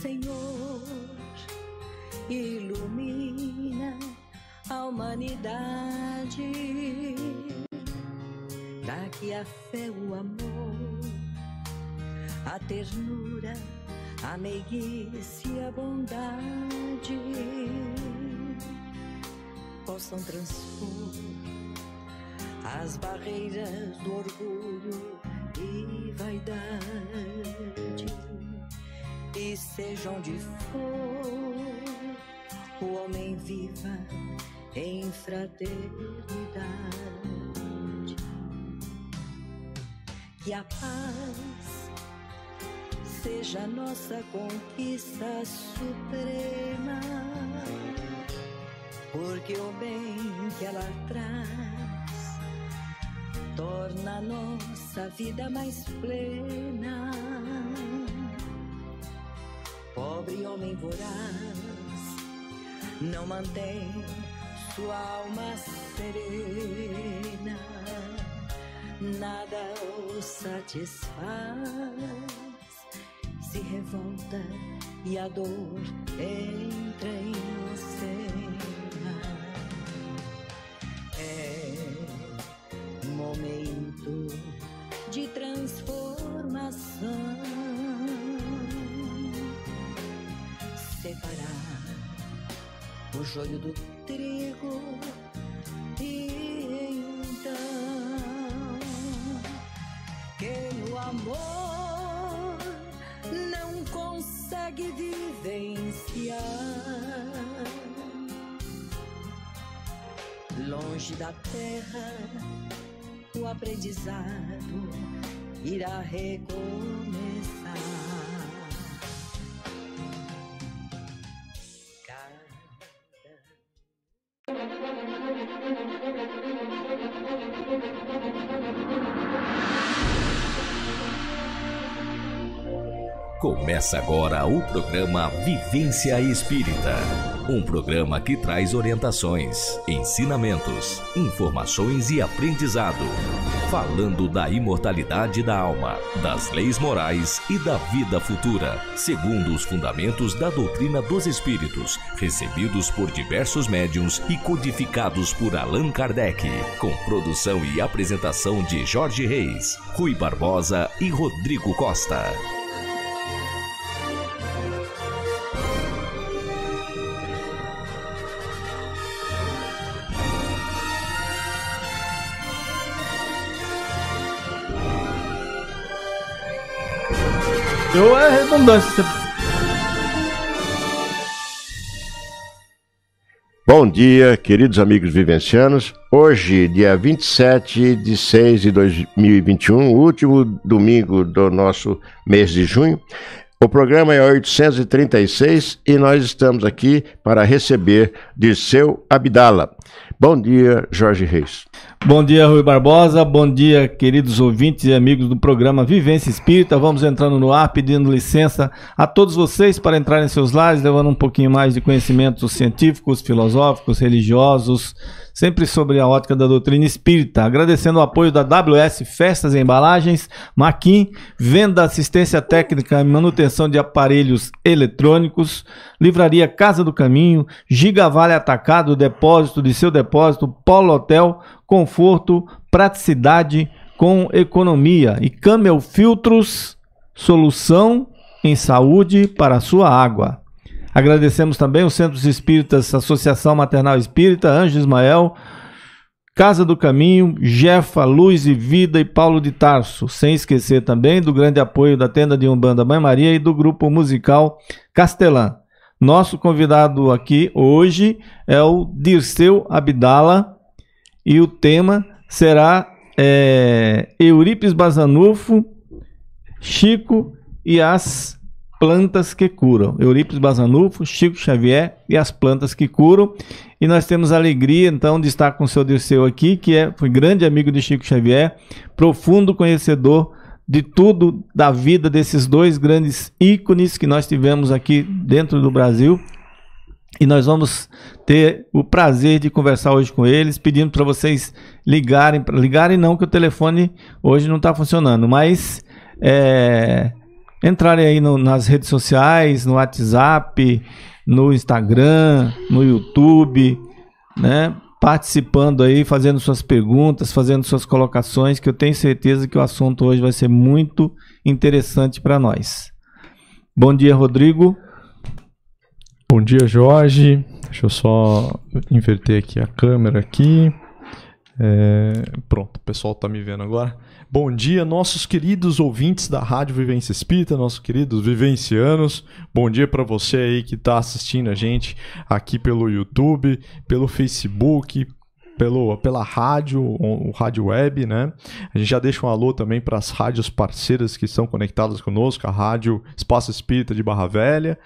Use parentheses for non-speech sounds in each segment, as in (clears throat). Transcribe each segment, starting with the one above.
Senhor, ilumina a humanidade. Daqui a fé, o amor, a ternura, a meiguice a bondade possam transpor as barreiras do orgulho e vaidade. E seja onde for, o homem viva em fraternidade. Que a paz seja nossa conquista suprema, porque o bem que ela traz torna a nossa vida mais plena. Pobre homem voraz não mantém sua alma serena, nada o satisfaz, se revolta e a dor entra em cena. É momento de transformação. O joio do trigo e então quem o amor não consegue vivenciar longe da terra o aprendizado irá recomeçar. Começa agora o programa Vivência Espírita. Um programa que traz orientações, ensinamentos, informações e aprendizado. Falando da imortalidade da alma, das leis morais e da vida futura, segundo os fundamentos da doutrina dos espíritos, recebidos por diversos médiums e codificados por Allan Kardec. Com produção e apresentação de Jorge Reis, Rui Barbosa e Rodrigo Costa. Eu é redundância. Bom dia, queridos amigos vivencianos. Hoje, dia 27 de 6 de 2021, último domingo do nosso mês de junho. O programa é 836 e nós estamos aqui para receber de seu Abdala. Bom dia, Jorge Reis. Bom dia, Rui Barbosa. Bom dia, queridos ouvintes e amigos do programa Vivência Espírita. Vamos entrando no ar pedindo licença a todos vocês para entrar em seus lares, levando um pouquinho mais de conhecimentos científicos, filosóficos, religiosos, sempre sobre a ótica da doutrina espírita. Agradecendo o apoio da WS Festas e Embalagens, Maquin, venda assistência técnica e manutenção de aparelhos eletrônicos, Livraria Casa do Caminho, Gigavale Atacado, depósito de seu depósito, Polo Hotel, conforto, praticidade com economia e Camel Filtros, solução em saúde para a sua água. Agradecemos também os Centros Espíritas, Associação Maternal Espírita, Anjo Ismael, Casa do Caminho, Jefa, Luz e Vida e Paulo de Tarso. Sem esquecer também do grande apoio da Tenda de Umbanda Mãe Maria e do grupo musical Castelã. Nosso convidado aqui hoje é o Dirceu Abdala e o tema será é, Eurípes Bazanufo, Chico e as plantas que curam. Eurípides Bazanufo, Chico Xavier e as plantas que curam. E nós temos a alegria, então, de estar com o seu Dirceu aqui, que é, foi grande amigo de Chico Xavier, profundo conhecedor de tudo da vida desses dois grandes ícones que nós tivemos aqui dentro do Brasil. E nós vamos ter o prazer de conversar hoje com eles, pedindo para vocês ligarem, ligarem não que o telefone hoje não está funcionando, mas é, entrarem aí no, nas redes sociais, no WhatsApp, no Instagram, no YouTube, né? Participando aí, fazendo suas perguntas, fazendo suas colocações, que eu tenho certeza que o assunto hoje vai ser muito interessante para nós. Bom dia, Rodrigo. Bom dia, Jorge. Deixa eu só inverter aqui a câmera aqui. É... Pronto, o pessoal está me vendo agora. Bom dia, nossos queridos ouvintes da Rádio Vivência Espírita, nossos queridos vivencianos. Bom dia para você aí que está assistindo a gente aqui pelo YouTube, pelo Facebook, pelo, pela rádio, o rádio web, né? A gente já deixa um alô também para as rádios parceiras que estão conectadas conosco, a Rádio Espaço Espírita de Barra Velha,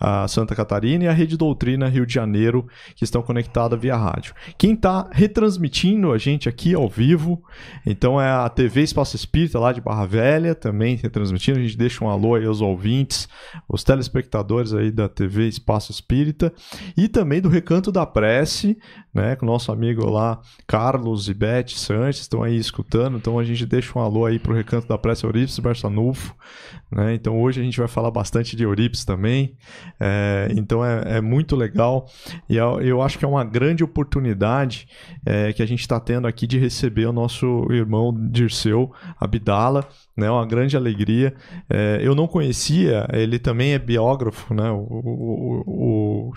a Santa Catarina e a Rede Doutrina Rio de Janeiro, que estão conectadas via rádio. Quem está retransmitindo a gente aqui ao vivo, então é a TV Espaço Espírita lá de Barra Velha, também retransmitindo. A gente deixa um alô aí aos ouvintes, os telespectadores aí da TV Espaço Espírita e também do Recanto da Prece, né, com o nosso amigo lá, Carlos e Beth Sanches, estão aí escutando, então a gente deixa um alô aí pro Recanto da Prece Euripides Barçanufo, né, então hoje a gente vai falar bastante de Euripides também, é, então é, é, muito legal, e eu, eu, acho que é uma grande oportunidade é, que a gente está tendo aqui de receber o nosso irmão Dirceu Abdala, né, uma grande alegria. É, eu não conhecia, ele também é biógrafo, né, o, o, o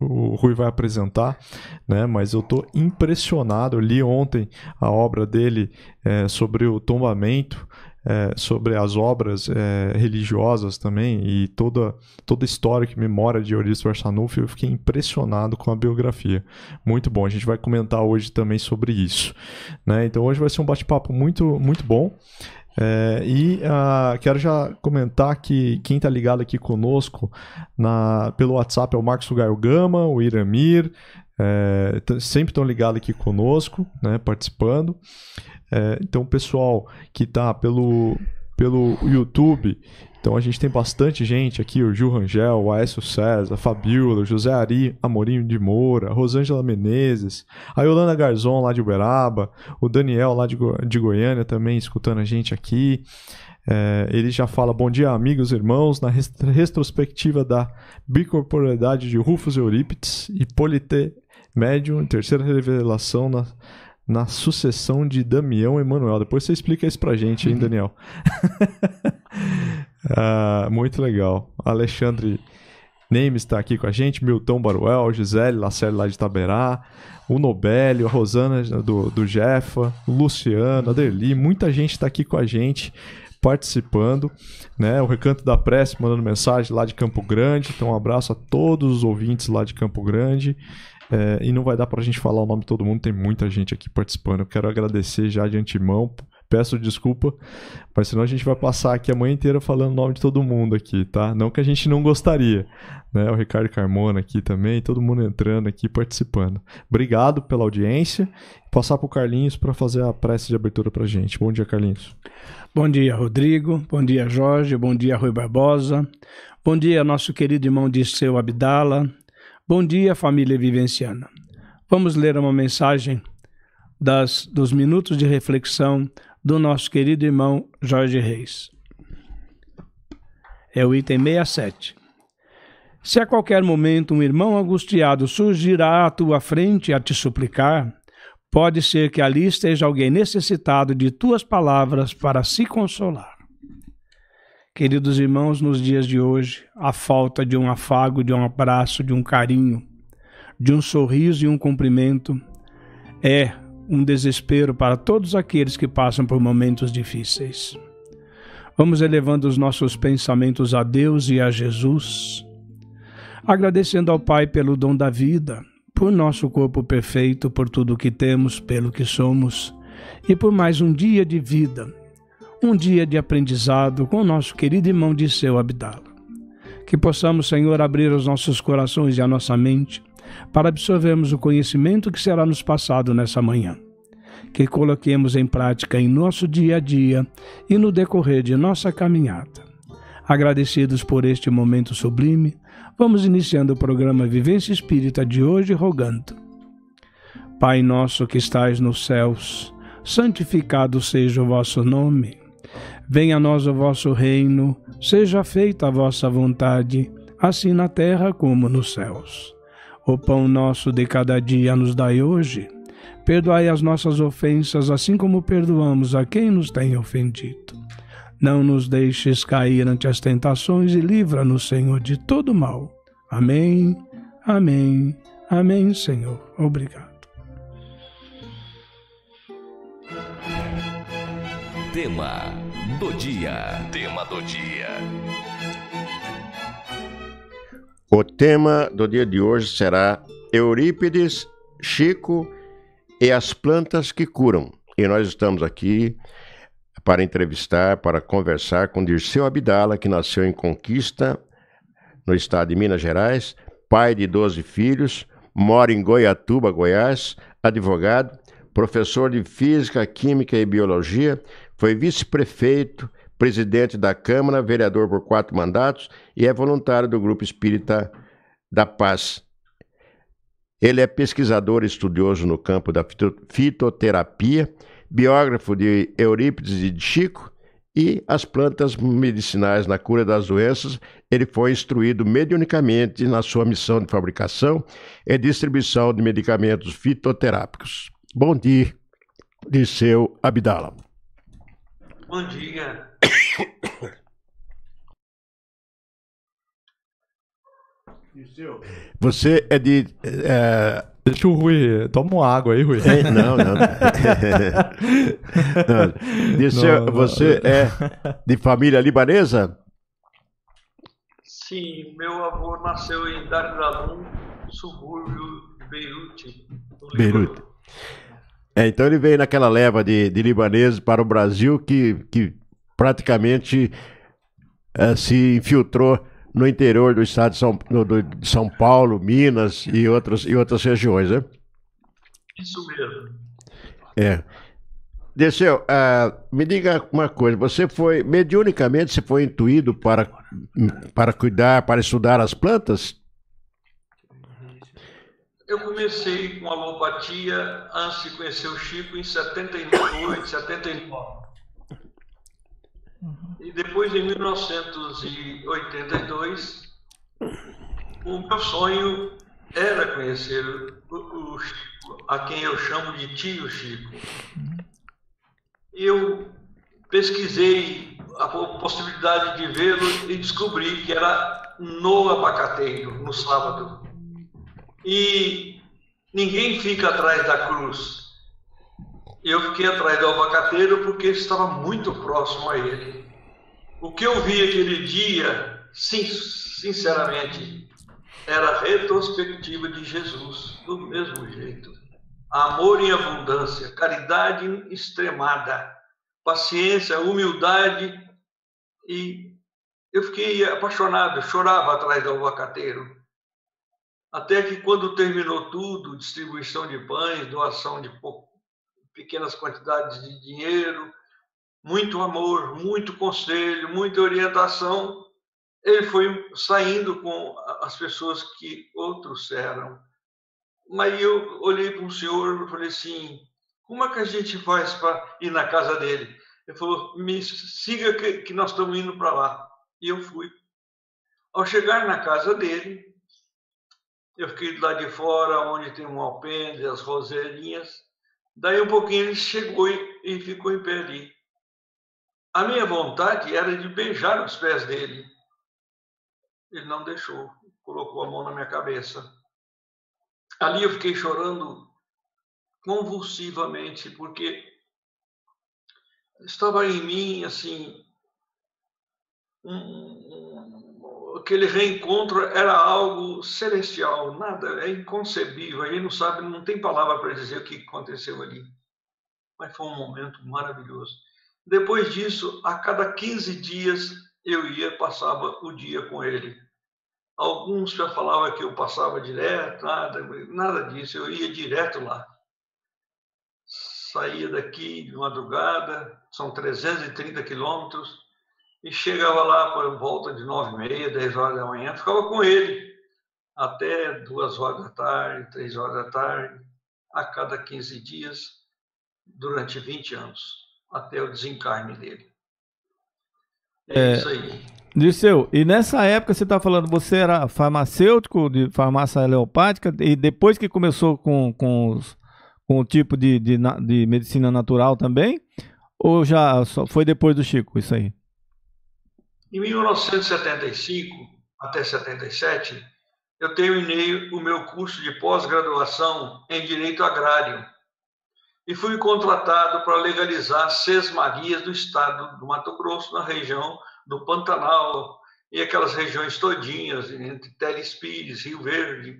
o Rui vai apresentar, né? Mas eu estou impressionado. Eu li ontem a obra dele é, sobre o tombamento, é, sobre as obras é, religiosas também e toda toda a história que memória de Eurípides Barçanufo. Eu fiquei impressionado com a biografia. Muito bom. A gente vai comentar hoje também sobre isso, né? Então hoje vai ser um bate-papo muito muito bom. É, e uh, quero já comentar que quem está ligado aqui conosco na, pelo WhatsApp é o Marcos Gaio Gama, o Iramir, é, sempre estão ligados aqui conosco, né, participando. É, então, pessoal que está pelo, pelo YouTube, então a gente tem bastante gente aqui, o Gil Rangel, o Aécio César, a Fabiola, o José Ari Amorim de Moura, a Rosângela Menezes, a Yolanda Garzon lá de Uberaba, o Daniel lá de, Go de Goiânia também escutando a gente aqui. É, ele já fala, bom dia amigos, irmãos, na retrospectiva da bicorporalidade de Rufus Eurípides e Polite Médium, terceira revelação na, na sucessão de Damião e Manuel. Depois você explica isso pra gente, hein, Daniel? (laughs) Ah, muito legal. Alexandre Nemes está aqui com a gente, Milton Baruel, Gisele Lacerda lá de Taberá, o Nobélio, a Rosana do, do Jefa, Luciano, a Derli, muita gente está aqui com a gente participando, né? O Recanto da Prece mandando mensagem lá de Campo Grande. Então, um abraço a todos os ouvintes lá de Campo Grande. É, e não vai dar para a gente falar o nome de todo mundo, tem muita gente aqui participando. Eu quero agradecer já de antemão peço desculpa, mas senão a gente vai passar aqui a manhã inteira falando o nome de todo mundo aqui, tá? Não que a gente não gostaria, né? O Ricardo Carmona aqui também, todo mundo entrando aqui participando. Obrigado pela audiência. Passar para o Carlinhos para fazer a prece de abertura para gente. Bom dia, Carlinhos. Bom dia, Rodrigo. Bom dia, Jorge. Bom dia, Rui Barbosa. Bom dia, nosso querido irmão Disseu Abdala. Bom dia, família vivenciana. Vamos ler uma mensagem das, dos minutos de reflexão do nosso querido irmão Jorge Reis. É o item 67. Se a qualquer momento um irmão angustiado surgirá à tua frente a te suplicar, pode ser que ali esteja alguém necessitado de tuas palavras para se consolar. Queridos irmãos, nos dias de hoje, a falta de um afago, de um abraço, de um carinho, de um sorriso e um cumprimento é um desespero para todos aqueles que passam por momentos difíceis. Vamos elevando os nossos pensamentos a Deus e a Jesus, agradecendo ao Pai pelo dom da vida, por nosso corpo perfeito, por tudo que temos, pelo que somos e por mais um dia de vida, um dia de aprendizado com o nosso querido irmão de seu Abdala. Que possamos, Senhor, abrir os nossos corações e a nossa mente para absorvermos o conhecimento que será nos passado nessa manhã. Que coloquemos em prática em nosso dia a dia e no decorrer de nossa caminhada. Agradecidos por este momento sublime, vamos iniciando o programa Vivência Espírita de hoje, rogando. Pai nosso que estais nos céus, santificado seja o vosso nome. Venha a nós o vosso reino Seja feita a vossa vontade, assim na terra como nos céus. O pão nosso de cada dia nos dai hoje. Perdoai as nossas ofensas, assim como perdoamos a quem nos tem ofendido. Não nos deixes cair ante as tentações e livra-nos, Senhor, de todo mal. Amém, amém, amém, Senhor. Obrigado. Tema do dia. Tema do dia. O tema do dia de hoje será Eurípides, Chico e as plantas que curam. E nós estamos aqui para entrevistar, para conversar com Dirceu Abdala, que nasceu em Conquista, no estado de Minas Gerais, pai de 12 filhos, mora em Goiatuba, Goiás, advogado, professor de Física, Química e Biologia, foi vice-prefeito, presidente da Câmara, vereador por quatro mandatos e é voluntário do Grupo Espírita da Paz. Ele é pesquisador estudioso no campo da fitoterapia, biógrafo de Eurípides e de Chico e as plantas medicinais na cura das doenças. Ele foi instruído mediunicamente na sua missão de fabricação e distribuição de medicamentos fitoterápicos. Bom dia, Disseu Abdala. Bom dia. Você é de. É... Deixa o Rui. Toma uma água aí, Rui. É, não, não. (laughs) não. Disseu, não, você é de família libanesa? Sim, meu avô nasceu em Dar es Salaam, subúrbio de Beirute. Beirute. É, então ele veio naquela leva de, de libaneses para o Brasil que, que praticamente é, se infiltrou no interior do estado de São, no, de São Paulo, Minas e outras, e outras regiões, né? Isso mesmo. É. Desceu, uh, me diga uma coisa, você foi, mediunicamente, você foi intuído para, para cuidar, para estudar as plantas? Eu comecei com alopatia antes de conhecer o Chico em 78, 79. E depois, em 1982, o meu sonho era conhecer o, o Chico, a quem eu chamo de tio Chico. Eu pesquisei a possibilidade de vê-lo e descobri que era no abacateiro, no sábado e ninguém fica atrás da cruz. Eu fiquei atrás do abacateiro porque estava muito próximo a ele. O que eu vi aquele dia, sim, sinceramente, era a retrospectiva de Jesus, do mesmo jeito. Amor em abundância, caridade extremada, paciência, humildade e eu fiquei apaixonado, chorava atrás do abacateiro. Até que, quando terminou tudo distribuição de pães, doação de pequenas quantidades de dinheiro, muito amor, muito conselho, muita orientação ele foi saindo com as pessoas que outros eram. Mas eu olhei para o senhor e falei assim: como é que a gente faz para ir na casa dele? Ele falou: me siga que, nós estamos indo para lá. E eu fui. Ao chegar na casa dele, eu fiquei lá de fora, onde tem um alpendre, as roseirinhas. Daí um pouquinho ele chegou e, e ficou em pé ali. A minha vontade era de beijar os pés dele. Ele não deixou, colocou a mão na minha cabeça. Ali eu fiquei chorando convulsivamente, porque estava em mim, assim, um, aquele reencontro era algo celestial, nada, é inconcebível. A gente não sabe, não tem palavra para dizer o que aconteceu ali. Mas foi um momento maravilhoso. Depois disso, a cada 15 dias eu ia, passava o dia com ele. Alguns já falavam que eu passava direto, nada, nada disso, eu ia direto lá. Saía daqui de madrugada, são 330 quilômetros, e chegava lá por volta de nove e meia, dez horas da manhã, ficava com ele até duas horas da tarde, três horas da tarde, a cada 15 dias, durante 20 anos, até o desencarne dele. É, é isso aí. Disseu, e nessa época você está falando, você era farmacêutico de farmácia aleopática e depois que começou com, com, os, com o tipo de, de, de, medicina natural também? Ou já foi depois do Chico isso aí? Em 1975 até 77, eu terminei o meu curso de pós-graduação em Direito Agrário e fui contratado para legalizar seis marias do estado do Mato Grosso, na região do Pantanal e aquelas regiões todinhas, entre Telespires, Rio Verde,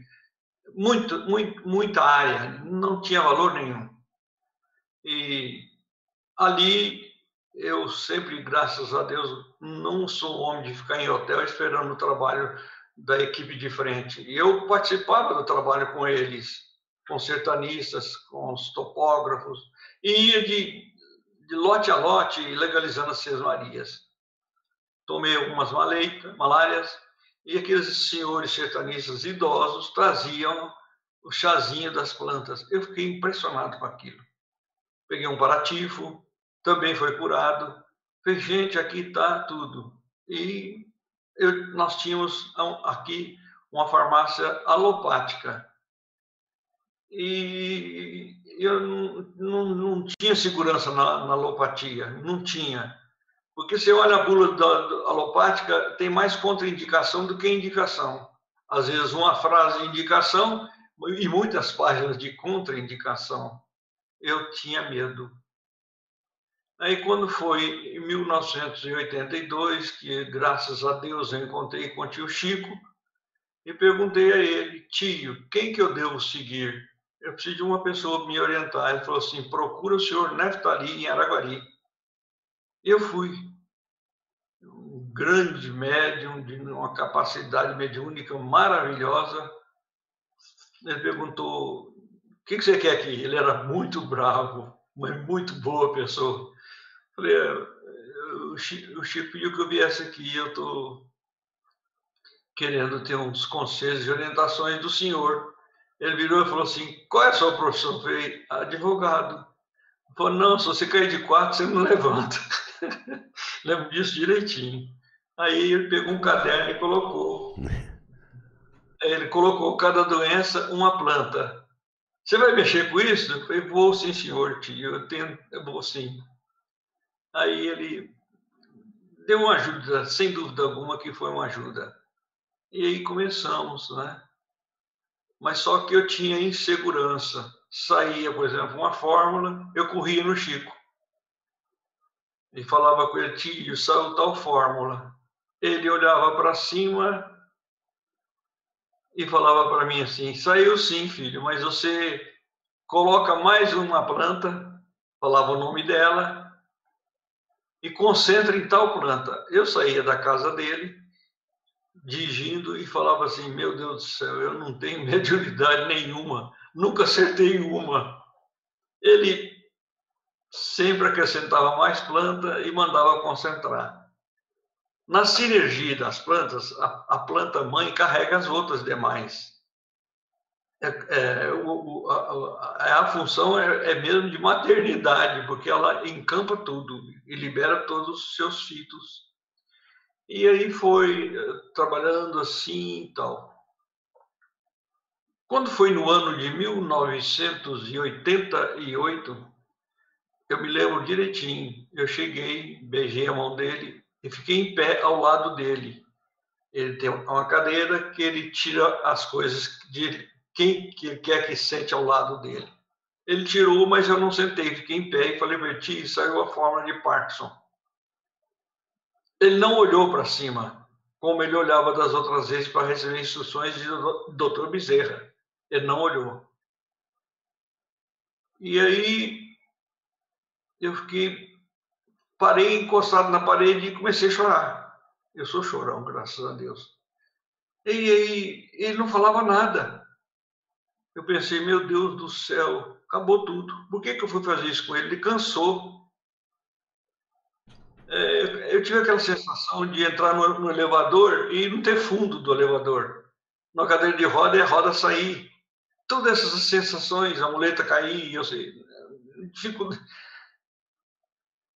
muito, muito, muita área, não tinha valor nenhum. E ali eu sempre, graças a Deus, não sou homem de ficar em hotel esperando o trabalho da equipe de frente. Eu participava do trabalho com eles, com sertanistas, com os topógrafos, e ia de, de lote a lote legalizando as Seis Marias tomei algumas maleitas, malárias, e aqueles senhores sertanistas idosos traziam o chazinho das plantas. Eu fiquei impressionado com aquilo. Peguei um paratifo, também foi curado. Falei, gente, aqui está tudo. E eu, nós tínhamos aqui uma farmácia alopática. E eu não, não, não tinha segurança na, na alopatia, não tinha. Porque você olha a bula alopática, tem mais contraindicação do que indicação. Às vezes, uma frase de indicação e muitas páginas de contraindicação. Eu tinha medo. Aí, quando foi em 1982, que graças a Deus eu encontrei com o tio Chico, e perguntei a ele, tio, quem que eu devo seguir? Eu preciso de uma pessoa me orientar. Ele falou assim: procura o senhor Neftali em Araguari. Eu fui um grande médium, de uma capacidade mediúnica maravilhosa. Ele perguntou: o que você quer aqui? Ele era muito bravo, mas muito boa pessoa. Falei: é, o Chico pediu que eu viesse aqui, eu estou querendo ter uns conselhos e orientações do senhor. Ele virou e falou assim: qual é a sua profissão? Eu falei: advogado. Ele falou: não, se você cair de quatro, você não (laughs) levanta. (laughs) Lembro disso direitinho. Aí ele pegou um caderno e colocou. (laughs) Ele colocou cada doença uma planta. Você vai mexer com isso? Eu falei, vou sim, senhor tio, eu, tenho, eu vou sim. Aí ele deu uma ajuda, sem dúvida alguma que foi uma ajuda. E aí começamos, né? Mas só que eu tinha insegurança. Saía, por exemplo, uma fórmula, eu corria no Chico e falava com ele, tio, saiu tal fórmula. Ele olhava para cima e falava para mim assim: saiu sim, filho, mas você coloca mais uma planta, falava o nome dela, e concentra em tal planta. Eu saía da casa dele, dirigindo, e falava assim: Meu Deus do céu, eu não tenho (laughs) mediunidade nenhuma, nunca acertei uma. Ele sempre acrescentava mais planta e mandava concentrar. Na sinergia das plantas, a, a planta mãe carrega as outras demais. É, é, o, a, a, função é, é, mesmo de maternidade, porque ela encampa tudo e libera todos os seus fitos. E aí foi eh, trabalhando assim e tal. Quando foi no ano de 1988, eu me lembro direitinho. Eu cheguei, beijei a mão dele e fiquei em pé ao lado dele. Ele tem uma cadeira que ele tira as coisas de quem que quer que sente ao lado dele. Ele tirou, mas eu não sentei, fiquei em pé e falei ele, saiu a forma de Parkinson. Ele não olhou para cima, como ele olhava das outras vezes para receber instruções do Dr. Bezerra. Ele não olhou. E aí eu fiquei, parei encostado na parede e comecei a chorar. Eu sou chorão, graças a Deus. E aí ele não falava nada. Eu pensei, meu Deus do céu, acabou tudo. Por que, que eu fui fazer isso com ele? Ele cansou. É, eu tive aquela sensação de entrar no, no, elevador e não ter fundo do elevador. Na cadeira de roda e a roda sair. Todas essas sensações, a muleta cair, eu sei.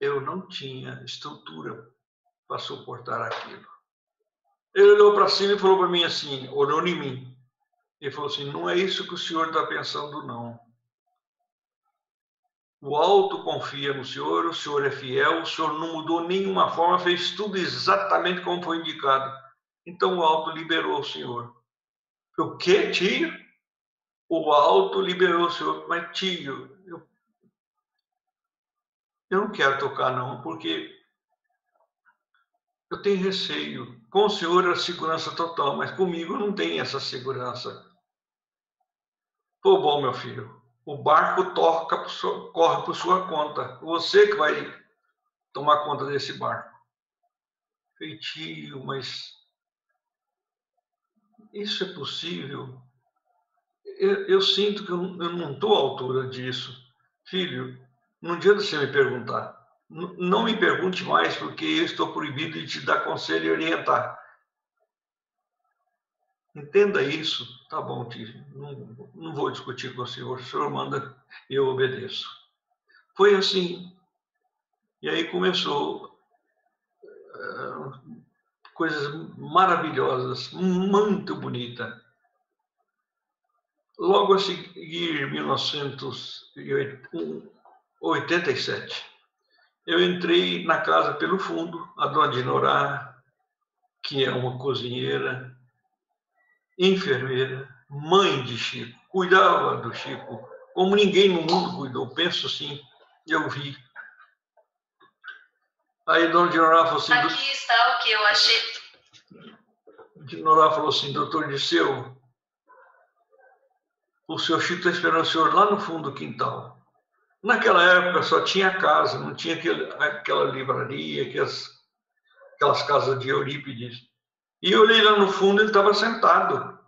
Eu não tinha estrutura para suportar aquilo. Ele olhou para cima e falou para mim assim, olhou em mim. Ele falou assim: Não é isso que o senhor está pensando, não. O alto confia no senhor, o senhor é fiel, o senhor não mudou nenhuma forma, fez tudo exatamente como foi indicado. Então o alto liberou o senhor. O que, tio? O alto liberou o senhor. Mas, tio, eu, eu não quero tocar, não, porque eu tenho receio. Com o senhor a segurança total, mas comigo não tem essa segurança. Pô, bom, meu filho, o barco toca, corre por sua conta. Você que vai tomar conta desse barco. Feitio, mas isso é possível? Eu, eu sinto que eu, não estou à altura disso. Filho, não adianta você me perguntar. Não me pergunte mais, porque eu estou proibido de te dar conselho e orientar. Entenda isso. Tá bom, tio. Não, não vou discutir com o senhor. O senhor manda, eu obedeço. Foi assim. E aí começou uh, coisas maravilhosas, muito bonita. Logo a seguir, 1987, eu entrei na casa pelo fundo, a dona Dinorá, que é uma cozinheira, enfermeira, mãe de Chico, cuidava do Chico como ninguém no mundo cuidou. Penso assim, eu vi. Aí Dona Dinorá falou assim... Aqui está o que eu achei. Dinorá falou assim, doutor Disseu, o seu Chico está esperando o senhor lá no fundo do quintal. Naquela época só tinha casa, não tinha aquele, aquela livraria, aquelas, aquelas casas de Eurípides. E eu olhei lá no fundo, ele estava sentado,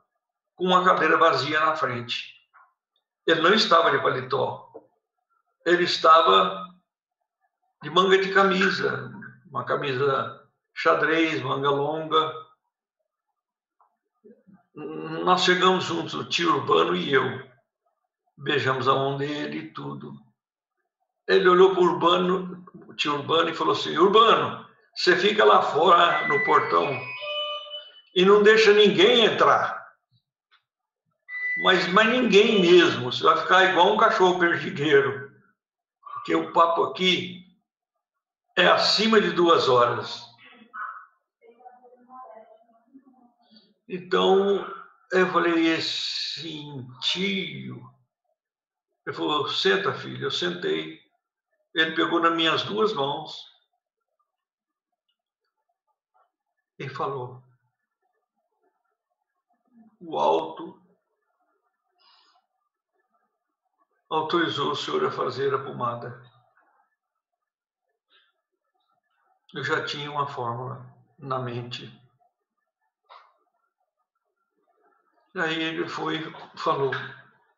com uma cadeira vazia na frente. Ele não estava de paletó. Ele estava de manga de camisa, uma camisa xadrez, manga longa. Nós chegamos juntos, o tio Urbano e eu. Beijamos a mão dele e tudo. Ele olhou para o Urbano, o tio Urbano, e falou assim: Urbano, você fica lá fora no portão e não deixa ninguém entrar. Mas, mas ninguém mesmo. Você vai ficar igual um cachorro perdigueiro. Porque o papo aqui é acima de duas horas. Então, eu falei assim, tio. Ele falou, senta, filho. Eu sentei. Ele pegou nas minhas duas mãos e falou: o alto autorizou o senhor a fazer a pomada. Eu já tinha uma fórmula na mente. Aí ele foi, falou: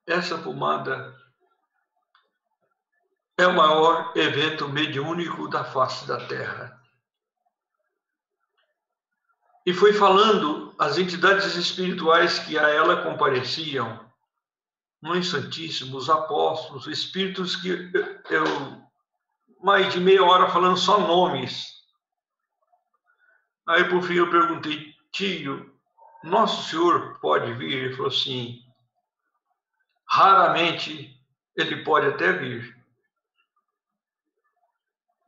essa pomada é o maior evento mediúnico da face da Terra. E foi falando as entidades espirituais que a ela compareciam, Mãe Santíssima, os apóstolos, espíritos que eu, mais de meia hora falando só nomes. Aí, por fim, eu perguntei, tio, Nosso Senhor pode vir? Ele falou assim: raramente ele pode até vir,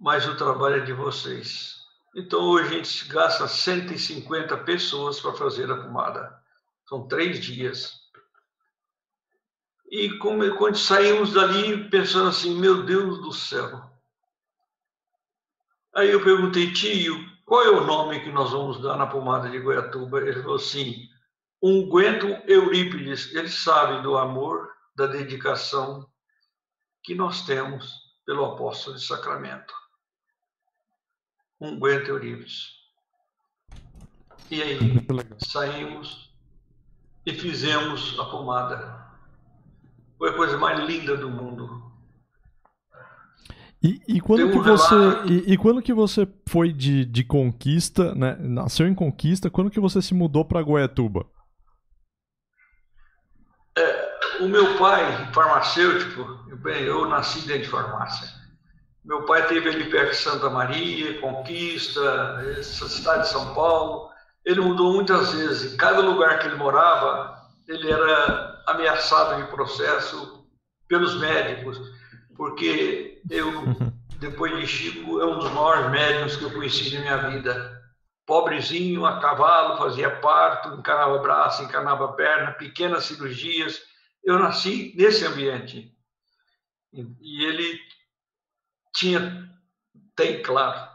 mas o trabalho é de vocês. Então, hoje a gente gasta 150 pessoas para fazer a pomada. São três dias. E como, quando saímos dali pensando assim, meu Deus do céu. Aí eu perguntei, tio, qual é o nome que nós vamos dar na pomada de Goiatuba? Ele falou assim, unguento Eurípides. Ele sabe do amor, da dedicação que nós temos pelo apóstolo de Sacramento unguento Eurípides. E aí (laughs) saímos e fizemos a pomada. Foi a coisa mais linda do mundo. E, e quando um que você e, e, quando que você foi de, de Conquista, né? Nasceu em Conquista. Quando que você se mudou para Goiatuba? É, o meu pai, farmacêutico, bem, eu nasci dentro de farmácia. Meu pai teve ali perto de Santa Maria, Conquista, essa cidade de São Paulo. ele mudou muitas vezes. Em cada lugar que ele morava, ele era ameaçado em processo pelos médicos, porque eu, (laughs) depois de Chico, é um dos maiores médicos que eu conheci na minha vida. Pobrezinho, a cavalo, fazia parto, encanava braço, encanava perna, pequenas cirurgias. Eu nasci nesse ambiente. E ele tinha, tem, claro,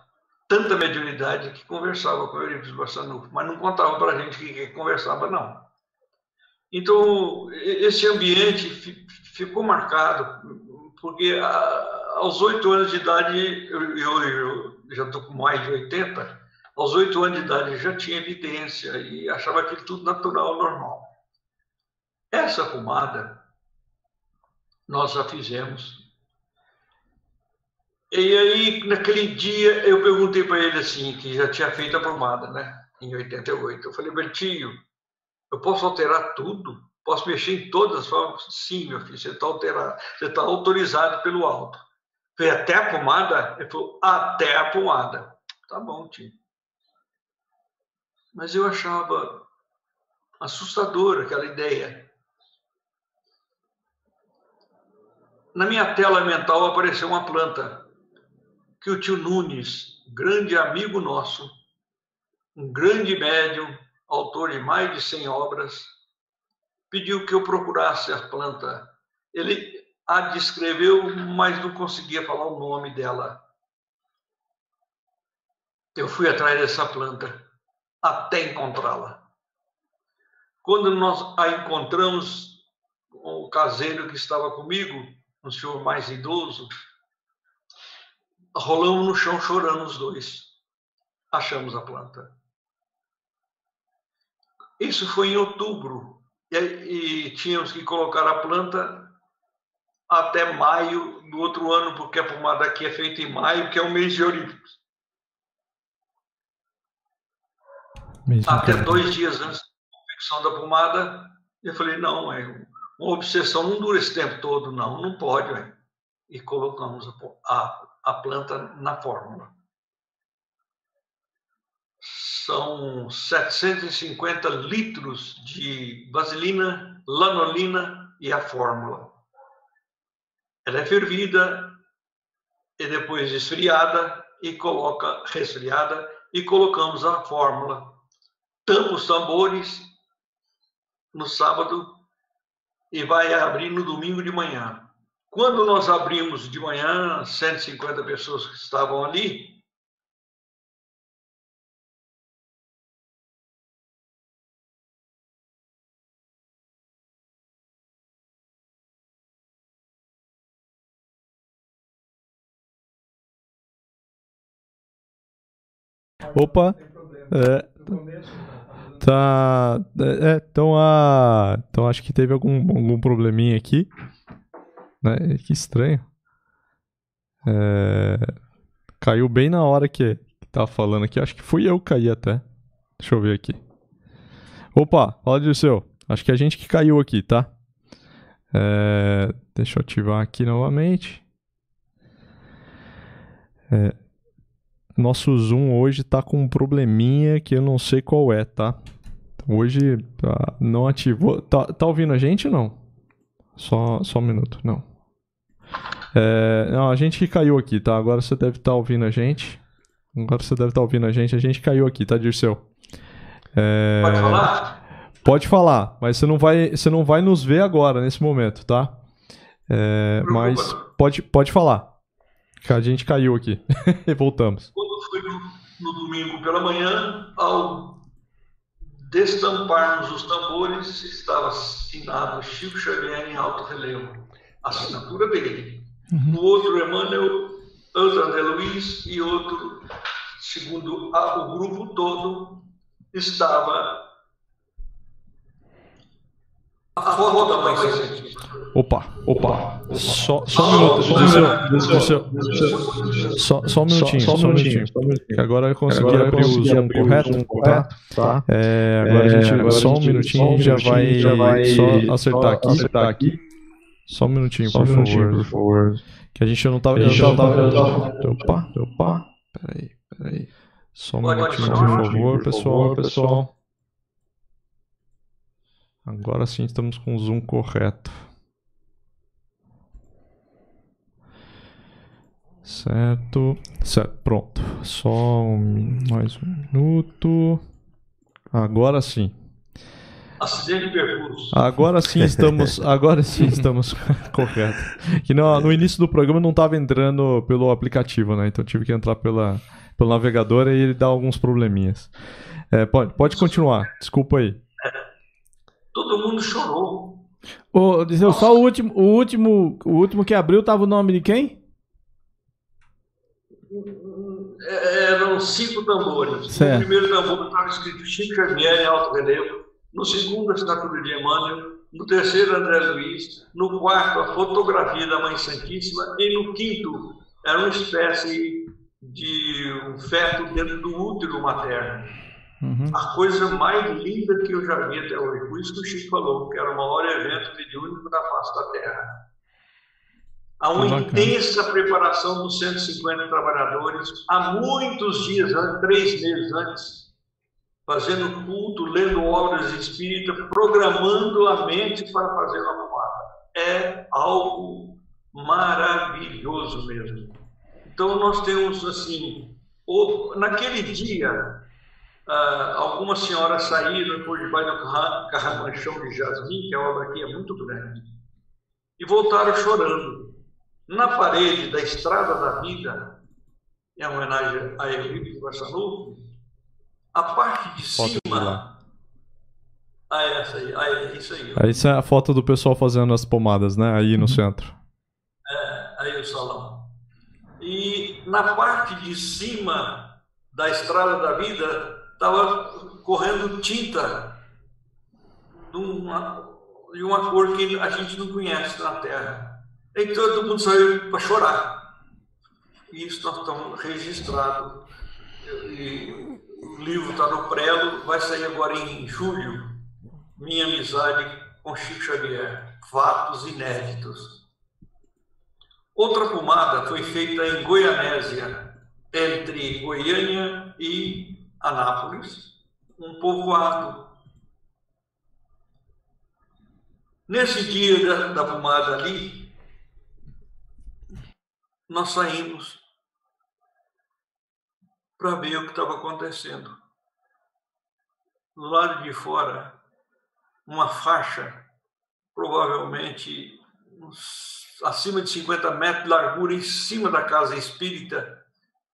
tanta mediunidade que conversava com o Eurípides Bassanufo, mas não contava para a gente que, que conversava, não. Então, esse ambiente ficou marcado, porque aos oito anos de idade, eu, eu, eu já estou com mais de 80, aos oito anos de idade já tinha evidência e achava aquilo tudo natural, normal. Essa pomada nós já fizemos e aí, naquele dia, eu perguntei para ele assim, que já tinha feito a pomada, né? Em 88. Eu falei, Bertinho, eu posso alterar tudo? Posso mexer em todas as formas? Sim, meu filho, você está alterado, você está autorizado pelo alto. Foi até a pomada? Ele falou, até a pomada. Tá bom, tio. Mas eu achava assustadora aquela ideia. Na minha tela mental apareceu uma planta que o tio Nunes, grande amigo nosso, um grande médium, autor de mais de 100 obras, pediu que eu procurasse a planta. Ele a descreveu, mas não conseguia falar o nome dela. Eu fui atrás dessa planta até encontrá-la. Quando nós a encontramos, o caseiro que estava comigo, um senhor mais idoso, rolamos no chão chorando os dois. Achamos a planta. Isso foi em outubro. E, e tínhamos que colocar a planta até maio do outro ano, porque a pomada aqui é feita em maio, que é o mês de Eurípides. Até dois dias antes da confecção da pomada, eu falei, não, é uma obsessão não dura esse tempo todo, não, não pode. E colocamos a, a a planta na fórmula. São 750 litros de vaselina, lanolina e a fórmula. Ela é fervida e depois esfriada e coloca resfriada e colocamos a fórmula. Tampa os tambores no sábado e vai abrir no domingo de manhã. Quando nós abrimos de manhã, 150 pessoas que estavam ali, Opa, é, tá, é, então a, então acho que teve algum, algum probleminha aqui. Né? Que estranho. É... Caiu bem na hora que, que tava falando aqui. Acho que fui eu que caí até. Deixa eu ver aqui. Opa, fala seu. Acho que é a gente que caiu aqui, tá? É... Deixa eu ativar aqui novamente. É... Nosso Zoom hoje tá com um probleminha que eu não sei qual é, tá? Hoje tá... não ativou. Tá, tá ouvindo a gente ou não? Só, só um minuto, não. É, não, a gente que caiu aqui, tá? Agora você deve estar tá ouvindo a gente. Agora você deve estar tá ouvindo a gente. A gente caiu aqui, tá, Dirceu? É... Pode falar? Pode falar, mas você não vai, você não vai nos ver agora, nesse momento, tá? É, mas pode, pode falar. A gente caiu aqui (laughs) e voltamos. Quando no, no domingo pela manhã, ao destamparmos os tambores, estava assinado Chico Xavier em alto relevo. Assinatura dele. Uhum. No outro, Emmanuel, André Luiz e outro, segundo a, o grupo todo, estava a foto da mãe Opa, opa, só, só um minuto, Dirceu, só, só um minutinho, só, um minutinho, que agora eu consegui agora abrir o Zoom correto, tá? tá? É, agora a gente, agora só um minutinho, já vai, já vai só acertar aqui, acertar aqui. Só um minutinho, Só por, um minutinho favor. por favor. Que a gente não tava. Eu não tava, eu tava... Opa, opa. Peraí, peraí. Só um Pode minutinho, por favor, pessoal, pessoal. Agora sim estamos com o zoom correto. Certo. Certo, pronto. Só um, mais um minuto. Agora sim. Acidente de percurso. Agora sim estamos, (laughs) agora sim estamos (laughs) correto. Que no, no início do programa não estava entrando pelo aplicativo, né? Então tive que entrar pela, pelo navegador e ele dá alguns probleminhas. É, pode, pode continuar. Desculpa aí. Todo mundo chorou. Dizeu, só o último, o último, o último que abriu tava o nome de quem? É, Eram cinco tambores. Certo. No primeiro tambor estava escrito Chico Xavier em alto relevo. No segundo, a assinatura de Emmanuel. No terceiro, André Luiz. No quarto, a fotografia da Mãe Santíssima. E no quinto, era uma espécie de um feto dentro do útero materno. Uhum. A coisa mais linda que eu já vi até hoje. Por isso que o Chico falou que era o maior evento mediúnico da face da Terra. Há uma intensa preparação dos 150 trabalhadores, há muitos dias antes, três meses antes, fazendo culto, lendo obras espíritas, programando a mente para fazer uma pomada. É algo maravilhoso mesmo. Então nós temos assim, naquele dia, ah, algumas senhoras saíram por debaixo do carra- carramanchão de jasmim, que a obra aqui é muito grande, e voltaram chorando. Na parede da Estrada da Vida, em homenagem a Eurico Barçanufo, a parte de Foto de cima. lá. Ah, é essa aí, ah, é isso aí. ó. Essa é a foto do pessoal fazendo as pomadas, né? Aí no centro. aí o salão. E na parte de cima da estrada da vida estava correndo tinta de uma, de uma cor que a gente não conhece na Terra. E todo mundo saiu para chorar. E isso nós estamos registrado. E o livro está no prelo, vai sair agora em julho. Minha amizade com Chico Xavier. Fatos inéditos. Outra pomada foi feita em Goianésia, entre Goiânia e Anápolis, um povoado. Nesse dia da, da pomada ali, nós saímos para ver o que estava acontecendo. Do lado de fora, uma faixa, provavelmente acima de 50 metros de largura, em cima da casa espírita,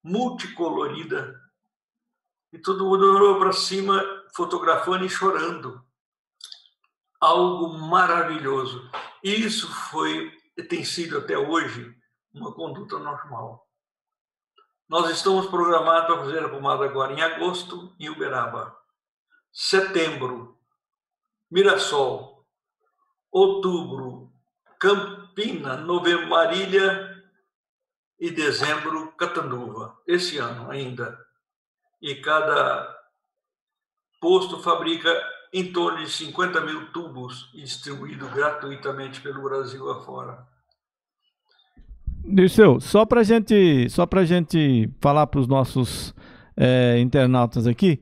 multicolorida. E todo mundo olhou para cima, fotografando e chorando. Algo maravilhoso. Isso foi, tem sido até hoje, uma conduta normal. Nós estamos programados para fazer a pomada agora em agosto, em Uberaba. Setembro, Mirassol. Outubro, Campina, novembro, Marília e dezembro, Catanduva. Esse ano ainda. E cada posto fabrica em torno de 50 mil tubos e distribuído gratuitamente pelo Brasil afora. Dirceu, só pra gente, só pra gente falar pros nossos é, internautas aqui,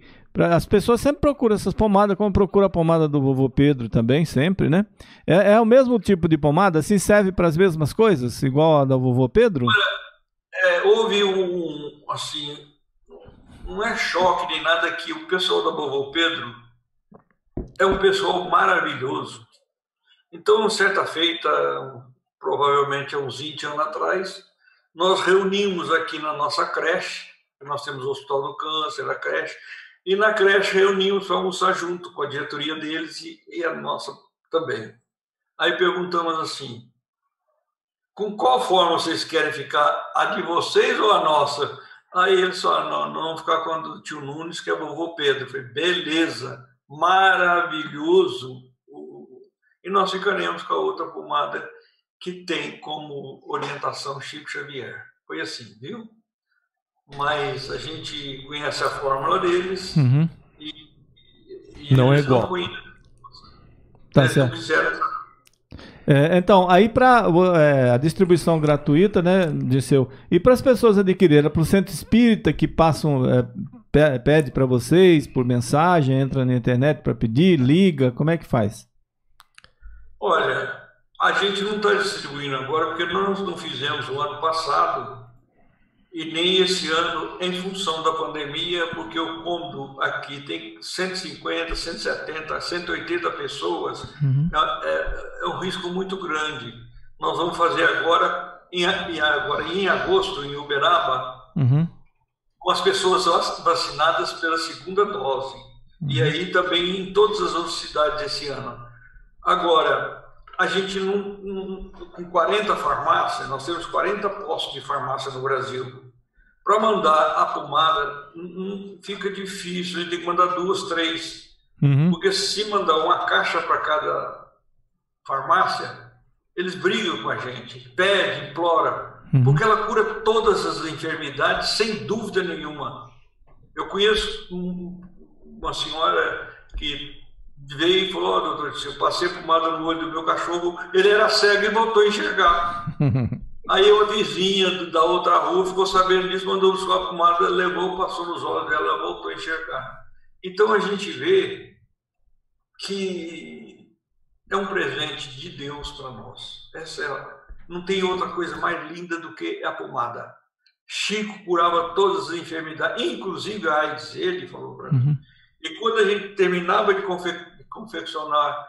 as pessoas sempre procuram essas pomadas, como procura a pomada do vovô Pedro também, sempre, né? É, é o mesmo tipo de pomada? Assim serve para as mesmas coisas, igual a da vovô Pedro? É, houve um, assim, não é choque nem nada que o pessoal da Vovô Pedro é um pessoal maravilhoso. Então, certa feita, provavelmente há uns 20 anos atrás, nós reunimos aqui na nossa creche, nós temos o Hospital do Câncer, a creche, e na creche reunimos para almoçar junto com a diretoria deles e, e a nossa também. Aí perguntamos assim, com qual forma vocês querem ficar? A de vocês ou a nossa? Aí eles falaram, não, não vamos ficar com a do tio Nunes, que é o vovô Pedro. Eu falei, beleza, maravilhoso. E nós ficaremos com a outra pomada que tem como orientação Chico Xavier. Foi assim, viu? Mas a gente conhece a fórmula deles Uhum. e Não é igual. Tá certo. É, então, aí para a distribuição gratuita, né, Dirceu? E para as pessoas adquirirem, para o centro espírita que passam, é, pede para vocês por mensagem, entra na internet para pedir, liga, como é que faz? Olha, a gente não está distribuindo agora porque nós não fizemos o ano passado e nem esse ano em função da pandemia, porque o cômodo aqui tem 150, 170, 180 pessoas, uhum. é, é, é, um risco muito grande. Nós vamos fazer agora, em, agora em agosto, em Uberaba, uhum. com as pessoas vacinadas pela segunda dose. Uhum. E aí também em todas as outras cidades esse ano. Agora, a gente não, não, com 40 farmácias, nós temos 40 postos de farmácia no Brasil. Para mandar a pomada não fica difícil, a gente tem que mandar duas, três. Uhum. Porque se mandar uma caixa para cada farmácia, eles brigam com a gente, pede, implora, uhum. porque ela cura todas as enfermidades sem dúvida nenhuma. Eu conheço uma senhora que veio e falou, oh, doutor, eu passei pomada no olho do meu cachorro, ele era cego e voltou a enxergar. (laughs) Aí uma vizinha da outra rua ficou sabendo disso, mandou buscar a pomada, levou, passou nos olhos dela, voltou a enxergar. Então a gente vê que é um presente de Deus para nós. Essa é, não tem outra coisa mais linda do que a pomada. Chico curava todas as enfermidades, inclusive a AIDS, ele falou para mim. Uhum. E quando a gente terminava de confe confeccionar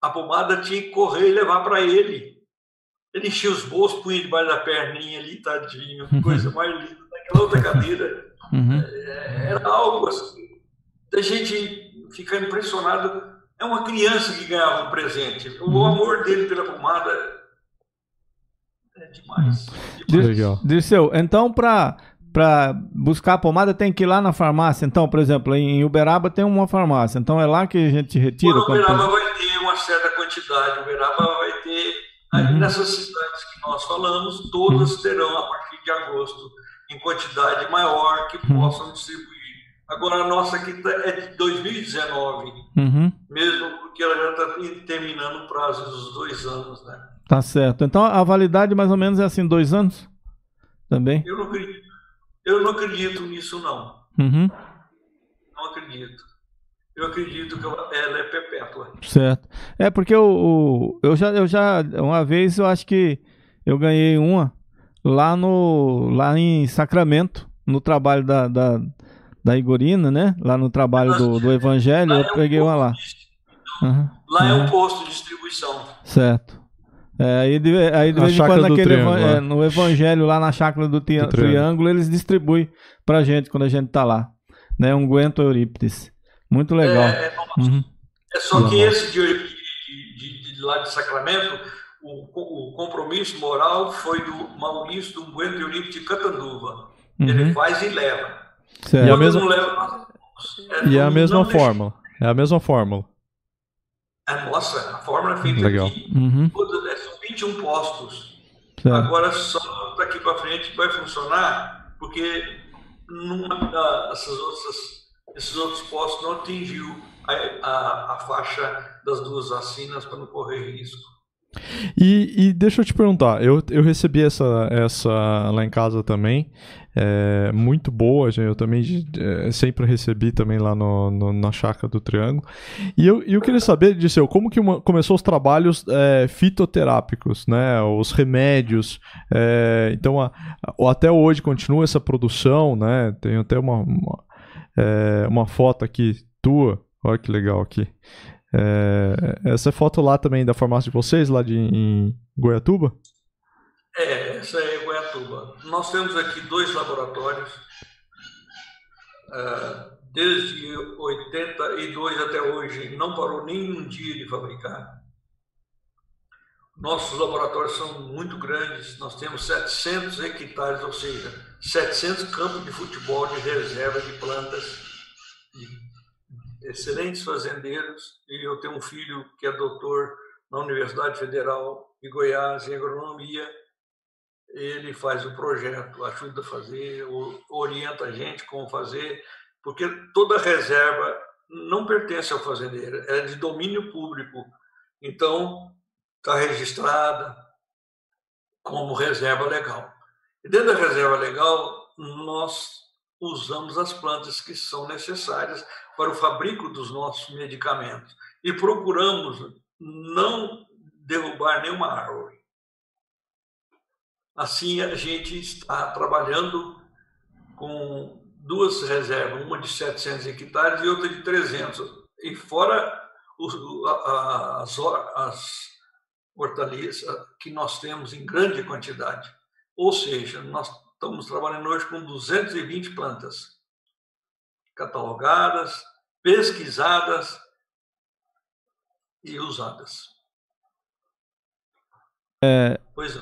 a pomada, tinha que correr e levar para ele. Ele enchia os bolsos, punha debaixo da perninha ali, tadinho, uhum. coisa mais linda. Naquela outra cadeira, uhum. É, era algo assim, da gente ficar impressionado. É uma criança que ganhava um presente. O uhum. amor dele pela pomada é demais. Uhum. demais. Dirceu, então para para buscar a pomada tem que ir lá na farmácia. Então, por exemplo, em Uberaba tem uma farmácia. Então é lá que a gente retira. Quando Uberaba vai ter uma certa quantidade. Uberaba vai ter. Uhum. Nessas cidades que nós falamos, todas uhum. terão a partir de agosto em quantidade maior que uhum. possam distribuir. Agora a nossa aqui tá, é de 2019, uhum. mesmo porque ela já está terminando o prazo dos dois anos, né? Tá certo. Então a validade mais ou menos é assim, dois anos? Também? Eu não acredito eu não acredito nisso, não. Uhum. Não acredito. Eu acredito que ela é perpétua. Certo. É porque eu, eu, já, eu já, uma vez eu acho que eu ganhei uma lá no lá em Sacramento, no trabalho da, da, da Igorina, né? Lá no trabalho do, do Evangelho, eu é peguei uma lá. Uhum. Lá uhum. é um posto de distribuição. Certo. É, aí, de, aí de vez em quando naquele é, no evangelho lá na chácara do, tri, do triângulo. eles distribuem pra gente quando a gente tá lá. Né? Um Guento Eurípides. Muito legal. É, é, uhum. é só que esse de, de, de, de, lá de Sacramento, o, o compromisso moral foi do Maurício do Guento Eurípides de Catanduva. Uhum. Ele faz e leva. Certo. E a mesma, leva, é, e é a mesma fórmula. É a mesma fórmula. É, nossa, a fórmula é feita Legal. aqui. Uhum. É, são 21 postos. Certo. Agora, só daqui para frente vai funcionar, porque numa, essas outras, esses outros postos não atingiu a, a, a faixa das duas vacinas para não correr risco. E, e, deixa eu te perguntar, eu, eu recebi essa, essa lá em casa também, é, muito boa, eu também é, sempre recebi também lá no, no, na chácara do Triângulo. E eu, eu queria saber, Disseu, como que uma, começou os trabalhos é, fitoterápicos, né, os remédios, é, então a, a, até hoje continua essa produção, né, tem até uma, uma, é, uma foto aqui tua, olha que legal aqui, é, essa foto lá também da farmácia de vocês, lá de, em Goiatuba? É, essa é Goiatuba. Nós temos aqui dois laboratórios. Uh, desde 82 até hoje, não parou nem um dia de fabricar. Nossos laboratórios são muito grandes, nós temos 700 hectares, ou seja, 700 campos de futebol de reserva de plantas de excelentes fazendeiros, e eu tenho um filho que é doutor na Universidade Federal de Goiás em agronomia. Ele faz o projeto, ajuda a fazer, orienta a gente como fazer, porque toda reserva não pertence ao fazendeiro, é de domínio público. Então, está registrada como reserva legal. E dentro da reserva legal, nós usamos as plantas que são necessárias para o fabrico dos nossos medicamentos e procuramos não derrubar nenhuma árvore. Assim, a gente está trabalhando com duas reservas, uma de 700 hectares e outra de 300, e fora as, as hortaliças que nós temos em grande quantidade. Ou seja, nós estamos trabalhando hoje com 220 plantas catalogadas, pesquisadas e usadas. É, pois é.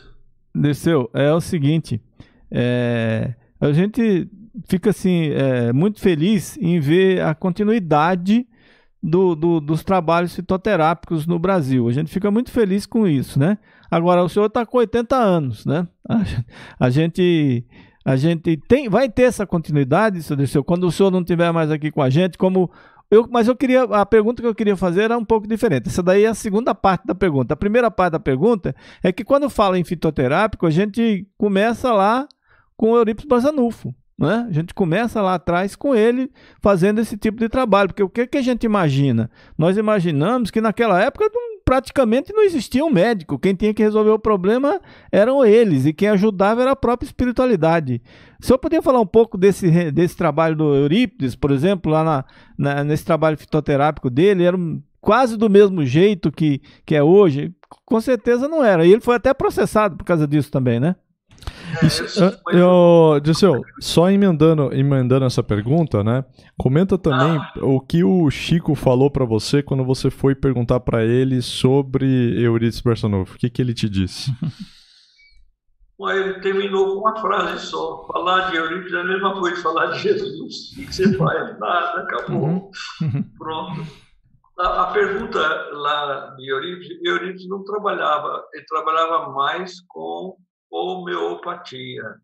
Dirceu, é o seguinte, é, a gente fica assim é, muito feliz em ver a continuidade do, do, dos trabalhos fitoterápicos no Brasil. A gente fica muito feliz com isso, né? Agora, o senhor está com 80 anos, né? A, a, gente, a gente tem, vai ter essa continuidade, senhor Dirceu, quando o senhor não estiver mais aqui com a gente, como eu, mas eu queria. A pergunta que eu queria fazer era um pouco diferente. Essa daí é a segunda parte da pergunta. A primeira parte da pergunta é que quando fala em fitoterápico, a gente começa lá com o Eurípides basanufo. Né? A gente começa lá atrás com ele fazendo esse tipo de trabalho, porque o que, que a gente imagina? Nós imaginamos que naquela época não, praticamente não existia um médico, quem tinha que resolver o problema eram eles, e quem ajudava era a própria espiritualidade. Se eu podia falar um pouco desse, desse trabalho do Eurípides, por exemplo, lá na, na, nesse trabalho fitoterápico dele, era quase do mesmo jeito que, que é hoje? Com certeza não era, e ele foi até processado por causa disso também, né? Isso, eu, Dirceu, só emendando, emendando essa pergunta, né? Comenta também ah. o que o Chico falou para você quando você foi perguntar para ele sobre Eurípides Barçanufo. O que, que ele te disse? (laughs) ele terminou com uma frase só. Falar de Eurípides é a mesma coisa que falar de Jesus. O que você faz? Nada, acabou. Uhum. (laughs) Pronto. A, a, pergunta lá de Eurípides, Eurípides não trabalhava, ele trabalhava mais com homeopatia.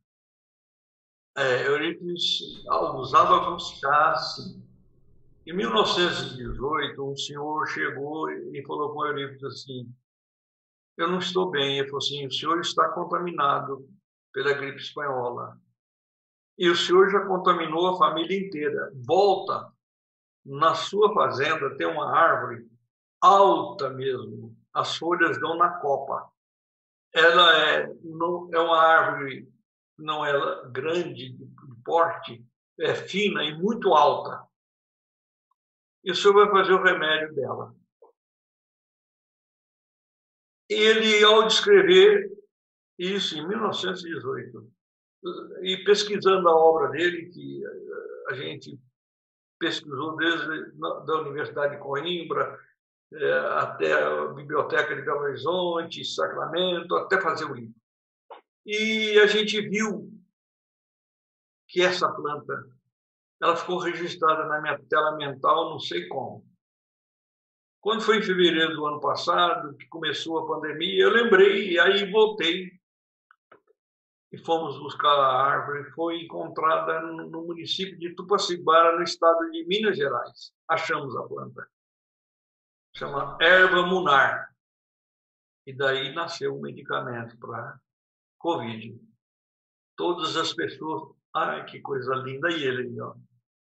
É, Eurípides usava chás. Em 1918, um senhor chegou e falou com Eurípides assim: Eu não estou bem. Ele falou assim: O senhor está contaminado pela gripe espanhola. E o senhor já contaminou a família inteira. Volta. Na sua fazenda tem uma árvore alta mesmo. As folhas dão na copa ela é, não, é uma árvore, não é grande de porte, é fina e muito alta. O senhor vai fazer o remédio dela. Ele, ao descrever isso em 1918, e pesquisando a obra dele, que a gente pesquisou desde da Universidade de Coimbra, até a Biblioteca de Belo Horizonte, Sacramento, até fazer o livro. E a gente viu que essa planta ela ficou registrada na minha tela mental, não sei como. Quando foi em fevereiro do ano passado, que começou a pandemia, eu lembrei, e aí voltei e fomos buscar a árvore. Foi encontrada no município de Tupacibara, no estado de Minas Gerais. Achamos a planta chama erva munar. E daí nasceu um medicamento para Covid. Todas as pessoas, ai que coisa linda, e ele, ó.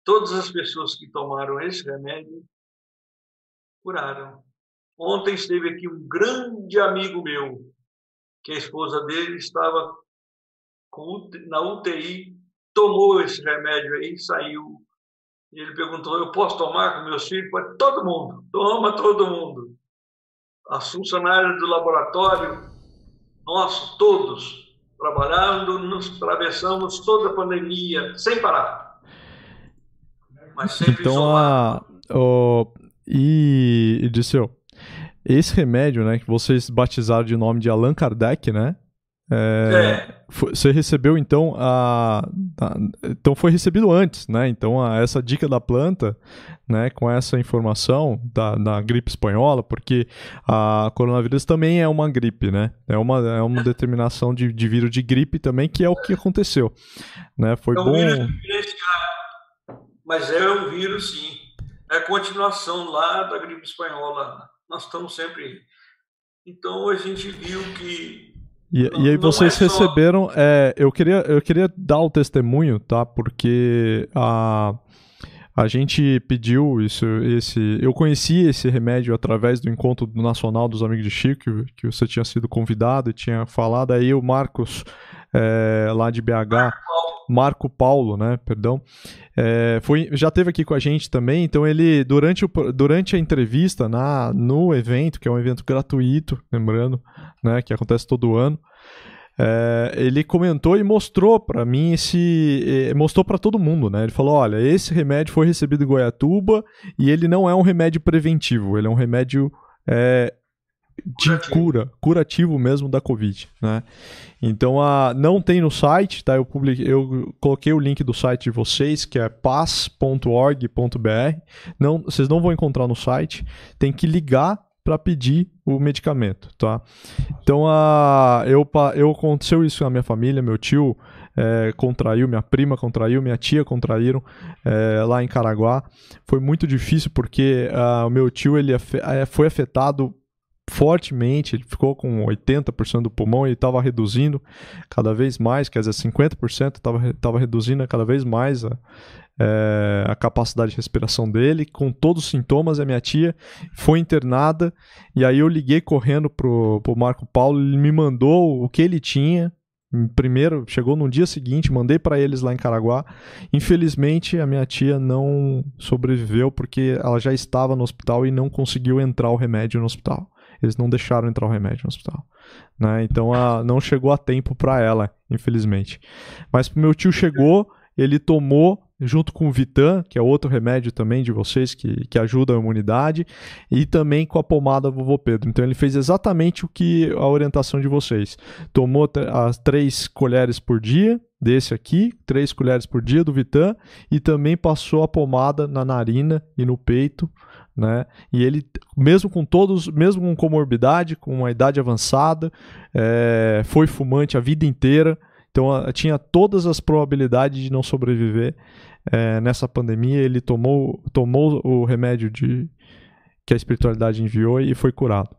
Todas as pessoas que tomaram esse remédio curaram. Ontem esteve aqui um grande amigo meu, que a esposa dele estava na UTI, tomou esse remédio aí, saiu e ele perguntou: Eu posso tomar com meus filhos? Pode, todo mundo, toma todo mundo. As funcionárias do laboratório, nós todos, trabalhando, nos atravessamos toda a pandemia, sem parar. Mas sempre então, a, o, e, e Disseu, esse remédio, né, que vocês batizaram de nome de Allan Kardec, né? É, é. Você recebeu então a, a, então foi recebido antes, né? Então a, essa dica da planta, né? Com essa informação da, da gripe espanhola, porque a coronavírus também é uma gripe, né? É uma, é uma determinação de, de vírus de gripe também que é o que aconteceu, né? Foi é um bom. Vírus mas é um vírus sim. É a continuação lá da gripe espanhola. Nós estamos sempre. Então a gente viu que E, e aí vocês é só... receberam. É, eu, queria, eu queria dar o testemunho, tá? Porque a. A gente pediu isso, esse. Eu conheci esse remédio através do encontro nacional dos amigos de Chico, que você tinha sido convidado e tinha falado. Aí o Marcos, é, lá de BH, Marco Paulo, né? Perdão, é, foi, já teve aqui com a gente também. Então ele durante, o, durante a entrevista na no evento, que é um evento gratuito, lembrando, né? Que acontece todo ano. É, ele comentou e mostrou para mim esse. mostrou para todo mundo, né? Ele falou: olha, esse remédio foi recebido em Goiatuba e ele não é um remédio preventivo, ele é um remédio é, de cura, curativo mesmo da Covid, né? Então, a, não tem no site, tá? Eu, publiquei, eu coloquei o link do site de vocês, que é paz.org.br. Não, vocês não vão encontrar no site. Tem que ligar para pedir o medicamento, tá? Então, a, eu, eu aconteceu isso na minha família, meu tio é, contraiu, minha prima contraiu, minha tia contraíram é, lá em Caraguá. Foi muito difícil porque uh, o meu tio ele é, foi afetado fortemente, ele ficou com 80% do pulmão e estava reduzindo cada vez mais, quer dizer, 50% estava reduzindo cada vez mais a, é, a capacidade de respiração dele, com todos os sintomas. A minha tia foi internada e aí eu liguei correndo pro, pro Marco Paulo, ele me mandou o que ele tinha. Primeiro, chegou no dia seguinte, mandei para eles lá em Caraguá. Infelizmente, a minha tia não sobreviveu porque ela já estava no hospital e não conseguiu entrar o remédio no hospital. Eles não deixaram entrar o remédio no hospital. Né? Então, a, não chegou a tempo para ela, infelizmente. Mas pro meu tio chegou, ele tomou junto com o Vitan, que é outro remédio também de vocês que, que ajuda a imunidade, e também com a pomada vovô Pedro. Então ele fez exatamente o que a orientação de vocês. Tomou as três colheres por dia desse aqui, três colheres por dia do Vitan, e também passou a pomada na narina e no peito. Né? E ele, mesmo com todos, mesmo com comorbidade, com uma idade avançada, é, foi fumante a vida inteira, então tinha todas as probabilidades de não sobreviver é, nessa pandemia. Ele tomou, tomou o remédio de, que a espiritualidade enviou e foi curado.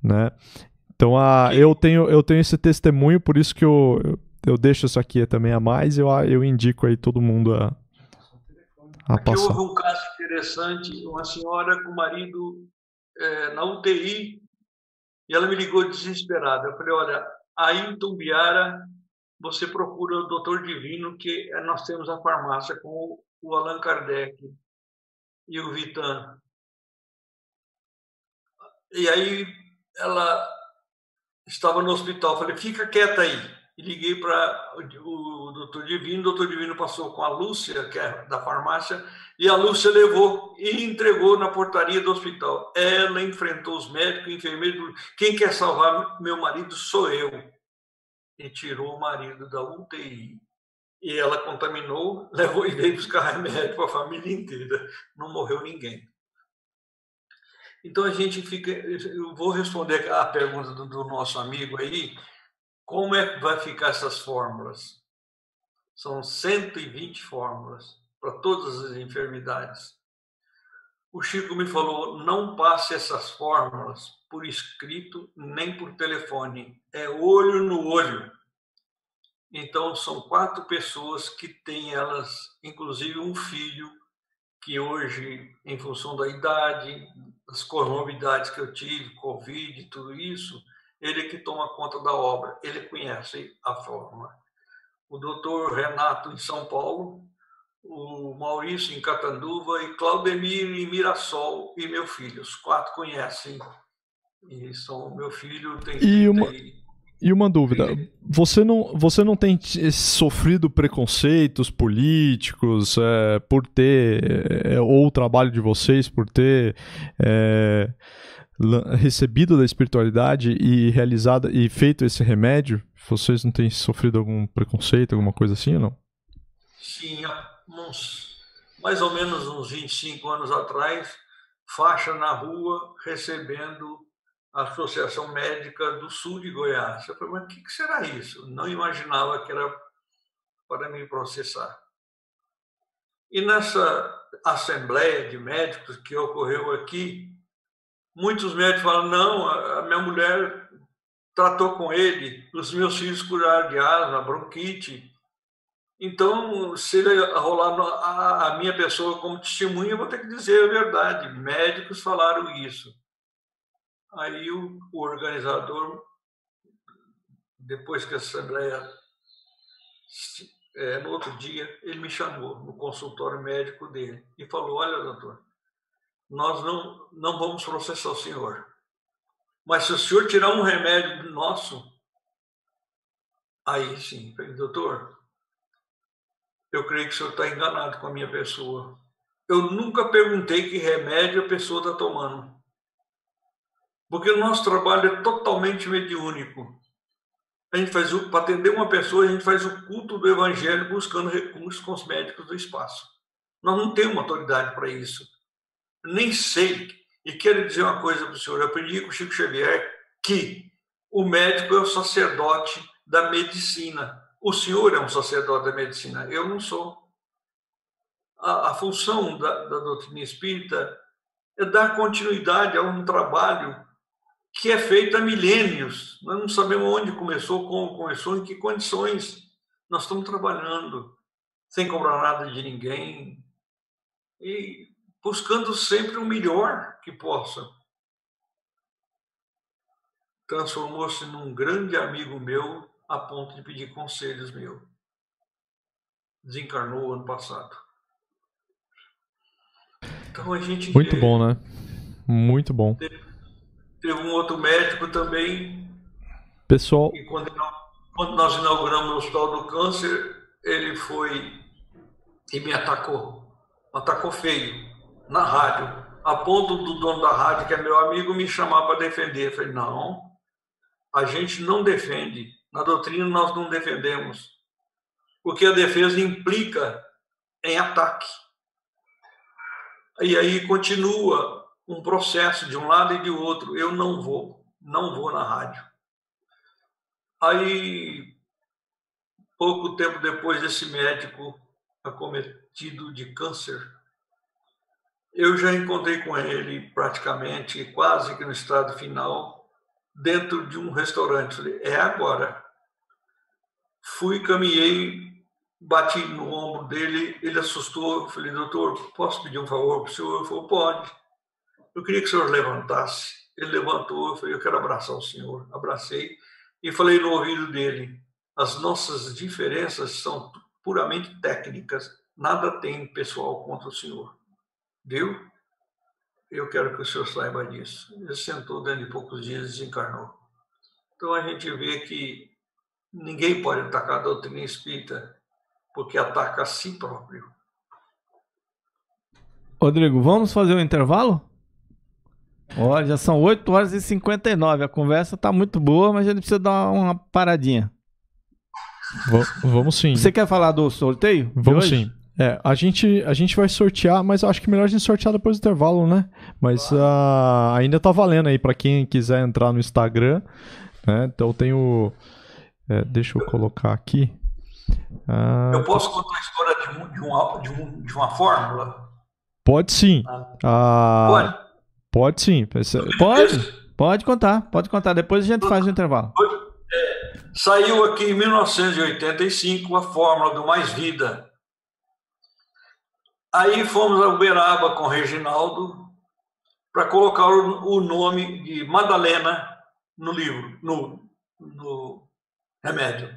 Né? Então a, eu, tenho, eu tenho esse testemunho, por isso que eu, eu, eu deixo isso aqui também a mais. Eu, eu indico aí todo mundo a, a aqui passar. houve um caso interessante: uma senhora com o marido é, na UTI e ela me ligou desesperada. Eu falei: olha, aí em Tumbiara você procura o Doutor Divino, que nós temos a farmácia com o Allan Kardec e o Vitan. E aí ela estava no hospital, falei, fica quieta aí. E liguei para o doutor Divino, o doutor Divino passou com a Lúcia, que é da farmácia, e a Lúcia levou e entregou na portaria do hospital. Ela enfrentou os médicos, enfermeiros, quem quer salvar meu marido sou eu e tirou o marido da UTI. E ela contaminou, (laughs) levou e veio buscar remédio para a família inteira. Não morreu ninguém. Então a gente fica. Eu vou responder a pergunta do, do nosso amigo aí. Como é que vai ficar essas fórmulas? São 120 fórmulas para todas as enfermidades. O Chico me falou: não passe essas fórmulas por escrito nem por telefone, é olho no olho. Então, são quatro pessoas que têm elas, inclusive um filho, que hoje, em função da idade, das comorbidades que eu tive, Covid, tudo isso, ele é que toma conta da obra, ele conhece a forma. O doutor Renato, em São Paulo, o Maurício, em Catanduva, e Claudemir, em Mirassol, e meu filho. Os quatro conhecem e são meu filho tem e uma, e uma dúvida, você não, você não tem sofrido preconceitos políticos é, por ter, é, ou o trabalho de vocês por ter é, recebido da espiritualidade e realizado e feito esse remédio? Vocês não têm sofrido algum preconceito, alguma coisa assim ou não? Sim, uns, mais ou menos uns 25 anos atrás, faixa na rua recebendo a Associação Médica do Sul de Goiás. Eu falei, mas o que será isso? Não imaginava que era para me processar. E nessa assembleia de médicos que ocorreu aqui, muitos médicos falam: não, a minha mulher tratou com ele os meus filhos curaram de asma, bronquite. Então, se ele rolar a, minha pessoa como testemunha, eu vou ter que dizer a verdade. Médicos falaram isso. Aí o, o organizador, depois que a Assembleia, é, no outro dia, ele me chamou no consultório médico dele e falou: Olha, doutor, nós não, não vamos processar o senhor. Mas se o senhor tirar um remédio nosso, aí sim, doutor, eu creio que o senhor está enganado com a minha pessoa. Eu nunca perguntei que remédio a pessoa está tomando. Porque o nosso trabalho é totalmente mediúnico. A gente faz para atender uma pessoa, a gente faz o culto do evangelho buscando recursos com os médicos do espaço. Nós não temos autoridade para isso. Nem sei. E quero dizer uma coisa para o senhor. Eu aprendi com o Chico Xavier que o médico é o sacerdote da medicina. O senhor é um sacerdote da medicina. Eu não sou. A, a função da, da doutrina espírita é dar continuidade a um trabalho que é feito há milênios. Nós não sabemos onde começou, como começou, em que condições nós estamos trabalhando, sem cobrar nada de ninguém e buscando sempre o melhor que possa. Transformou-se num grande amigo meu a ponto de pedir conselhos meu. Desencarnou ano passado. Então a gente. Muito bom, né? Muito bom. Teve um outro médico também. Pessoal. E quando, quando nós inauguramos o Hospital do Câncer, ele foi e me atacou. Atacou feio, na rádio. A ponto do dono da rádio, que é meu amigo, me chamar para defender. Eu falei: não, a gente não defende. Na doutrina nós não defendemos. Porque a defesa implica em ataque. E aí continua um processo de um lado e de outro. Eu não vou, não vou na rádio. Aí, pouco tempo depois desse médico acometido de câncer, eu já encontrei com ele praticamente quase que no estado final, dentro de um restaurante. Falei, é agora. Fui, caminhei, bati no ombro dele, ele assustou. Falei, doutor, posso pedir um favor para o senhor? Ele falou, pode. Eu queria que o senhor levantasse. Ele levantou, eu falei, eu quero abraçar o senhor. Abracei e falei no ouvido dele, as nossas diferenças são puramente técnicas, nada tem pessoal contra o senhor. Viu? Eu quero que o senhor saiba disso. Ele sentou dentro de poucos dias e desencarnou. Então a gente vê que ninguém pode atacar a doutrina espírita porque ataca a si próprio. Rodrigo, vamos fazer um intervalo? Olha, já são 8 horas e 59. A conversa tá muito boa, mas a gente precisa dar uma paradinha. V vamos sim. Você quer falar do sorteio? Vamos sim. É, a gente, a gente vai sortear, mas eu acho que melhor a gente sortear depois do intervalo, né? Mas uh, ainda tá valendo aí para quem quiser entrar no Instagram. Né? Então tem o. É, deixa eu colocar aqui. Uh, eu posso contar a história de, um, de, uma, de, um, de uma fórmula? Pode sim. Ah, pode. Pode sim. Pode, pode contar, pode contar. Depois a gente faz o intervalo. É, saiu aqui em 1985 a fórmula do Mais Vida. Aí fomos a Uberaba com o Reginaldo para colocar o, nome de Madalena no livro, no, no remédio.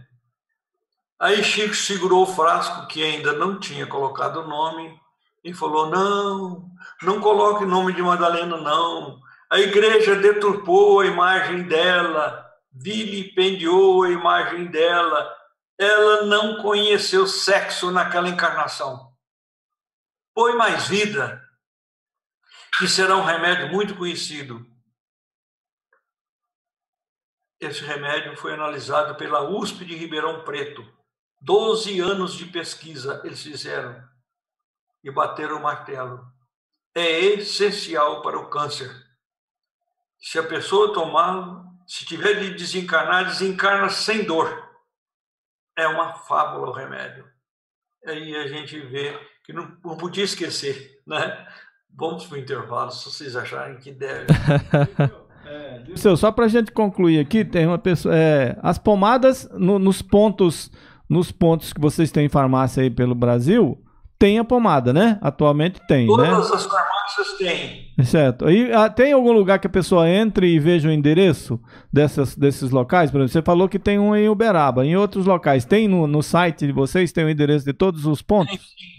Aí Chico segurou o frasco que ainda não tinha colocado o nome e falou: não, não coloque o nome de Madalena, não. A igreja deturpou a imagem dela, vilipendiou a imagem dela. Ela não conheceu sexo naquela encarnação. Põe mais vida, que será um remédio muito conhecido. Esse remédio foi analisado pela USP de Ribeirão Preto. Doze anos de pesquisa eles fizeram e bater o martelo. É essencial para o câncer. Se a pessoa tomar, se tiver de desencarnar, desencarna sem dor. É uma fábula o remédio. Aí a gente vê que não, não podia esquecer, né? Vamos para o intervalo, se vocês acharem que deve. (laughs) Seu, só pra gente concluir aqui, tem uma pessoa. é, as pomadas no- nos pontos. Nos pontos que vocês têm em farmácia aí pelo Brasil, tem a pomada, né? Atualmente tem, né? Todas as farmácias têm. Certo. E ah, tem algum lugar que a pessoa entre e veja o endereço dessas, desses locais? Por exemplo, você falou que tem um em Uberaba. Em outros locais, tem no, no site de vocês, tem o endereço de todos os pontos? Tem.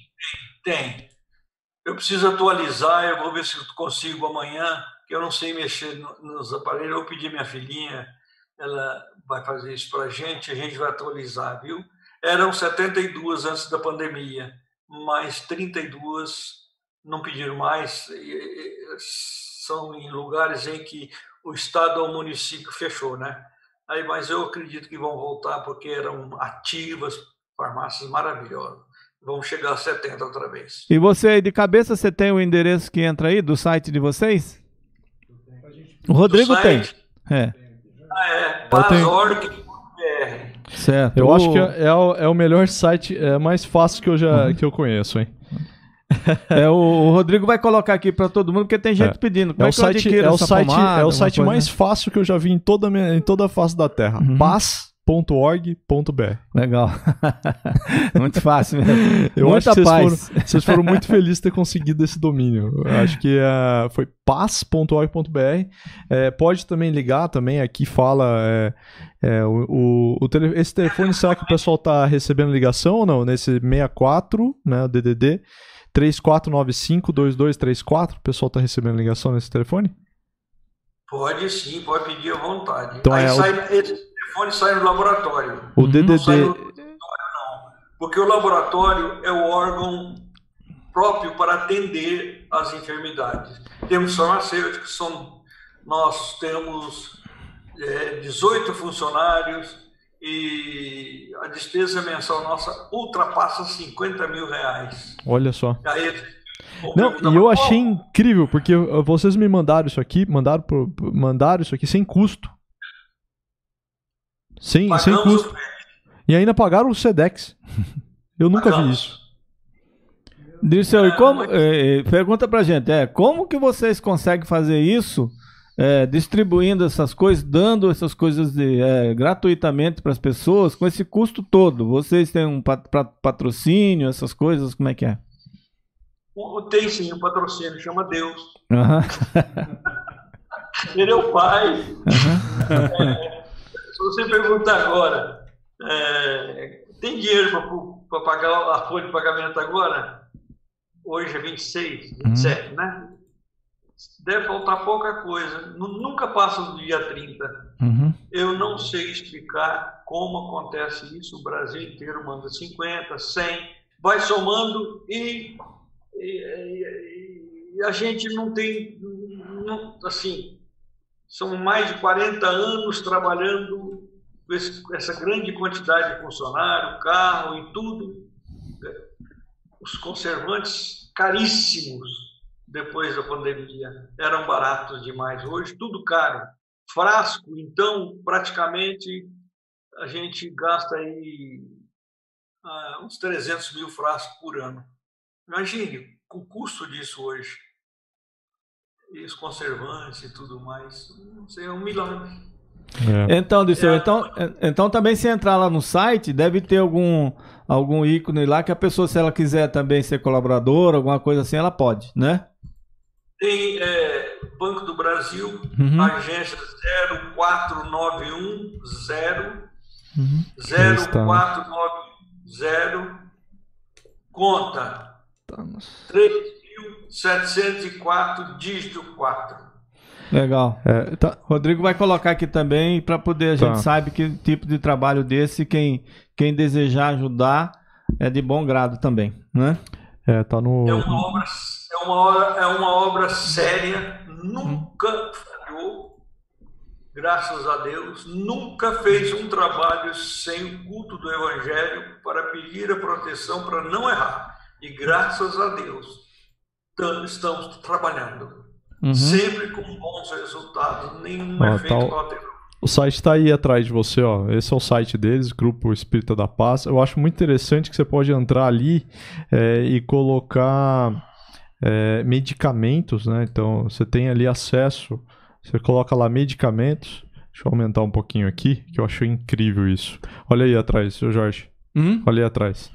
Eu preciso atualizar, eu vou ver se consigo amanhã, que eu não sei mexer no- nos aparelhos. Eu pedi minha filhinha, ela vai fazer isso para a gente, a gente vai atualizar, viu? Eram 72 antes da pandemia, mas 32 não pediram mais. São em lugares em que o Estado ou o município fechou, né? Aí, mas eu acredito que vão voltar porque eram ativas, farmácias maravilhosas. Vão chegar a 70 outra vez. E você aí de cabeça, você tem o endereço que entra aí do site de vocês? O Rodrigo tem. É, Ah, é, paz.org.br. certo. Eu O- acho que é, é o, é o melhor site, é mais fácil que eu já que eu conheço, hein? é, o, o Rodrigo vai colocar aqui pra todo mundo, porque tem gente É. pedindo. Como É é, o eu site, é o site, pomada, é o site coisa, mais né? fácil que eu já vi em toda, a minha- em toda a face da Terra. Uhum. paz.org.br. Legal. (laughs) Muito fácil mesmo. Eu Muita acho que vocês paz. foram, vocês foram muito felizes de ter conseguido esse domínio. Eu acho que eh, foi paz.org.br. Eh, pode também ligar, também aqui fala. eh, eh, o, o- o tele- esse telefone, será que o pessoal está recebendo ligação ou não? Nesse 64, né, o DDD 3495-2234, o pessoal está recebendo ligação nesse telefone? Pode sim, pode pedir à vontade. Então Aí é o- sai, esse telefone sai no laboratório. O Uhum. Não sai DDD. no consultório, não. Porque o laboratório é o órgão próprio para atender as enfermidades. Temos farmacêuticos, são, nós temos é, 18 funcionários e a despesa mensal nossa ultrapassa 50 mil reais. Olha só. Aí, Não, pergunta, e eu "Mas achei como?" incrível, porque vocês me mandaram isso aqui, mandaram, mandaram isso aqui sem custo. Sem, sem Pagamos custo. E ainda pagaram o Sedex. (laughs) Eu nunca vi Pagamos. isso. Dirceu, e como, mas- é, é, pergunta pra gente, é, como que vocês conseguem fazer isso, é, distribuindo essas coisas, dando essas coisas de, é, gratuitamente para as pessoas, com esse custo todo? Vocês têm um pat- patrocínio, essas coisas, como é que é? Tem sim um patrocínio, chama Deus. Aham, (laughs) Ele é o pai. (laughs) É, se você perguntar agora, é, tem dinheiro para pagar a folha de pagamento agora? Hoje é 26, 27, né? Deve faltar pouca coisa. Nu- Nunca passa do dia 30. uhum, Eu não sei explicar como acontece isso. O Brasil inteiro manda 50, 100, vai somando e, e- e- e a gente não tem, não- assim, são mais de 40 anos trabalhando com esse- essa grande quantidade de funcionário, carro e tudo. Os conservantes caríssimos depois da pandemia eram baratos demais. Hoje tudo caro frasco, então praticamente a gente gasta aí ah, uns 300 mil frascos por ano. Imagine o custo disso hoje e os conservantes e tudo mais. Sei, é um milagre. É. Então, Disseu, é, então, então também se entrar lá no site, deve ter algum, algum ícone lá que a pessoa, se ela quiser também ser colaboradora, alguma coisa assim, ela pode, né? Tem é, Banco do Brasil, uhum. agência 04910 uhum. 0490 conta tá, 3 704, dígito 4. Legal. É, tá. Rodrigo vai colocar aqui também para poder a tá. gente sabe que tipo de trabalho desse quem quem desejar ajudar é de bom grado também, né? É, tá no... é, uma, obra, é, uma, é uma obra séria, nunca falhou, graças a Deus, nunca fez um trabalho sem o culto do Evangelho para pedir a proteção para não errar. E graças a Deus, estamos trabalhando. Uhum. Sempre com bons resultados, nenhum Ó, efeito tá o- colateral. O site tá aí atrás de você, ó. Esse é o site deles, Grupo Espírita da Paz. Eu acho muito interessante que você pode entrar ali é, e colocar é, medicamentos, né? Então você tem ali acesso. Você coloca lá medicamentos. Deixa eu aumentar um pouquinho aqui, que eu achei incrível isso. Olha aí atrás, seu Jorge. Hum? Olha aí atrás.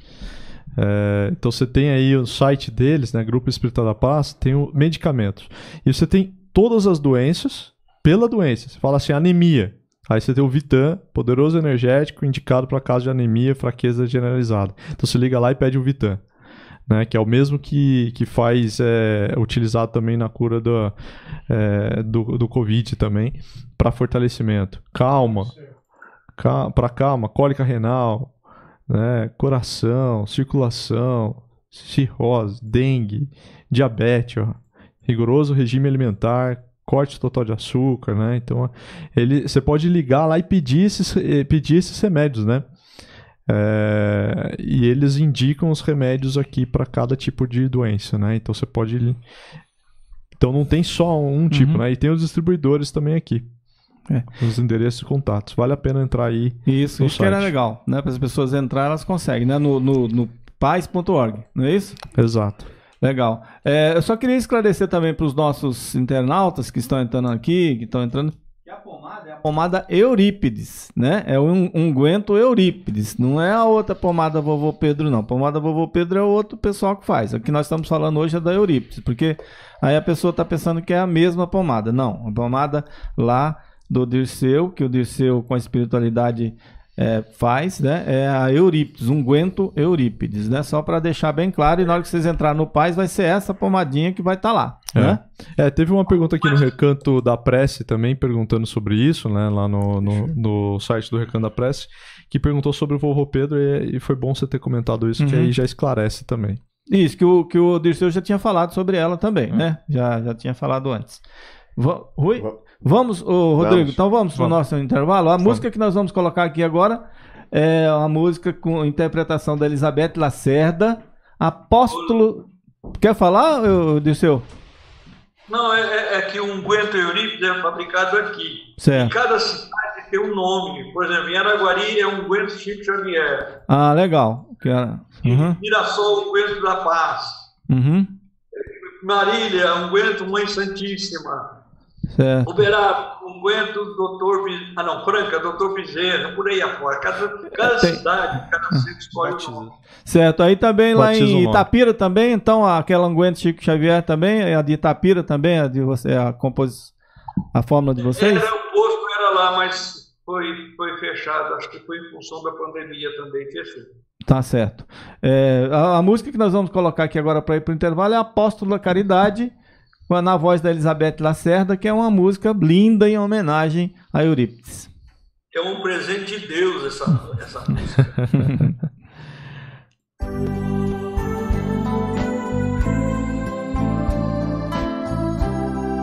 É, então você tem aí o site deles, né? Grupo Espírita da Paz, tem o medicamentos. E você tem todas as doenças pela doença. Você fala assim, anemia. Aí você tem o Vitan, poderoso energético, indicado para caso de anemia, fraqueza generalizada. Então você liga lá e pede o Vitan. Né, que é o mesmo que, que faz é, utilizado também na cura do, é, do, do Covid também, para fortalecimento. Calma, cal, para calma, cólica renal, né, coração, circulação, cirrose, dengue, diabetes, ó, rigoroso regime alimentar, corte total de açúcar, né? Então, ele, você pode ligar lá e pedir esses, eh, pedir esses remédios, né? É, e eles indicam os remédios aqui para cada tipo de doença, né? Então você pode. Então não tem só um tipo, Uhum. né? E tem os distribuidores também aqui. É. Os endereços e contatos. Vale a pena entrar aí. Isso, isso que era site. legal, né? Para as pessoas entrarem, elas conseguem, né? No, no, no paz.org, não é isso? Exato. Legal. É, eu só queria esclarecer também para os nossos internautas que estão entrando aqui, que estão entrando, que a pomada é a pomada Eurípides, né? É um unguento Eurípides, não é a outra pomada Vovô Pedro, não. Pomada Vovô Pedro é o outro pessoal que faz. O que nós estamos falando hoje é da Eurípides, porque aí a pessoa está pensando que é a mesma pomada. Não, a pomada lá do Dirceu, que o Dirceu com a espiritualidade é, faz, né? É a Eurípides, unguento Eurípides, né? Só para deixar bem claro, e na hora que vocês entrarem no Paz, vai ser essa pomadinha que vai estar lá, né? É, teve uma pergunta aqui no Recanto da Prece também, perguntando sobre isso, né? Lá no, no, no site do Recanto da Prece, que perguntou sobre o vovô Pedro e, e foi bom você ter comentado isso, que Uhum. aí já esclarece também. Isso, que o, que o Dirceu já tinha falado sobre ela também, né? Já, já tinha falado antes. Rui? Va- Vamos, ô, Rodrigo, Vamos. então vamos pro Vamos. nosso intervalo. A música que nós vamos colocar aqui agora é uma música com interpretação da Elizabeth Lacerda, Apóstolo. Quer falar, ô, Dirceu? Não, é, é- é que o unguento Eurípides é fabricado aqui. E Certo. cada cidade tem um nome. Por exemplo, em Araguari é unguento Chico Xavier. Ah, legal. Que era- Uhum, Em Mirassol, unguento da Paz. uhum, Marília, unguento Mãe Santíssima. Certo. Uberaba, unguento Doutor... Ah, não, Franca, Doutor Bezerra, por aí afora. Cada, cada Tem- cidade, cada centro escolhe um. Certo, aí também lá Batiza em nome. Itapira também, então aquela unguento Chico Xavier também, a de Itapira também, a de você, a compos... a fórmula de vocês? Era, o posto era lá, mas foi, foi fechado. Acho que foi em função da pandemia também, fechou. Tá certo. É, a, a música que nós vamos colocar aqui agora para ir para o intervalo é Apóstolo da Caridade, na voz da Elizabeth Lacerda, que é uma música linda em homenagem a Eurípides. É um presente de Deus essa, essa (laughs) música.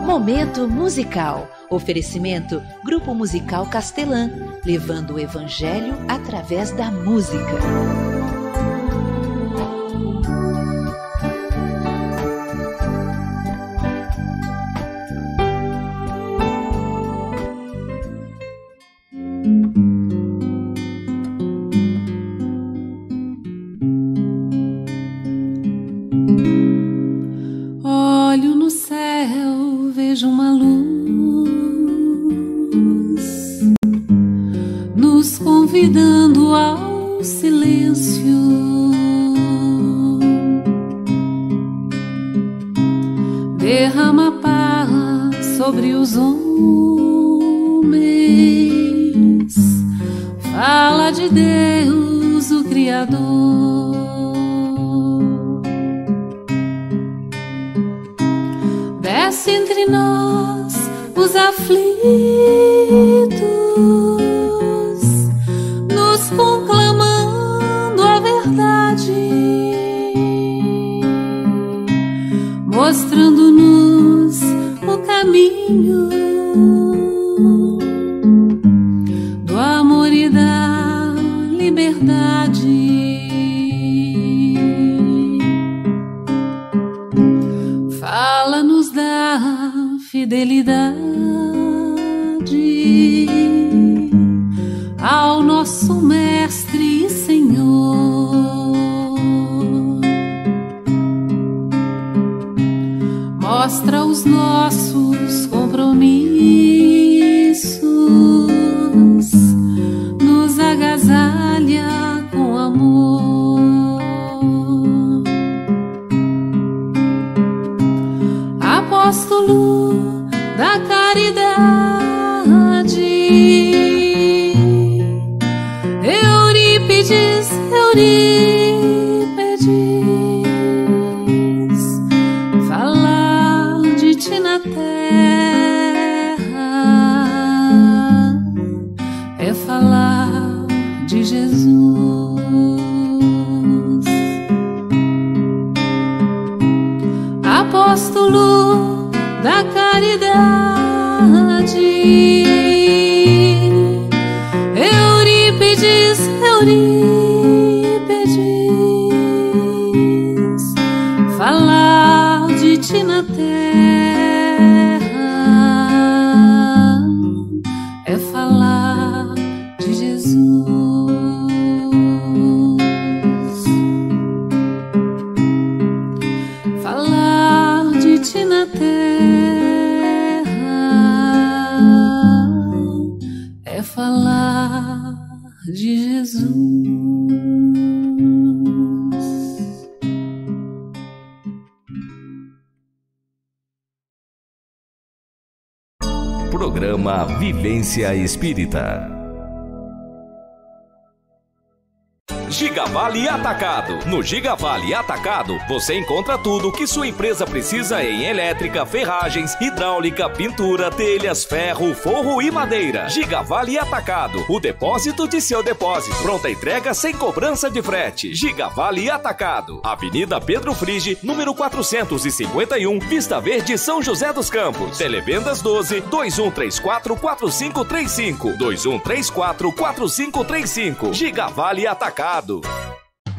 Momento musical. Oferecimento Grupo Musical Castelã, levando o evangelho através da música. Vivência Espírita. Gigavale Atacado. No Gigavale Atacado, você encontra tudo que sua empresa precisa em elétrica, ferragens, hidráulica, pintura, telhas, ferro, forro e madeira. Gigavale Atacado. O depósito de seu depósito. Pronta entrega sem cobrança de frete. Gigavale Atacado. Avenida Pedro Frige, número 451, Vista Verde, São José dos Campos. Televendas 12 2134 4535. 2134 4535. Gigavale Atacado.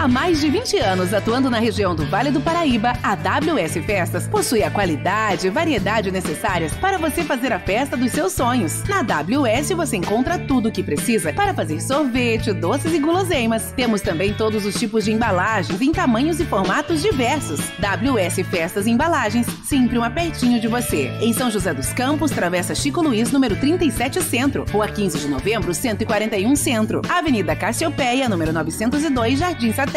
Há mais de 20 anos atuando na região do Vale do Paraíba, a WS Festas possui a qualidade e variedade necessárias para você fazer a festa dos seus sonhos. Na WS você encontra tudo o que precisa para fazer sorvete, doces e guloseimas. Temos também todos os tipos de embalagens em tamanhos e formatos diversos. WS Festas e Embalagens, sempre um pertinho de você. Em São José dos Campos, Travessa Chico Luiz, número 37 Centro. Rua 15 de Novembro, 141 Centro. Avenida Cassiopeia, número 902, Jardim Satélite.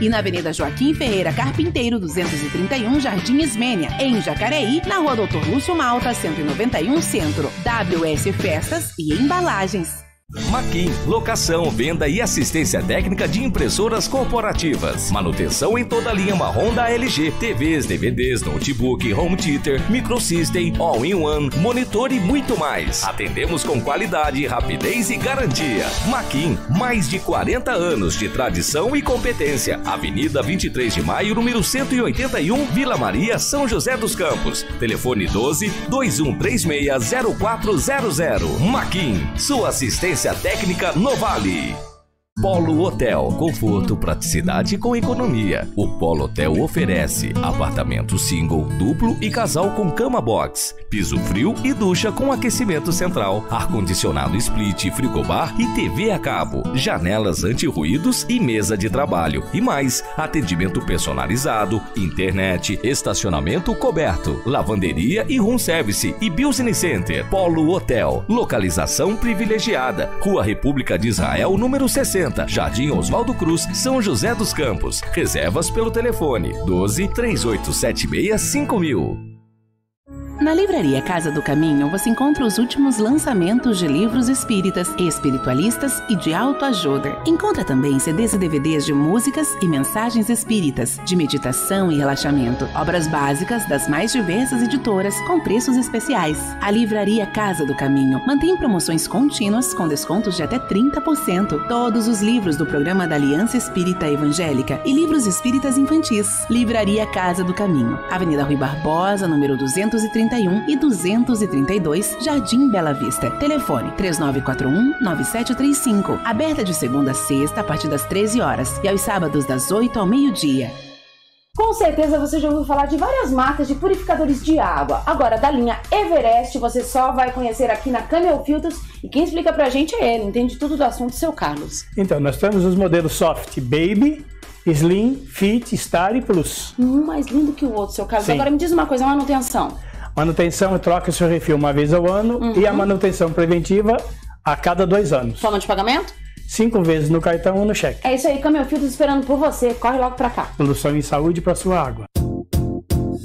E na Avenida Joaquim Ferreira Carpinteiro, 231, Jardim Ismênia. Em Jacareí, na Rua Doutor Lúcio Malta, 191 Centro. WS Festas e Embalagens. Maquin, locação, venda e assistência técnica de impressoras corporativas. Manutenção em toda a linha marrom da LG. TVs, DVDs, notebook, home theater, microsystem, all-in-one, monitor e muito mais. Atendemos com qualidade, rapidez e garantia. Maquin, mais de 40 anos de tradição e competência. Avenida 23 de Maio, número 181, Vila Maria, São José dos Campos. Telefone 12 2136 0400. Maquin, sua assistência técnica no Vale. Polo Hotel, conforto, praticidade com economia. O Polo Hotel oferece apartamento single, duplo e casal com cama box, piso frio e ducha com aquecimento central, ar-condicionado split, frigobar e TV a cabo, janelas anti-ruídos e mesa de trabalho. E mais, atendimento personalizado, internet, estacionamento coberto, lavanderia e room service e business center. Polo Hotel, localização privilegiada, Rua República de Israel, número 60. Jardim Oswaldo Cruz, São José dos Campos. Reservas pelo telefone 12 3876 5000. Na livraria Casa do Caminho você encontra os últimos lançamentos de livros espíritas, espiritualistas e de autoajuda. Encontra também CDs e DVDs de músicas e mensagens espíritas, de meditação e relaxamento, obras básicas das mais diversas editoras com preços especiais. A livraria Casa do Caminho mantém promoções contínuas com descontos de até 30%. Todos os livros do programa da Aliança Espírita Evangélica e livros espíritas infantis. Livraria Casa do Caminho, Avenida Rui Barbosa, número 230 e 232, Jardim Bela Vista. Telefone 3941-9735. Aberta de segunda a sexta a partir das 13 horas e aos sábados das 8 ao meio-dia. Com certeza você já ouviu falar de várias marcas de purificadores de água. Agora, da linha Everest, você só vai conhecer aqui na Camel Filters e quem explica pra gente é ele, entende tudo do assunto, seu Carlos. Então, nós temos os modelos Soft Baby, Slim, Fit, Star e Plus. Um mais lindo que o outro, seu Carlos. Sim. Agora me diz uma coisa, manutenção. Manutenção troca seu refil uma vez ao ano Uhum. e a manutenção preventiva a cada dois anos. Forma de pagamento? Cinco vezes no cartão ou no cheque. É isso aí, Camel Filters esperando por você. Corre logo pra cá. Solução em saúde para sua água.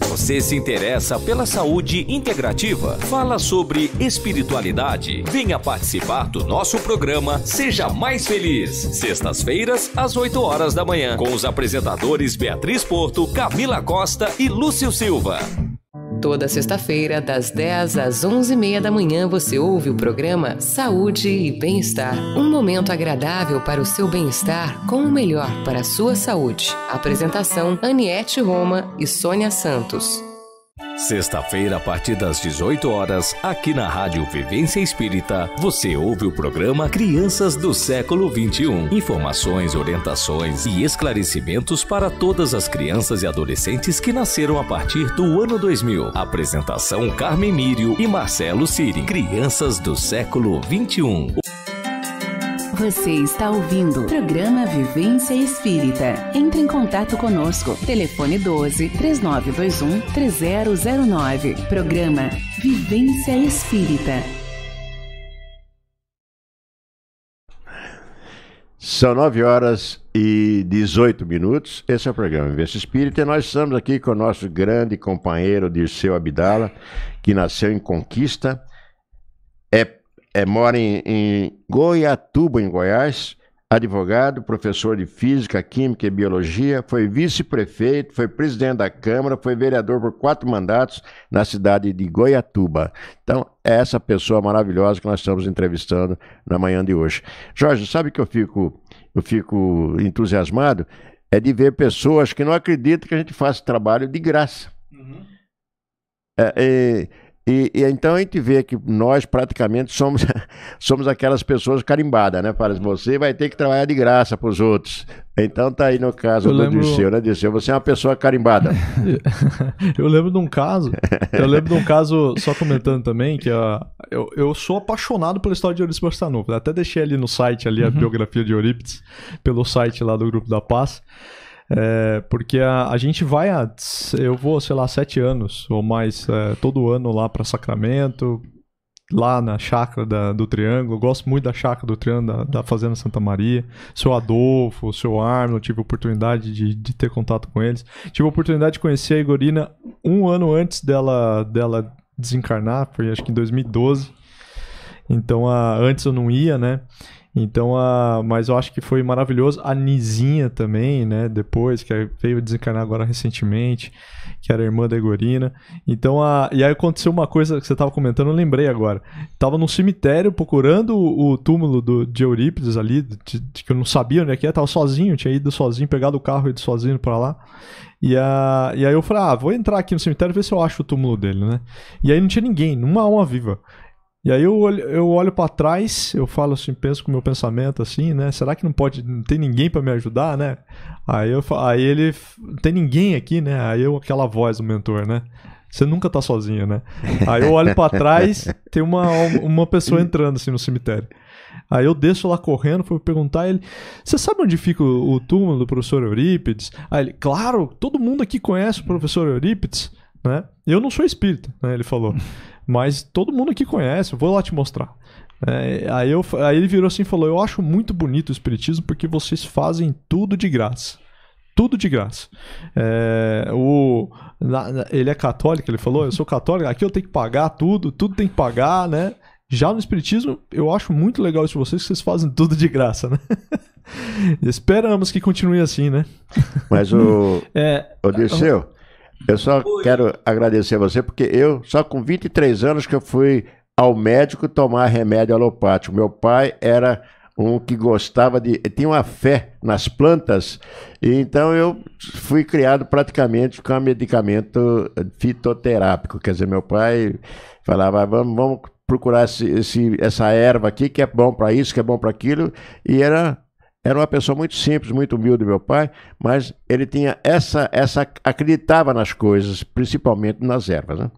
Você Você se interessa pela saúde integrativa? Fala sobre espiritualidade? Venha participar do nosso programa Seja Mais Feliz. Sextas-feiras, às 8 horas da manhã, com os apresentadores Beatriz Porto, Camila Costa e Lúcio Silva. Toda sexta-feira, das 10 às 11h30 da manhã, você ouve o programa Saúde e Bem-Estar. Um momento agradável para o seu bem-estar com o melhor para a sua saúde. Apresentação: Aniette Roma e Sônia Santos. Sexta-feira, a partir das 18 horas, aqui na Rádio Vivência Espírita, você ouve o programa Crianças do Século XXI. Informações, orientações e esclarecimentos para todas as crianças e adolescentes que nasceram a partir do ano 2000. Apresentação Carmen Mírio e Marcelo Siri. Crianças do Século XXI. Você está ouvindo o programa Vivência Espírita. Entre em contato conosco. Telefone 12 3921 3009. Programa Vivência Espírita. São 9 horas e 18 minutos. Esse é o programa Vivência Espírita e nós estamos aqui com o nosso grande companheiro Dirceu Abdala, que nasceu em Conquista, é, é mora em, em Goiatuba, em Goiás, advogado, professor de Física, Química e Biologia, foi vice-prefeito, foi presidente da Câmara, foi vereador por quatro mandatos na cidade de Goiatuba. Então, é essa pessoa maravilhosa que nós estamos entrevistando na manhã de hoje. Jorge, sabe que eu fico, eu fico entusiasmado? É de ver pessoas que não acreditam que a gente faça trabalho de graça. É, é, e, e então a gente vê que nós praticamente somos, (laughs) somos aquelas pessoas carimbadas, né? Para você vai ter que trabalhar de graça para os outros. Então tá aí no caso Eu do lembro- Dirceu, né, Dirceu? Você é uma pessoa carimbada. (laughs) eu lembro de um caso. Eu lembro de um caso, só comentando também, que a, eu, eu sou apaixonado pela história de Eurípides Barçanufo. Até deixei ali no site ali a biografia de Eurípides, pelo site lá do Grupo da Paz. É, porque a, a gente vai a. Eu vou, sei lá, sete anos ou mais, é, todo ano lá para Sacramento, lá na chácara da- do Triângulo. Eu Gosto muito da chácara do Triângulo, da, da Fazenda Santa Maria. Seu Adolfo, seu Arno, tive oportunidade de, de ter contato com eles. Tive oportunidade de conhecer a Igorina um ano antes dela, dela desencarnar, foi acho que em 2012. Então, a, antes eu não ia, né? Então, a, mas eu acho que foi maravilhoso. A Nizinha também, né? Depois, que veio desencarnar agora recentemente, que era irmã da Egorina. Então, a, e aí aconteceu uma coisa que você estava comentando, eu lembrei agora. Tava num cemitério procurando o, o túmulo do, de Eurípides ali, de, de que eu não sabia onde é que é, tava sozinho, tinha ido sozinho, pegado o carro e ido sozinho pra lá. E, a, e aí eu falei, ah, vou entrar aqui no cemitério ver se eu acho o túmulo dele, né? E aí não tinha ninguém, uma alma viva. E aí eu olho, eu olho para trás, eu falo assim, penso com o meu pensamento assim, né? Será que não pode, não tem ninguém para me ajudar, né? Aí eu aí ele, não tem ninguém aqui, né? Aí eu aquela voz do mentor, né? Você nunca tá sozinho, né? Aí eu olho para (laughs) trás, tem uma uma pessoa entrando assim no cemitério. Aí eu desço lá correndo, fui perguntar ele: Você sabe onde fica o, o túmulo do professor Eurípides? Aí ele: Claro, todo mundo aqui conhece o professor Eurípides, né? Eu não sou espírita, né? Ele falou. Mas todo mundo aqui conhece, eu vou lá te mostrar. É, aí, eu, aí ele virou assim e falou: Eu acho muito bonito o Espiritismo porque vocês fazem tudo de graça. Tudo de graça. É, o, na- na- ele é católico, ele falou: Eu sou católico, aqui eu tenho que pagar tudo, tudo tem que pagar, né? Já no Espiritismo, eu acho muito legal isso de vocês, que vocês fazem tudo de graça, né? (laughs) Esperamos que continue assim, né? Mas o, (laughs) É, o Dirceu, eu só quero agradecer a você, porque eu, só com 23 anos que eu fui ao médico tomar remédio alopático. Meu pai era um que gostava de. tinha uma fé nas plantas, e então eu fui criado praticamente com medicamento fitoterápico. Quer dizer, meu pai falava, vamos, vamos procurar esse, esse- essa erva aqui que é bom para isso, que é bom para aquilo, e era. Era uma pessoa muito simples, muito humilde, meu pai, mas ele tinha essa, essa acreditava nas coisas, principalmente nas ervas, né?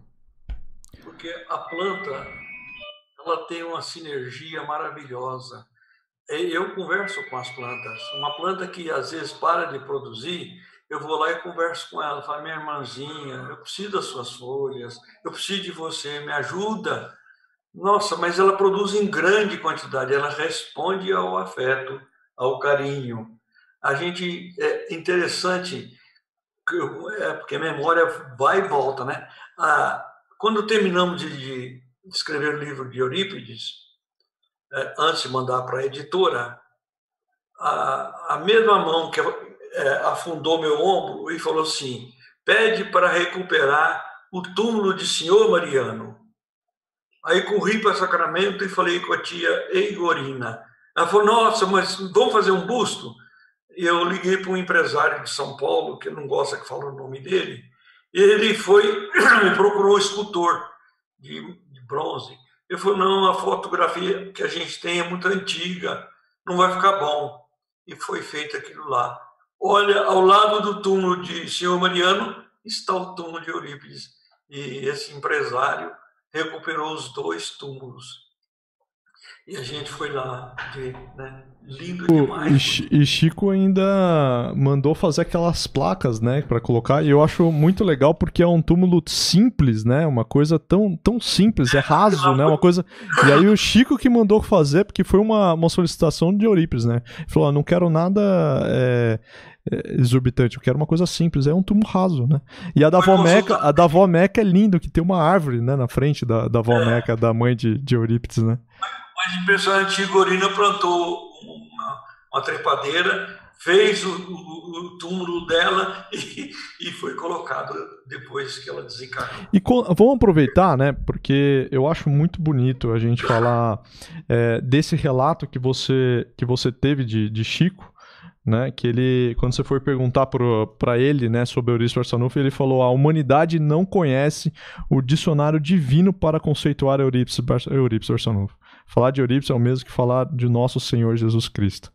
Porque a planta, ela tem uma sinergia maravilhosa. Eu converso com as plantas. Uma planta que às vezes para de produzir, eu vou lá e converso com ela. Falo, minha irmãzinha, eu preciso das suas folhas, eu preciso de você, me ajuda. Nossa, mas ela produz em grande quantidade, ela responde ao afeto, ao carinho. A gente, é interessante, é, porque a memória vai e volta, né? Ah, quando terminamos de, de, escrever o livro de Eurípides, é, antes de mandar para a editora, a, a mesma mão que é, afundou meu ombro e falou assim: pede para recuperar o túmulo de senhor Mariano. Aí corri para Sacramento e falei com a tia Eigorina. Ela falou: Nossa, mas vamos fazer um busto? E eu liguei para um empresário de São Paulo, que não gosta que fale o nome dele, e ele foi (clears throat) e procurou um escultor de, de bronze. Ele falou: Não, a fotografia que a gente tem é muito antiga, não vai ficar bom. E foi feito aquilo lá. Olha, ao lado do túmulo de Senhor Mariano está o túmulo de Eurípides. E esse empresário recuperou os dois túmulos. E a gente foi lá ver, né? Lindo demais. E Chico ainda mandou fazer aquelas placas, né, para colocar. E eu acho muito legal porque é um túmulo simples, né? Uma coisa tão, tão simples, é raso, né? Uma coisa. E aí o Chico que mandou fazer, porque foi uma, uma solicitação de Eurípides, né? Ele falou: ah, não quero nada. É é, exorbitante, eu quero uma coisa simples, é um túmulo raso, né? E a da Vó Meca, a da Vó Meca é lindo, que tem uma árvore, né, na frente da, da Vó é. Meca, da mãe de, de Eurípides, né? Mas impressionante, Igorina plantou uma, uma trepadeira, fez o, o, o túmulo dela (laughs) e, e, foi colocado depois que ela desencarnou. E com, vamos aproveitar, né? Porque eu acho muito bonito a gente falar é, desse relato que você, que você teve de, de Chico, né? Que ele, quando você for perguntar para ele, né, sobre Eurípides Barçanufo, ele falou: a humanidade não conhece o dicionário divino para conceituar Eurípides, Eurípides. Falar de Eurípides é o mesmo que falar de nosso Senhor Jesus Cristo.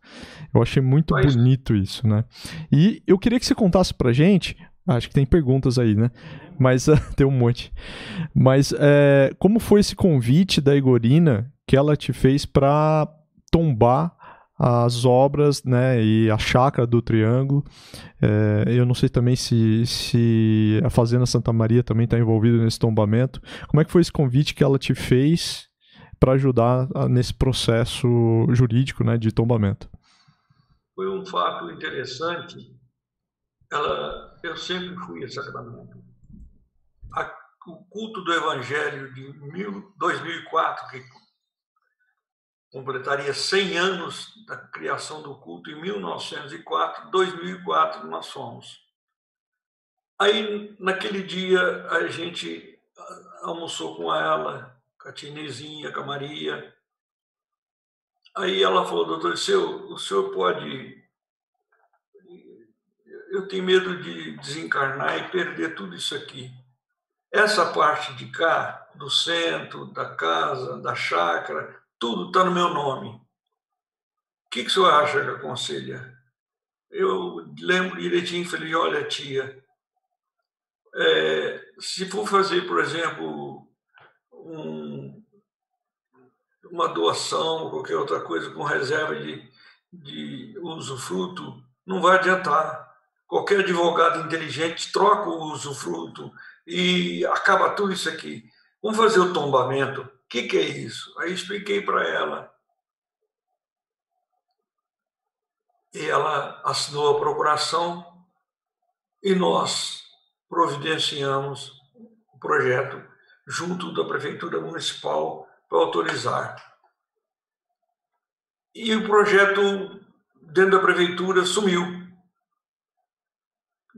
Eu achei muito Mas... bonito isso, né? E eu queria que você contasse pra gente, acho que tem perguntas aí, né? Mas (laughs) tem um monte. Mas é, como foi esse convite da Igorina que ela te fez para tombar as obras né, e a chácara do Triângulo. É, eu não sei também se, se a Fazenda Santa Maria também está envolvida nesse tombamento. Como é que foi esse convite que ela te fez para ajudar nesse processo jurídico né, de tombamento? Foi um fato interessante. Ela, eu sempre fui a Sacramento. A, o culto do Evangelho de mil, 2004, que completaria 100 anos da criação do culto em 1904, 2004 nós fomos. Aí, naquele dia, a gente almoçou com ela, com a Tinezinha, com a Maria. Aí ela falou, doutor Seu, o senhor pode... Eu tenho medo de desencarnar e perder tudo isso aqui. Essa parte de cá, do centro, da casa, da chácara, tudo está no meu nome. O que, que o senhor acha que aconselha? Eu lembro direitinho e falei, olha, tia, é, se for fazer, por exemplo, um, uma doação qualquer outra coisa com reserva de, de usufruto, não vai adiantar. Qualquer advogado inteligente troca o usufruto e acaba tudo isso aqui. Vamos fazer o tombamento que, que é isso? Aí expliquei para ela. E ela assinou a procuração e nós providenciamos o projeto junto da Prefeitura Municipal para autorizar. E o projeto dentro da Prefeitura sumiu.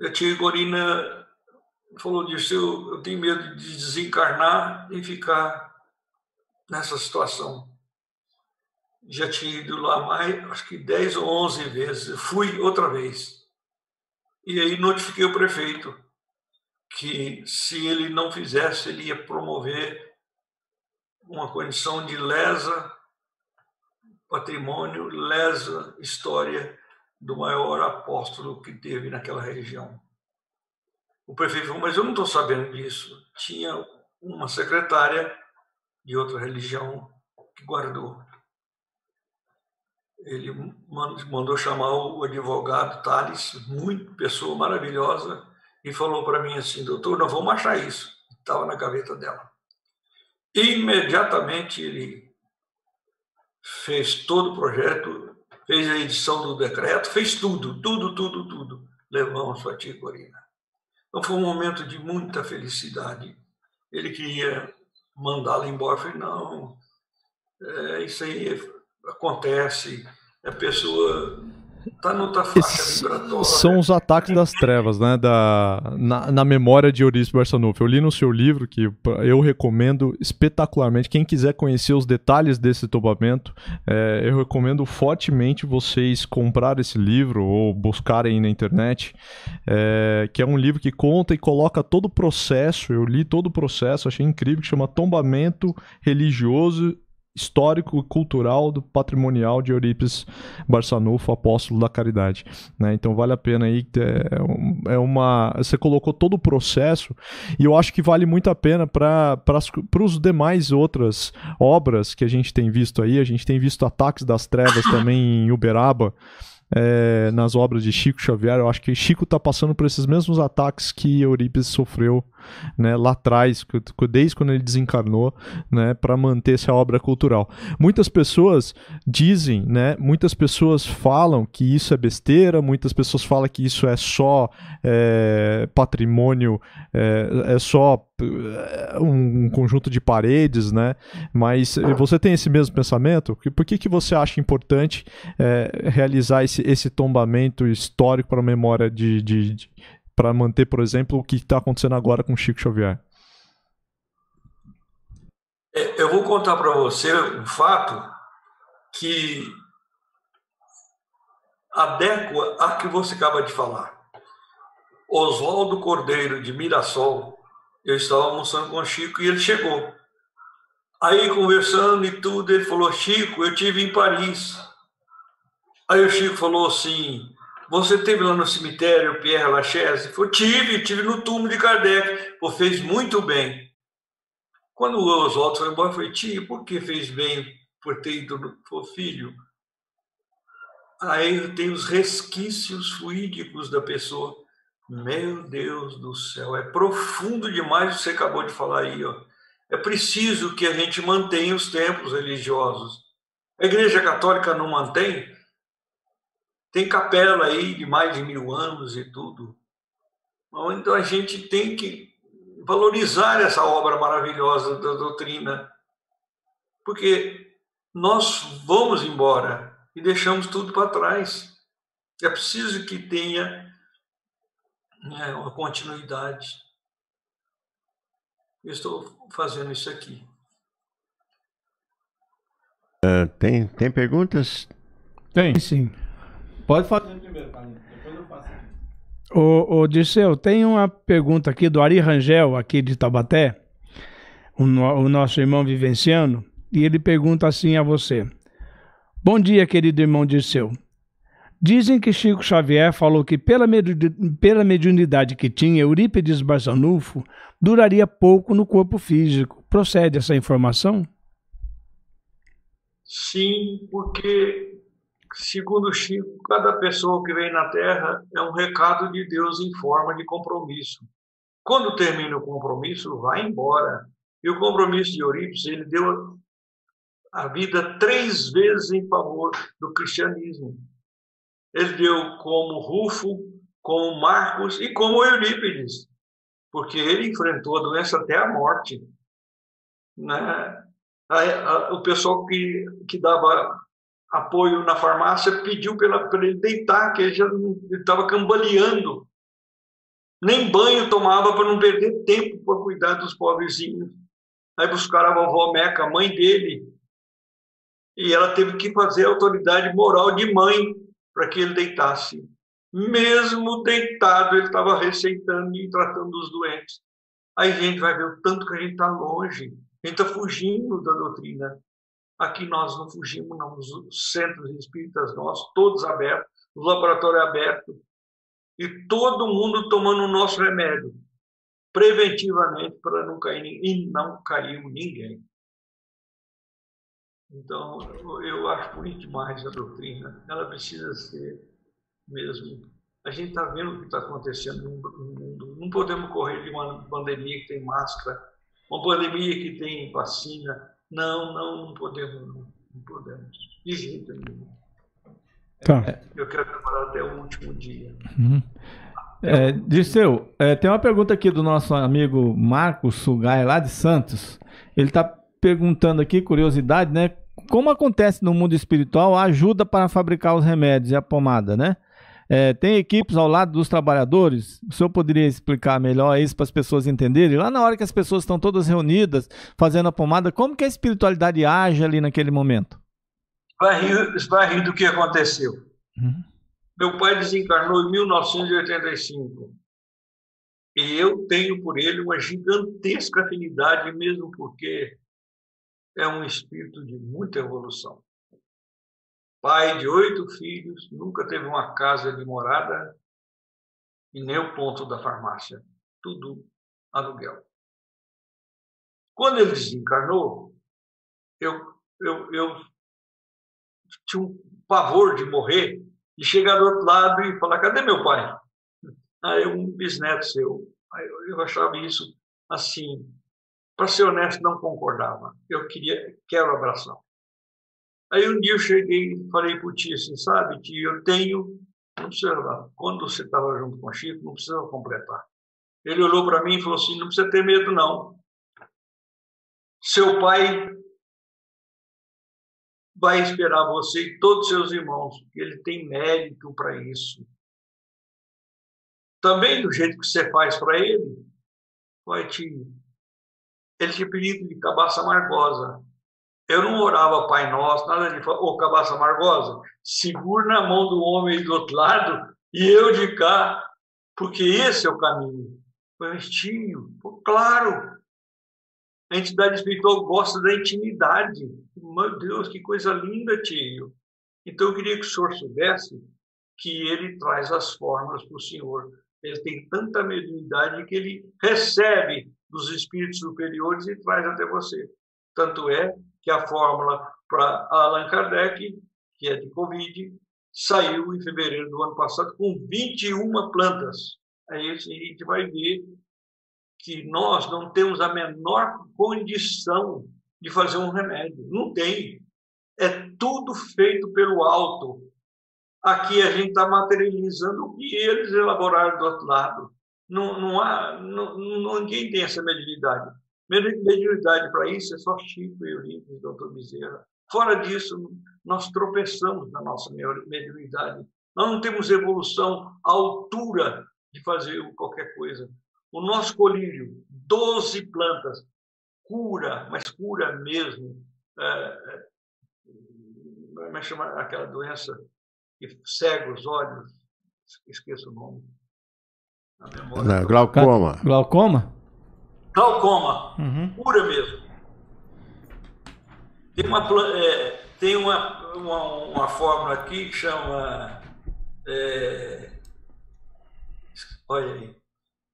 A tia Igorina falou disso, eu, eu tenho medo de desencarnar e ficar nessa situação. Já tinha ido lá mais, acho que 10 ou 11 vezes. Fui outra vez. E aí notifiquei o prefeito que se ele não fizesse, ele ia promover uma condição de lesa patrimônio, lesa história do maior apóstolo que teve naquela região. O prefeito falou, mas eu não estou sabendo disso. Tinha uma secretária de outra religião que guardou. Ele mandou chamar o advogado Thales, muito pessoa maravilhosa, e falou para mim assim, doutor, nós vamos achar isso. Estava na gaveta dela. Imediatamente ele fez todo o projeto, fez a edição do decreto, fez tudo, tudo, tudo, tudo. Levamos para tia Corina. Então foi um momento de muita felicidade. Ele queria mandá-la embora. Eu falei, não, é, isso aí acontece. A pessoa Tá faixa vibratória. São os ataques das trevas, né? Da, na, na memória de Eurípides Barçanufo. Eu li no seu livro, que eu recomendo espetacularmente. Quem quiser conhecer os detalhes desse tombamento, é, eu recomendo fortemente vocês comprar esse livro ou buscarem na internet. É, que é um livro que conta e coloca todo o processo. Eu li todo o processo, achei incrível, que chama Tombamento Religioso histórico e cultural do patrimonial de Eurípides Barçanufo, apóstolo da caridade. Né? Então vale a pena aí, é, é uma... Você colocou todo o processo e eu acho que vale muito a pena para os demais outras obras que a gente tem visto aí. A gente tem visto Ataques das Trevas (coughs) também em Uberaba, é, nas obras de Chico Xavier. Eu acho que Chico está passando por esses mesmos ataques que Eurípides sofreu né, lá atrás, desde quando ele desencarnou, né, para manter essa obra cultural. Muitas pessoas dizem, né, muitas pessoas falam que isso é besteira, muitas pessoas falam que isso é só é, patrimônio, é, é só é, um conjunto de paredes, né? Mas você tem esse mesmo pensamento? Por que, que você acha importante é, realizar esse, esse tombamento histórico para a memória de, de, de para manter, por exemplo, o que está acontecendo agora com Chico Xavier? É, eu vou contar para você um fato que adequa a que você acaba de falar. Oswaldo Cordeiro de Mirassol, eu estava almoçando com o Chico e ele chegou. Aí conversando e tudo, ele falou: Chico, eu tive em Paris. Aí o Chico falou assim: você teve lá no cemitério Pierre Lachaise? Falei, tive, tive no túmulo de Kardec. Pô, fez muito bem. Quando o Oswaldo foi embora, eu falei, tio, por que fez bem por ter ido no filho? Aí tem os resquícios fluídicos da pessoa. Meu Deus do céu, é profundo demais o que você acabou de falar aí. Ó. É preciso que a gente mantenha os templos religiosos. A Igreja Católica não mantém? Tem capela aí de mais de mil anos e tudo. Então a gente tem que valorizar essa obra maravilhosa da doutrina, porque nós vamos embora e deixamos tudo para trás. É preciso que tenha né, uma continuidade. Eu estou fazendo isso aqui. Uh, tem, tem perguntas? Tem, sim. Pode fazer primeiro, Carlinhos. Depois eu faço. Ô, ô Dirceu, tem uma pergunta aqui do Ari Rangel, aqui de Tabaté, o, o nosso irmão vivenciano, e ele pergunta assim a você. Bom dia, querido irmão Dirceu. Dizem que Chico Xavier falou que, pela, pela mediunidade que tinha, Eurípides Barzanufo duraria pouco no corpo físico. Procede essa informação? Sim, porque Segundo Chico, cada pessoa que vem na Terra é um recado de Deus em forma de compromisso. Quando termina o compromisso, vai embora. E o compromisso de Eurípides, ele deu a vida três vezes em favor do cristianismo. Ele deu como Rufo, como Marcos e como Eurípides, porque ele enfrentou a doença até a morte. Né? O pessoal que, que dava apoio na farmácia, pediu para ele deitar, que ele já estava cambaleando. Nem banho tomava para não perder tempo para cuidar dos pobrezinhos. Aí buscaram a vovó Meca, a mãe dele, e ela teve que fazer autoridade moral de mãe para que ele deitasse. Mesmo deitado, ele estava receitando e tratando dos doentes. Aí a gente vai ver o tanto que a gente está longe, a gente está fugindo da doutrina. Aqui nós não fugimos, não. Os centros espíritas nossos, todos abertos, o laboratório aberto, e todo mundo tomando o nosso remédio, preventivamente, para não cair, e não caiu ninguém. Então, eu acho bonito demais a doutrina. Ela precisa ser mesmo. A gente está vendo o que está acontecendo no mundo. Não podemos correr de uma pandemia que tem máscara, uma pandemia que tem vacina, não, não, não podemos, não, não podemos. De jeito nenhum. Tá. Eu quero trabalhar até o último dia. Uhum. É, Dirceu, é, tem uma pergunta aqui do nosso amigo Marcos Sugai, lá de Santos. Ele está perguntando aqui, curiosidade, né? Como acontece no mundo espiritual a ajuda para fabricar os remédios e a pomada, né? É, tem equipes ao lado dos trabalhadores? O senhor poderia explicar melhor isso para as pessoas entenderem? Lá na hora que as pessoas estão todas reunidas fazendo a pomada, como que a espiritualidade age ali naquele momento? Vai rir, vai rir do que aconteceu. Uhum. Meu pai desencarnou em 1985. E eu tenho por ele uma gigantesca afinidade, mesmo porque é um espírito de muita evolução. Pai de oito filhos, nunca teve uma casa de morada e nem o ponto da farmácia. Tudo aluguel. Quando ele desencarnou, eu, eu, eu tinha um pavor de morrer e chegar do outro lado e falar: cadê meu pai? (laughs) Aí um bisneto seu. Aí eu achava isso assim. Para ser honesto, não concordava. Eu queria, quero abração. Aí um dia eu cheguei e falei para o tio assim, sabe, tio, eu tenho, não precisa, quando você estava junto com o Chico, não precisa completar. Ele olhou para mim e falou assim, não precisa ter medo não. Seu pai vai esperar você e todos os seus irmãos, ele tem mérito para isso. Também do jeito que você faz para ele, vai te ele tinha pedido de cabaça amargosa. Eu não orava Pai Nosso, nada de ô cabaça amargosa, segura na mão do homem do outro lado e eu de cá, porque esse é o caminho. Tio, claro, a entidade espiritual gosta da intimidade. Meu Deus, que coisa linda, tio. Então eu queria que o senhor soubesse que ele traz as formas para o senhor. Ele tem tanta mediunidade que ele recebe dos espíritos superiores e traz até você. Tanto é que a fórmula para Allan Kardec, que é de Covid, saiu em fevereiro do ano passado com 21 plantas. Aí a gente vai ver que nós não temos a menor condição de fazer um remédio. Não tem. É tudo feito pelo alto. Aqui a gente está materializando o que eles elaboraram do outro lado. Não, não há, não, ninguém tem essa mediunidade. Mediunidade para isso é só Chico, Eurípides, doutor Bezerra. Fora disso, nós tropeçamos na nossa mediunidade. Nós não temos evolução à altura de fazer qualquer coisa. O nosso colírio, 12 plantas, cura, mas cura mesmo. É, é, como é que chama aquela doença que cega os olhos? Esqueço o nome. Não, glaucoma. Glaucoma? Glaucoma. Uhum. Cura mesmo. Tem uma, é, tem uma, uma, uma fórmula aqui que chama. É, olha aí.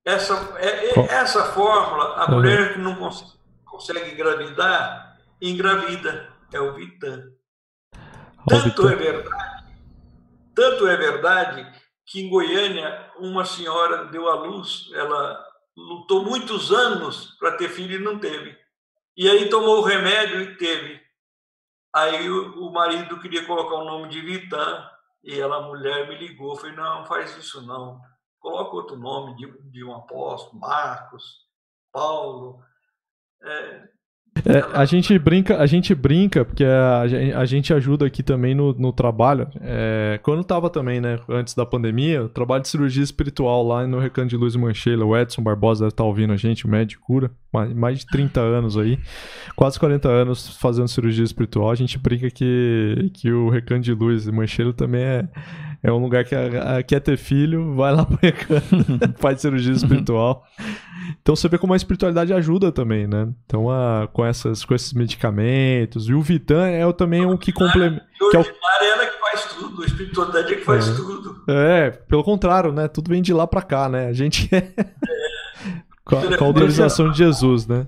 Essa, é, é, essa fórmula, a uhum. mulher que não consegue, consegue engravidar, engravida. É o Vitan. Tanto é verdade, tanto é verdade que em Goiânia uma senhora deu à luz, ela lutou muitos anos para ter filho e não teve. E aí tomou o remédio e teve. Aí o, o marido queria colocar o nome de Vitan e ela, a mulher, me ligou, falei, não, faz isso não coloca outro nome de, de um apóstolo, Marcos, Paulo. É, é, a gente brinca, a gente brinca, porque a, a gente ajuda aqui também no, no trabalho. É, quando tava também, né, antes da pandemia, o trabalho de cirurgia espiritual lá no Recanto de Luz Mancheira, o Edson Barbosa deve estar tá ouvindo a gente, o médico cura, mais, mais de 30 anos aí, quase 40 anos fazendo cirurgia espiritual. A gente brinca que, que o Recanto de Luz Mancheira também é, é um lugar que a, a, quer ter filho, vai lá (laughs) pro Recanto, (laughs) faz cirurgia espiritual. Então você vê como a espiritualidade ajuda também, né? Então, a, com, essas, com esses medicamentos. E o Vitan é também um que complementa. Que é o... é ela que faz tudo, a espiritualidade é que faz é. tudo. É, pelo contrário, né? Tudo vem de lá para cá, né? A gente (laughs) é. com, a, com, a, autorização de Jesus, né?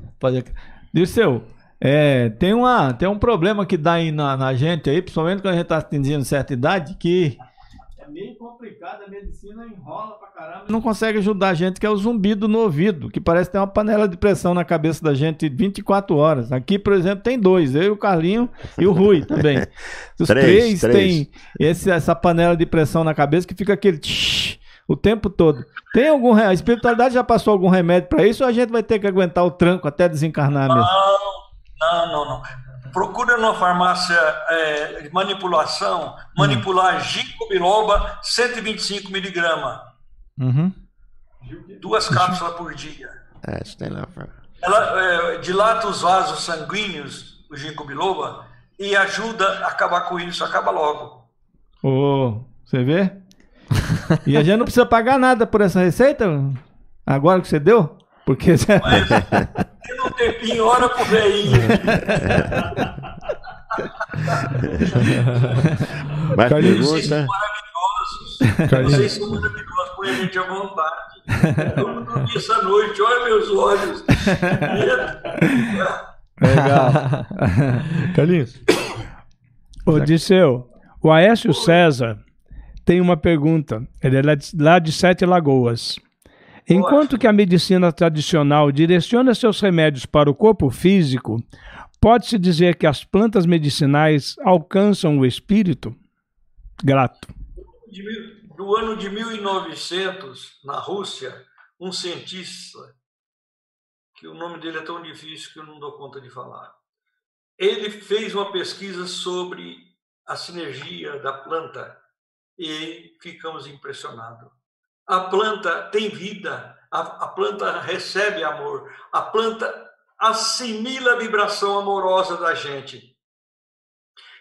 Dirceu, é, tem, uma, tem um problema que dá aí na, na gente aí, principalmente quando a gente está atingindo certa idade, que meio complicado, a medicina enrola pra caramba. Não consegue ajudar a gente, que é o zumbido no ouvido, que parece ter uma panela de pressão na cabeça da gente 24 horas. Aqui, por exemplo, tem dois, eu, o Carlinho e o Rui também. (laughs) Os três, três, três. têm esse, essa panela de pressão na cabeça que fica aquele tsh, o tempo todo. Tem algum a espiritualidade já passou algum remédio para isso ou a gente vai ter que aguentar o tranco até desencarnar mesmo? Não, não, não, não. Procura numa farmácia é, de manipulação, manipular hum. ginkgo biloba 125 miligramas. Uhum. Duas cápsulas por dia. É, isso tem lá. Ela é, dilata os vasos sanguíneos, o ginkgo biloba, e ajuda a acabar com isso, acaba logo. Oh, você vê? (laughs) e a gente não precisa pagar nada por essa receita? Agora que você deu? Porque. Mas, tem um tempinho, hora pro veinho. Mas Carlinhos, vocês são maravilhosos. Carlinhos. Vocês são maravilhosos, põe a gente à vontade. Eu não dormi essa noite, olha meus olhos. Legal. Carlinhos. Ô, Disseu, o Aécio César tem uma pergunta. Ele é lá de Sete Lagoas. Enquanto que a medicina tradicional direciona seus remédios para o corpo físico, pode-se dizer que as plantas medicinais alcançam o espírito? Grato. Do ano de 1900, na Rússia, um cientista, que o nome dele é tão difícil que eu não dou conta de falar, ele fez uma pesquisa sobre a sinergia da planta e ficamos impressionados. A planta tem vida, a, a planta recebe amor, a planta assimila a vibração amorosa da gente.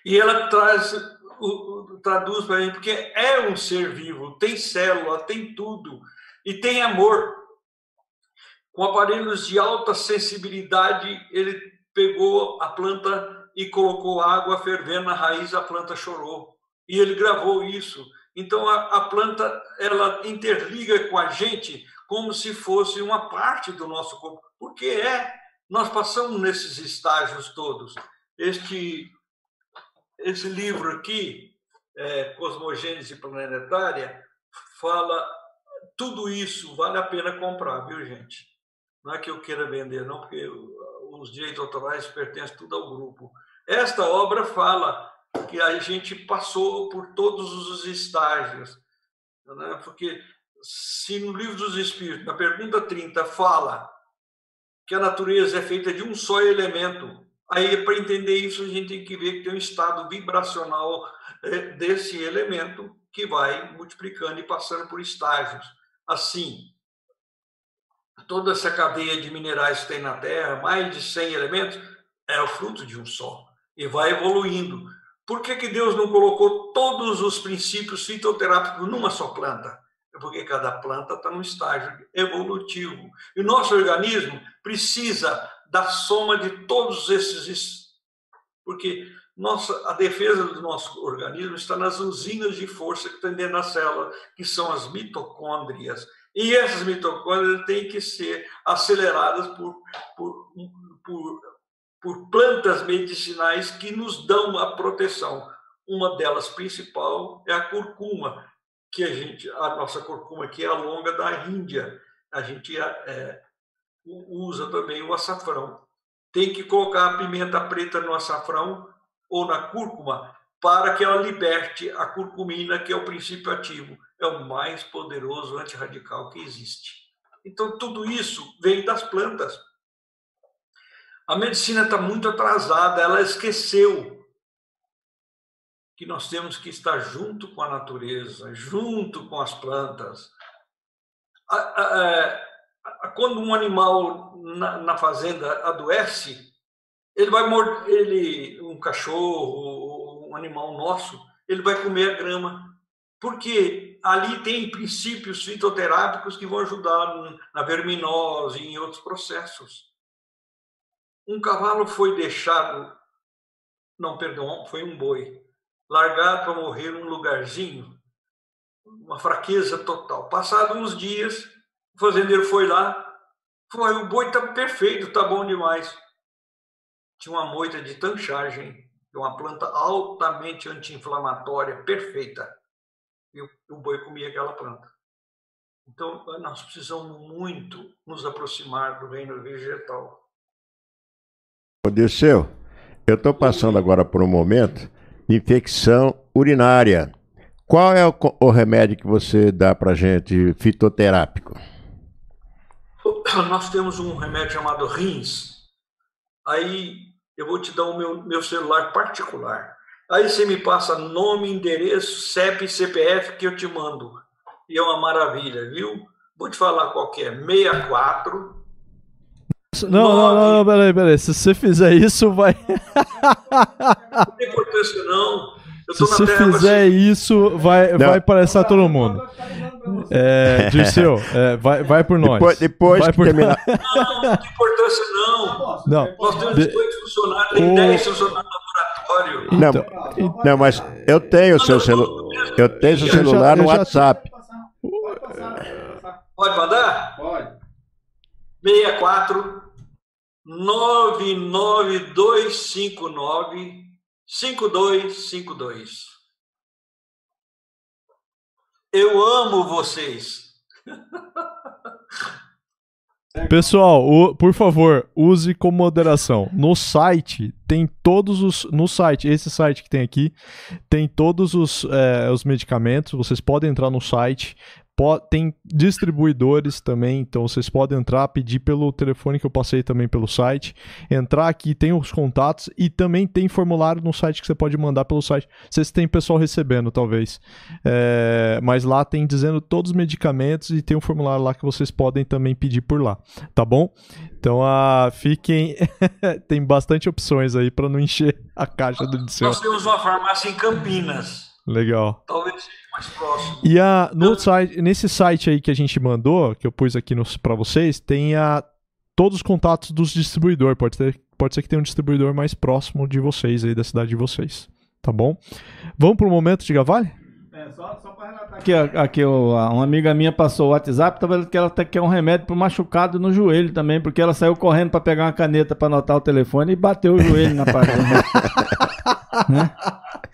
E ela traz, o, traduz para mim, porque é um ser vivo, tem célula, tem tudo, e tem amor. Com aparelhos de alta sensibilidade, ele pegou a planta e colocou água fervendo na raiz, a planta chorou e ele gravou isso. Então a, a, planta ela interliga com a gente como se fosse uma parte do nosso corpo, porque é. Nós passamos nesses estágios todos. Este esse livro aqui, é, Cosmogênese Planetária, fala tudo isso. Vale a pena comprar, viu, gente? Não é que eu queira vender, não, porque os direitos autorais pertencem tudo ao grupo. Esta obra fala que a gente passou por todos os estágios. Né? Porque se no livro dos Espíritos, na pergunta 30, fala que a natureza é feita de um só elemento, aí para entender isso a gente tem que ver que tem um estado vibracional é, desse elemento que vai multiplicando e passando por estágios. Assim, toda essa cadeia de minerais que tem na Terra, mais de 100 elementos, é o fruto de um só. E vai evoluindo. Por que, que Deus não colocou todos os princípios fitoterápicos numa só planta? É porque cada planta está num estágio evolutivo. E o nosso organismo precisa da soma de todos esses. Porque nossa, a defesa do nosso organismo está nas usinas de força que estão dentro da célula, que são as mitocôndrias. E essas mitocôndrias têm que ser aceleradas por, por, por por plantas medicinais que nos dão a proteção. Uma delas principal é a curcuma, que a gente, a nossa curcuma aqui é a longa da Índia. A gente é, usa também o açafrão. Tem que colocar a pimenta preta no açafrão ou na cúrcuma para que ela liberte a curcumina, que é o princípio ativo. É o mais poderoso antirradical que existe. Então, tudo isso vem das plantas. A medicina está muito atrasada, ela esqueceu que nós temos que estar junto com a natureza, junto com as plantas. É, quando um animal na fazenda adoece, ele vai morder, ele, um cachorro, um animal nosso, ele vai comer a grama, porque ali tem princípios fitoterápicos que vão ajudar na verminose e em outros processos. Um cavalo foi deixado, não, perdão, foi um boi, largado para morrer num lugarzinho, uma fraqueza total. Passados uns dias, o fazendeiro foi lá, foi o boi está perfeito, está bom demais. Tinha uma moita de tanchagem, uma planta altamente anti-inflamatória, perfeita. E o boi comia aquela planta. Então, nós precisamos muito nos aproximar do reino vegetal. Odisseu, eu estou passando agora por um momento de infecção urinária. Qual é o, o remédio que você dá pra gente, fitoterápico? (coughs) Nós temos um remédio chamado RINS. Aí eu vou te dar o meu, meu celular particular. Aí você me passa nome, endereço, CEP e CPF que eu te mando. E é uma maravilha, viu? Vou te falar qual que é. 64 Não, não, não, não, peraí, peraí. Se você fizer isso, vai. Não tem importância, não. Se você fizer isso, vai, Não. vai aparecer todo mundo. É, (laughs) Dirceu, é, vai, vai por nós. Depois, depois vai que por terminar. Não, não tem importância, não. Não. Nós temos De- 18 funcionários, tem O- 10 funcionários no laboratório. Não, não, mas eu tenho seu celu... eu tenho seu celular no WhatsApp. Pode mandar? Pode. 64 99259 5252. Eu amo vocês. (laughs) Pessoal, o- por favor, use com moderação. No site tem todos os. No site, esse site que tem aqui, tem todos os, é, os medicamentos. Vocês podem entrar no site. Tem distribuidores também, então vocês podem entrar, pedir pelo telefone que eu passei também pelo site. Entrar aqui, tem os contatos e também tem formulário no site que você pode mandar pelo site. Vocês têm pessoal recebendo, talvez. É, mas lá tem dizendo todos os medicamentos e tem um formulário lá que vocês podem também pedir por lá, tá bom? Então, ah, fiquem. (laughs) tem bastante opções aí para não encher a caixa do. Nós temos uma farmácia em Campinas. Legal. Talvez mais próximo. E a, no site, nesse site aí que a gente mandou, que eu pus aqui para vocês, tem a, todos os contatos dos distribuidores. Pode, ter, pode ser que tenha um distribuidor mais próximo de vocês aí, da cidade de vocês. Tá bom? Vamos pro momento de Gavale? É, só, só pra relatar aqui, aqui uma amiga minha passou o WhatsApp, tava falando que ela até quer um remédio pro machucado no joelho também, porque ela saiu correndo pra pegar uma caneta pra anotar o telefone e bateu o joelho na parede. (laughs) né?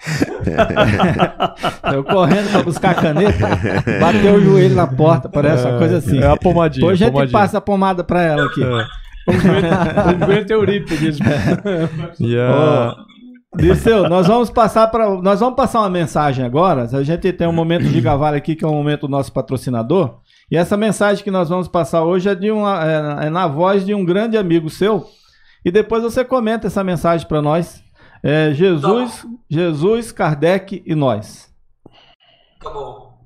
(laughs) saiu correndo pra buscar a caneta, bateu o joelho na porta, parece uma coisa assim. É a pomadinha, Depois a gente pomadinha. passa a pomada pra ela aqui. Ver Eurípides. (laughs) E a... Dirceu, nós vamos passar para nós vamos passar uma mensagem agora. A gente tem um momento de Gavale aqui que é um momento do nosso patrocinador. E essa mensagem que nós vamos passar hoje é de uma é, é na voz de um grande amigo seu. E depois você comenta essa mensagem para nós. É Jesus, Jesus, Kardec e nós. Tá bom.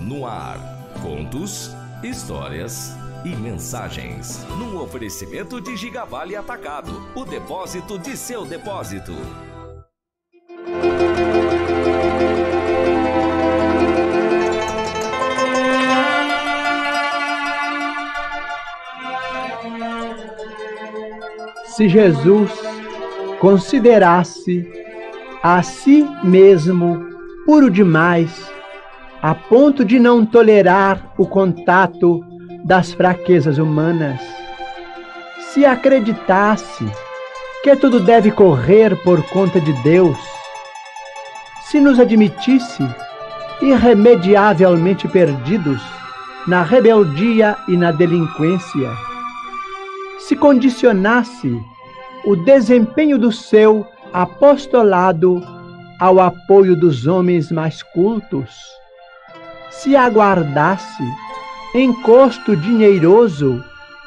No ar, contos, histórias e mensagens. Num oferecimento de Gigavale Atacado, o depósito de seu depósito. Se Jesus considerasse a si mesmo puro demais, a ponto de não tolerar o contato das fraquezas humanas, se acreditasse que tudo deve correr por conta de Deus, se nos admitisse irremediavelmente perdidos na rebeldia e na delinquência, se condicionasse o desempenho do seu apostolado ao apoio dos homens mais cultos, se aguardasse encosto dinheiroso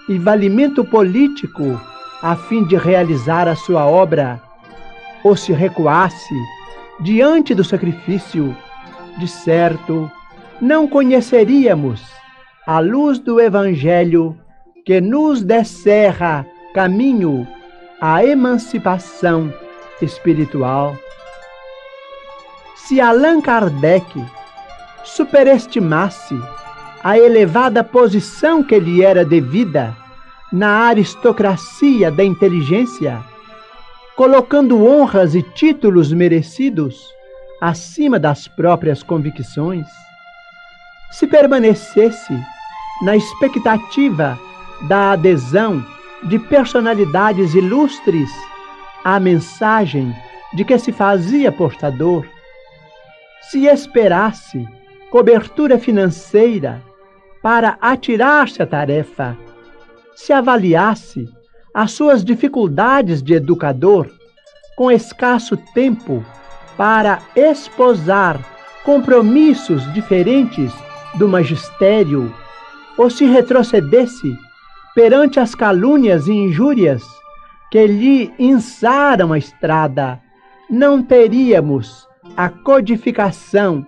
e valimento político a fim de realizar a sua obra, ou se recuasse diante do sacrifício, de certo, não conheceríamos a luz do Evangelho que nos descerra caminho à emancipação espiritual. Se Allan Kardec superestimasse a elevada posição que lhe era devida na aristocracia da inteligência, colocando honras e títulos merecidos acima das próprias convicções, se permanecesse na expectativa da adesão de personalidades ilustres à mensagem de que se fazia portador, se esperasse cobertura financeira para atirar-se à tarefa, se avaliasse as suas dificuldades de educador, com escasso tempo para esposar compromissos diferentes do magistério, ou se retrocedesse perante as calúnias e injúrias que lhe insaram a estrada, não teríamos a codificação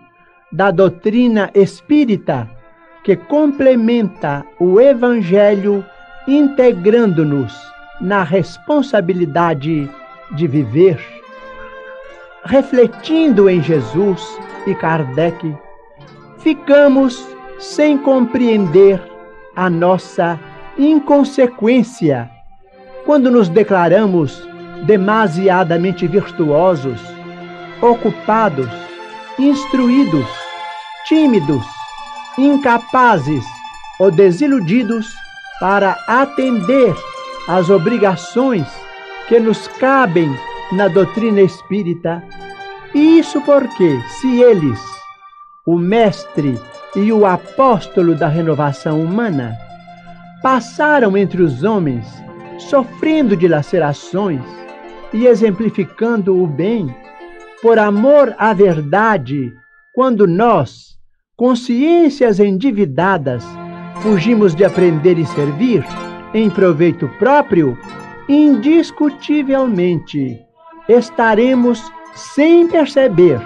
da doutrina espírita que complementa o Evangelho, integrando-nos na responsabilidade de viver. Refletindo em Jesus e Kardec, ficamos sem compreender a nossa inconsequência quando nos declaramos demasiadamente virtuosos, ocupados, instruídos, tímidos, incapazes ou desiludidos para atender às obrigações que nos cabem na doutrina espírita. E isso porque, se eles, o Mestre e o Apóstolo da renovação humana, passaram entre os homens, sofrendo dilacerações e exemplificando o bem, por amor à verdade, quando nós, consciências endividadas, fugimos de aprender e servir em proveito próprio, indiscutivelmente estaremos sem perceber,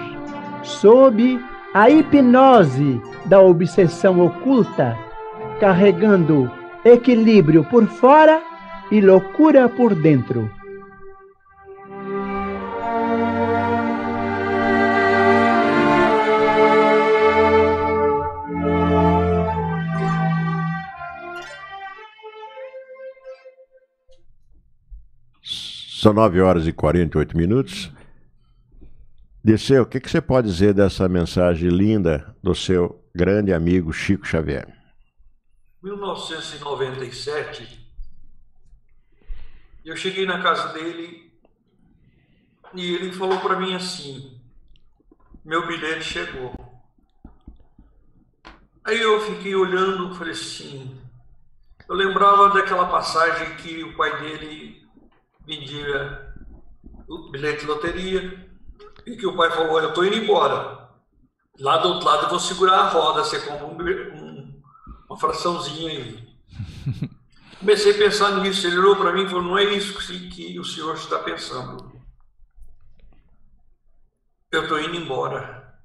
sob a hipnose da obsessão oculta, carregando equilíbrio por fora e loucura por dentro. São 9 horas e 48 minutos. Desceu, o que, que você pode dizer dessa mensagem linda do seu grande amigo Chico Xavier? 1997, eu cheguei na casa dele e ele falou para mim assim: meu bilhete chegou. Aí eu fiquei olhando, falei assim, eu lembrava daquela passagem que o pai dele vendia o bilhete de loteria e que o pai falou: Eu estou indo embora. Lá do outro lado eu vou segurar a roda, você compra um, um, uma fraçãozinha aí. Comecei a pensar nisso. Ele olhou para mim e falou: Não é isso que, o senhor está pensando. Eu estou indo embora.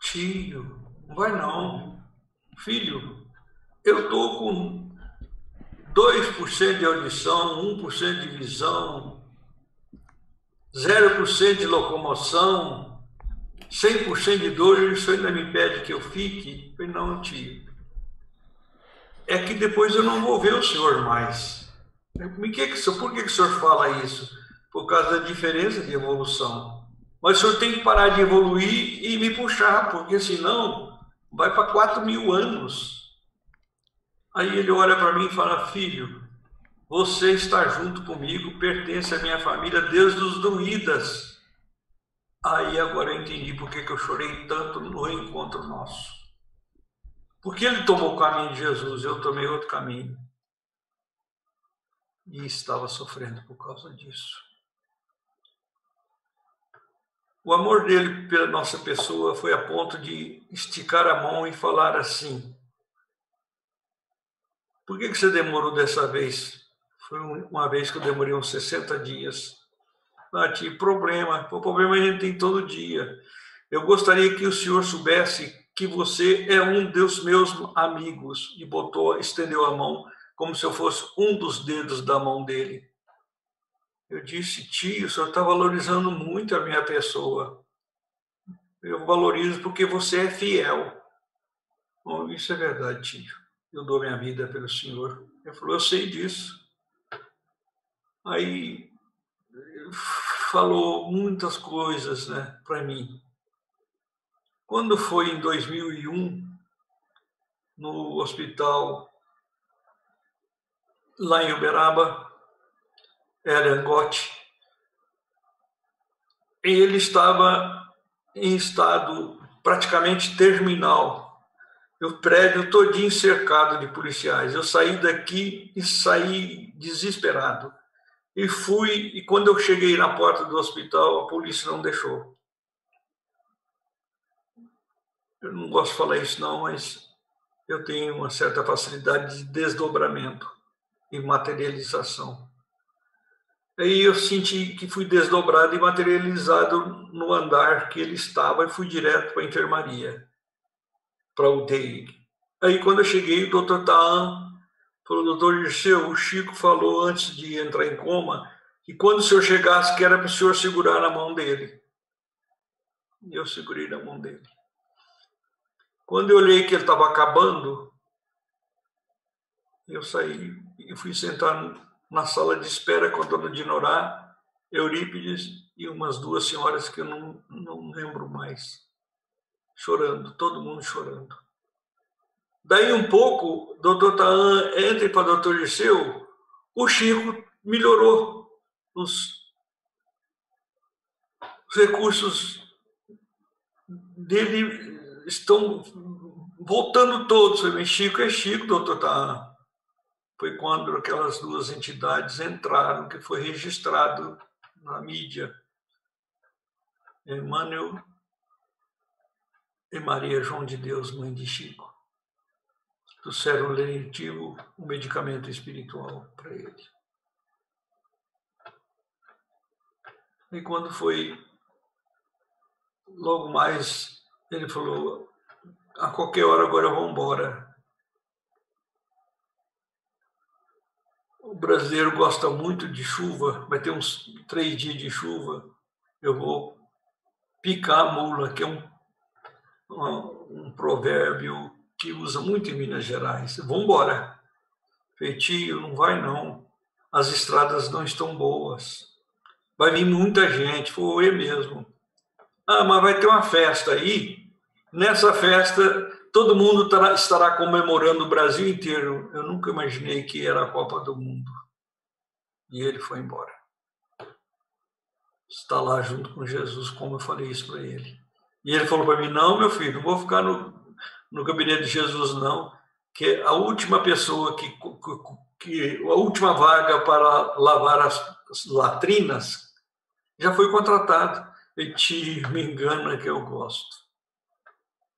Tio, não vai não. Filho, eu estou com 2% de audição, 1% de visão, 0% de locomoção, 100% de dor, e o senhor ainda me pede que eu fique? Eu falei, não, tio. É que depois eu não vou ver o senhor mais. Por que, que, por que, que o senhor fala isso? Por causa da diferença de evolução. Mas o senhor tem que parar de evoluir e me puxar, porque senão vai para 4 mil anos. Aí ele olha para mim e fala: Filho, você está junto comigo, pertence à minha família desde os druidas. Aí agora eu entendi por que, eu chorei tanto no reencontro nosso. Porque ele tomou o caminho de Jesus, eu tomei outro caminho. E estava sofrendo por causa disso. O amor dele pela nossa pessoa foi a ponto de esticar a mão e falar assim: por que, você demorou dessa vez? Foi uma vez que eu demorei uns 60 dias. Não tive problema. O problema a gente tem todo dia. Eu gostaria que o senhor soubesse que você é um dos meus amigos. E botou, estendeu a mão, como se eu fosse um dos dedos da mão dele. Eu disse, tio, o senhor está valorizando muito a minha pessoa. Eu valorizo porque você é fiel. Bom, isso é verdade, tio eu dou minha vida pelo Senhor. Ele falou, eu sei disso. Aí falou muitas coisas né, para mim. Quando foi em 2001, no hospital lá em Uberaba, Erangote, ele estava em estado praticamente terminal o prédio todinho cercado de policiais. Eu saí daqui e saí desesperado. e fui. E quando eu cheguei na porta do hospital, a polícia não deixou. Eu não gosto de falar isso, não, mas eu tenho uma certa facilidade de desdobramento e materialização. Aí eu senti que fui desdobrado e materializado no andar que ele estava e fui direto para a enfermaria, para a UTI. Aí quando eu cheguei, o doutor Taan falou, doutor Dirceu, o Chico falou antes de entrar em coma que quando o senhor chegasse, que era para o senhor segurar na mão dele. E eu segurei na mão dele. Quando eu olhei que ele estava acabando, eu saí e fui sentar na sala de espera com a dona Dinorá, Eurípides e umas duas senhoras que eu não, não lembro mais. Chorando, todo mundo chorando. Daí um pouco, doutor Taan entra para o doutor Liceu, o Chico melhorou os, os recursos dele estão voltando todos. Chico é Chico, doutor Taan foi quando aquelas duas entidades entraram, que foi registrado na mídia. Emmanuel e Maria João de Deus, mãe de Chico. Trouxeram lenitivo, um medicamento espiritual para ele. E quando foi, logo mais, ele falou: a qualquer hora agora vamos embora. O brasileiro gosta muito de chuva, vai ter uns três dias de chuva. Eu vou picar a mula, que é um, um, um provérbio que usa muito em Minas Gerais. Vamos embora. Feitio, não vai não. As estradas não estão boas. Vai vir muita gente, foi mesmo. Ah, mas vai ter uma festa aí. Nessa festa todo mundo estará comemorando o Brasil inteiro. Eu nunca imaginei que era a Copa do Mundo. E ele foi embora. Está lá junto com Jesus, como eu falei isso para ele. E ele falou para mim: Não, meu filho, não vou ficar no, no gabinete de Jesus, não, que a última pessoa que, que a última vaga para lavar as, as latrinas já foi contratado. E te me engana que eu gosto.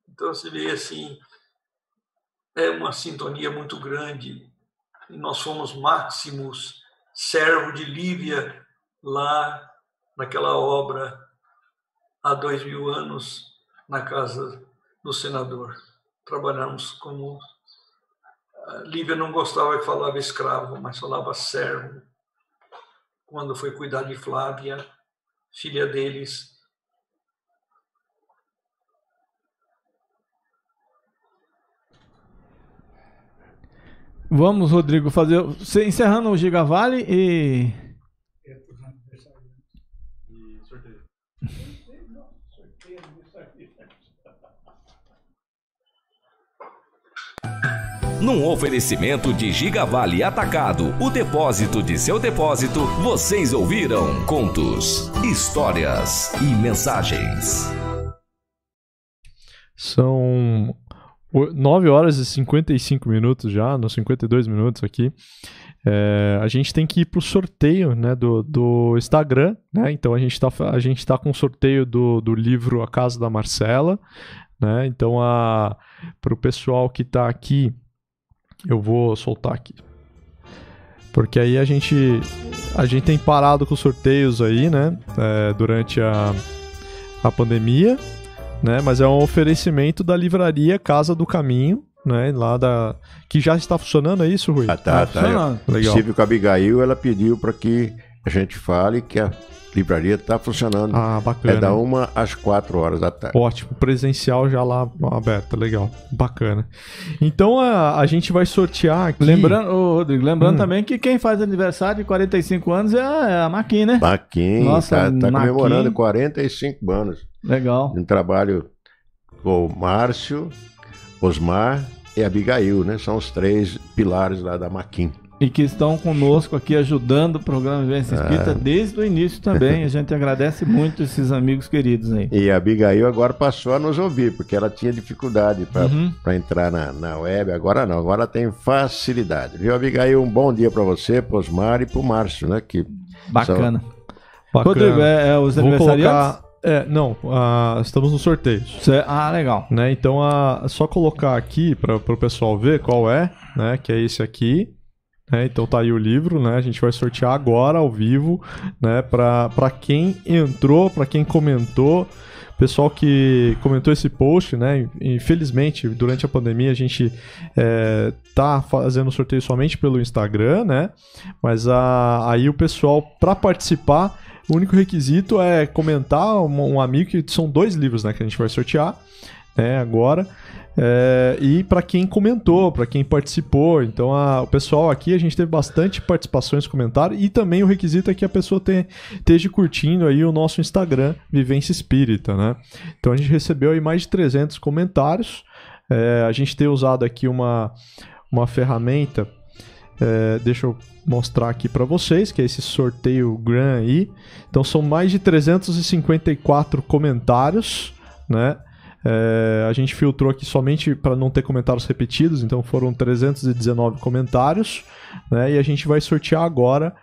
Então você vê assim, é uma sintonia muito grande. E nós fomos máximos servo de Lívia lá naquela obra há dois mil anos na casa do senador. Trabalhamos como Lívia não gostava de falar escravo, mas falava servo. Quando foi cuidar de Flávia, filha deles, Vamos, Rodrigo, fazer. Encerrando o Gigavale e. Num oferecimento de Gigavale Atacado, o depósito de seu depósito, vocês ouviram contos, histórias e mensagens. São 9 horas e 55 minutos já, nos 52 minutos aqui. É, a gente tem que ir pro sorteio né, do, do Instagram, né? Então a gente está a gente tá com o sorteio do, do livro A Casa da Marcela, né? Então para o pessoal que está aqui, eu vou soltar aqui. Porque aí a gente a gente tem parado com os sorteios aí, né? É, durante a, a pandemia né? Mas é um oferecimento da livraria Casa do Caminho, né? Lá da que já está funcionando, é isso, Rui? Ah, tá, tá. tá. Legal. Estive com a Abigail, ela pediu para que a gente fale que a livraria está funcionando. Ah, bacana. É da uma às quatro horas da tarde. Ótimo, presencial já lá aberto, legal, bacana. Então a, a gente vai sortear aqui. Lembrando, ô, Rodrigo, lembrando hum. também que quem faz aniversário de 45 anos é a, é a Maquin, né? Maquin, Nossa, tá, tá comemorando 45 anos. Legal. Um trabalho com o Márcio, Osmar e Abigail, né? São os três pilares lá da Maquin. E que estão conosco aqui ajudando o programa Vivência Espírita Ah. desde o início também. A gente agradece muito esses amigos queridos aí. E a Abigail agora passou a nos ouvir, porque ela tinha dificuldade para Uhum. entrar na, na web. Agora não, agora tem facilidade. Viu, Abigail? Um bom dia para você, pro Osmar e pro Márcio, né? Que Bacana. Bacana. Rodrigo, é, é os Vou aniversariantes? colocar. É, não, ah, estamos no sorteio. Cê- Ah, legal. Né? Então, ah, só colocar aqui para o pessoal ver qual é, né? Que é esse aqui. Né? Então tá aí o livro, né? A gente vai sortear agora ao vivo, né? Para quem entrou, para quem comentou, pessoal que comentou esse post, né? Infelizmente, durante a pandemia a gente é, tá fazendo sorteio somente pelo Instagram, né? Mas a, aí o pessoal para participar o único requisito é comentar um, um amigo que são dois livros, né, que a gente vai sortear, né, agora. É, e para quem comentou, para quem participou, então a- o pessoal aqui a gente teve bastante participações, comentários e também o requisito é que a pessoa te- esteja curtindo aí o nosso Instagram Vivência Espírita, né? Então a gente recebeu aí mais de 300 comentários. É, a gente tem usado aqui uma uma ferramenta é, deixa eu mostrar aqui para vocês, que é esse sorteio Gran aí. Então são mais de 354 comentários, né? É, a gente filtrou aqui somente para não ter comentários repetidos, então foram 319 comentários, né? E a gente vai sortear agora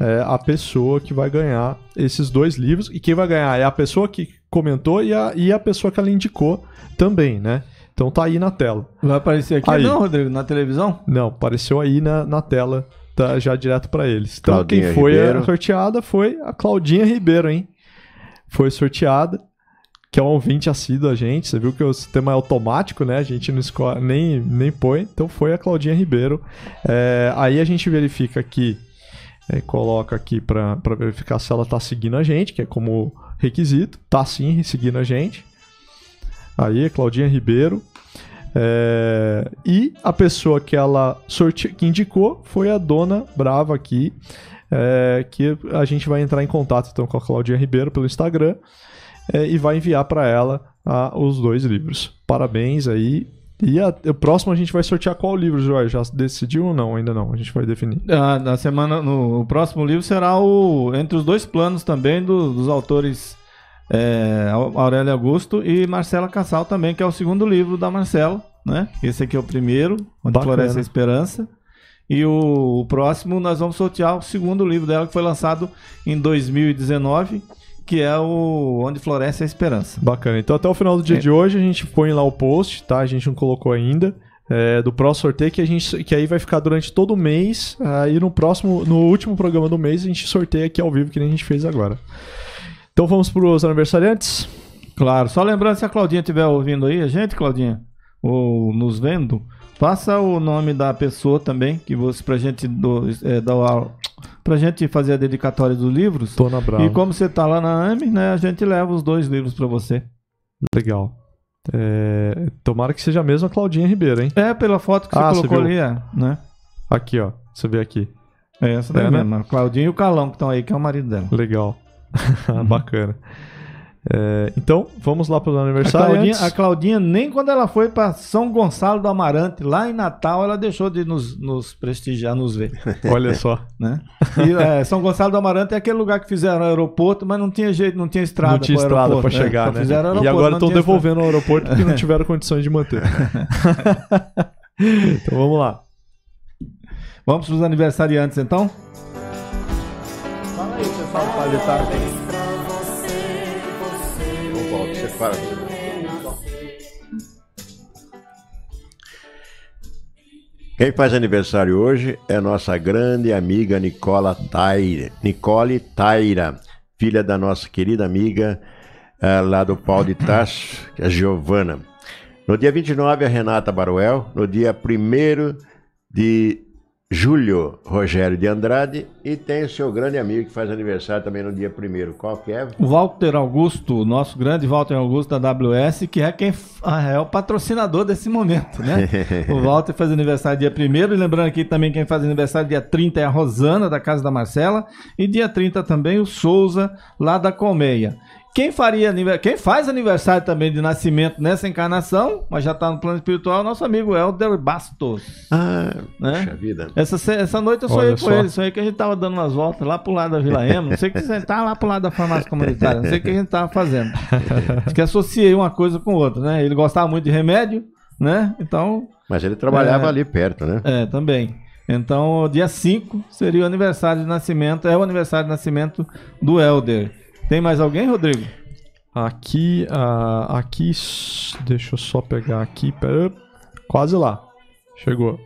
é, a pessoa que vai ganhar esses dois livros. E quem vai ganhar é a pessoa que comentou e a, e a pessoa que ela indicou também, né? Então tá aí na tela. Vai aparecer aqui? Aí. Não, Rodrigo, na televisão? Não, apareceu aí na, na tela, tá já direto pra eles. Então Claudinha quem foi sorteada foi a Claudinha Ribeiro, hein? Foi sorteada, que é um ouvinte assíduo a gente. Você viu que o sistema é automático, né? A gente não escolhe, nem, nem põe. Então foi a Claudinha Ribeiro. É, aí a gente verifica aqui, é, coloca aqui pra verificar se ela tá seguindo a gente, que é como requisito. Tá sim seguindo a gente. Aí, Claudinha Ribeiro. É, e a pessoa que ela sorte... que indicou foi a dona Brava aqui. é, que a gente vai entrar em contato então com a Claudinha Ribeiro pelo Instagram é, e vai enviar para ela ah, os dois livros. Parabéns aí. E a- o próximo a gente vai sortear qual livro, Jorge? Já decidiu ou não? Ainda não. A gente vai definir. Ah, na semana, no o próximo livro será o entre os dois planos também do- dos autores é, Aurélio Augusto e Marcela Cassal também, que é o segundo livro da Marcela, né? Esse aqui é o primeiro, onde Bacana. floresce a esperança. E o, o próximo nós vamos sortear o segundo livro dela que foi lançado em 2019, que é o Onde Floresce a Esperança. Bacana. Então até o final do dia É. de hoje a gente põe lá o post, tá? A gente não colocou ainda. é, do próximo sorteio que a gente que aí vai ficar durante todo o mês. Aí no próximo, no último programa do mês a gente sorteia aqui ao vivo que nem a gente fez agora. Então vamos para os aniversariantes. Claro, só lembrando, se a Claudinha estiver ouvindo aí, a gente, Claudinha, ou nos vendo, passa o nome da pessoa também, que você, pra gente do, é, dar o- pra gente fazer a dedicatória dos livros. Dona Brava. E como você tá lá na AME, né, a gente leva os dois livros pra você. Legal. É, tomara que seja a mesma Claudinha Ribeiro, hein? É, pela foto que você Ah, colocou viu? ali, é, né? Aqui, ó. Você vê aqui. É essa daí É, né? mesmo, a Claudinha e o Calão que estão aí, que é o marido dela. Legal. (laughs) Bacana. É, então, vamos lá para o A aniversário. Claudinha, a Claudinha, nem quando ela foi pra São Gonçalo do Amarante, lá em Natal, ela deixou de nos, nos prestigiar, nos ver. (laughs) Olha só. né? E, é, São Gonçalo do Amarante é aquele lugar que fizeram aeroporto, mas não tinha jeito, não tinha estrada. não tinha pro estrada para né? chegar, né? fizeram E agora estão devolvendo ao aeroporto porque não tiveram condições de manter. (laughs) então vamos lá. Vamos para os aniversariantes, então? Fala aí, pessoal, Padre Tarde. Quem faz aniversário hoje é nossa grande amiga Nicola Taira, Nicole Taira, filha da nossa querida amiga eh, lá do Pau de Tasso, que é Giovana. No dia 29, a Renata Baruel. No dia 1 de julho, Rogério de Andrade. E tem o seu grande amigo que faz aniversário também no dia 1 Qual que é? O Walter Augusto, nosso grande Walter Augusto da AWS, que é quem ah, é o patrocinador desse momento, né? (laughs) o Walter faz aniversário dia 1 e lembrando aqui também quem faz aniversário dia 30 é a Rosana, da Casa da Marcela, e dia 30 também o Souza, lá da Colmeia. Quem faria quem faz aniversário também de nascimento nessa encarnação, mas já está no plano espiritual, é o nosso amigo Helder Bastos. Ah, né? puxa vida. Essa, essa noite eu sonhei Olha com só. ele, sonhei que a gente tava dando umas voltas lá pro lado da Vila Emo. Não sei o que você tá lá pro lado da farmácia comunitária, não sei o que a gente tava fazendo. Acho que associei uma coisa com outra, né? Ele gostava muito de remédio, né? Então, Mas ele trabalhava É. ali perto, né? é, também. Então, dia 5 seria o aniversário de nascimento, é o aniversário de nascimento do Helder. Tem mais alguém, Rodrigo? Aqui, ah, aqui, deixa eu só pegar aqui, pera, quase lá, chegou.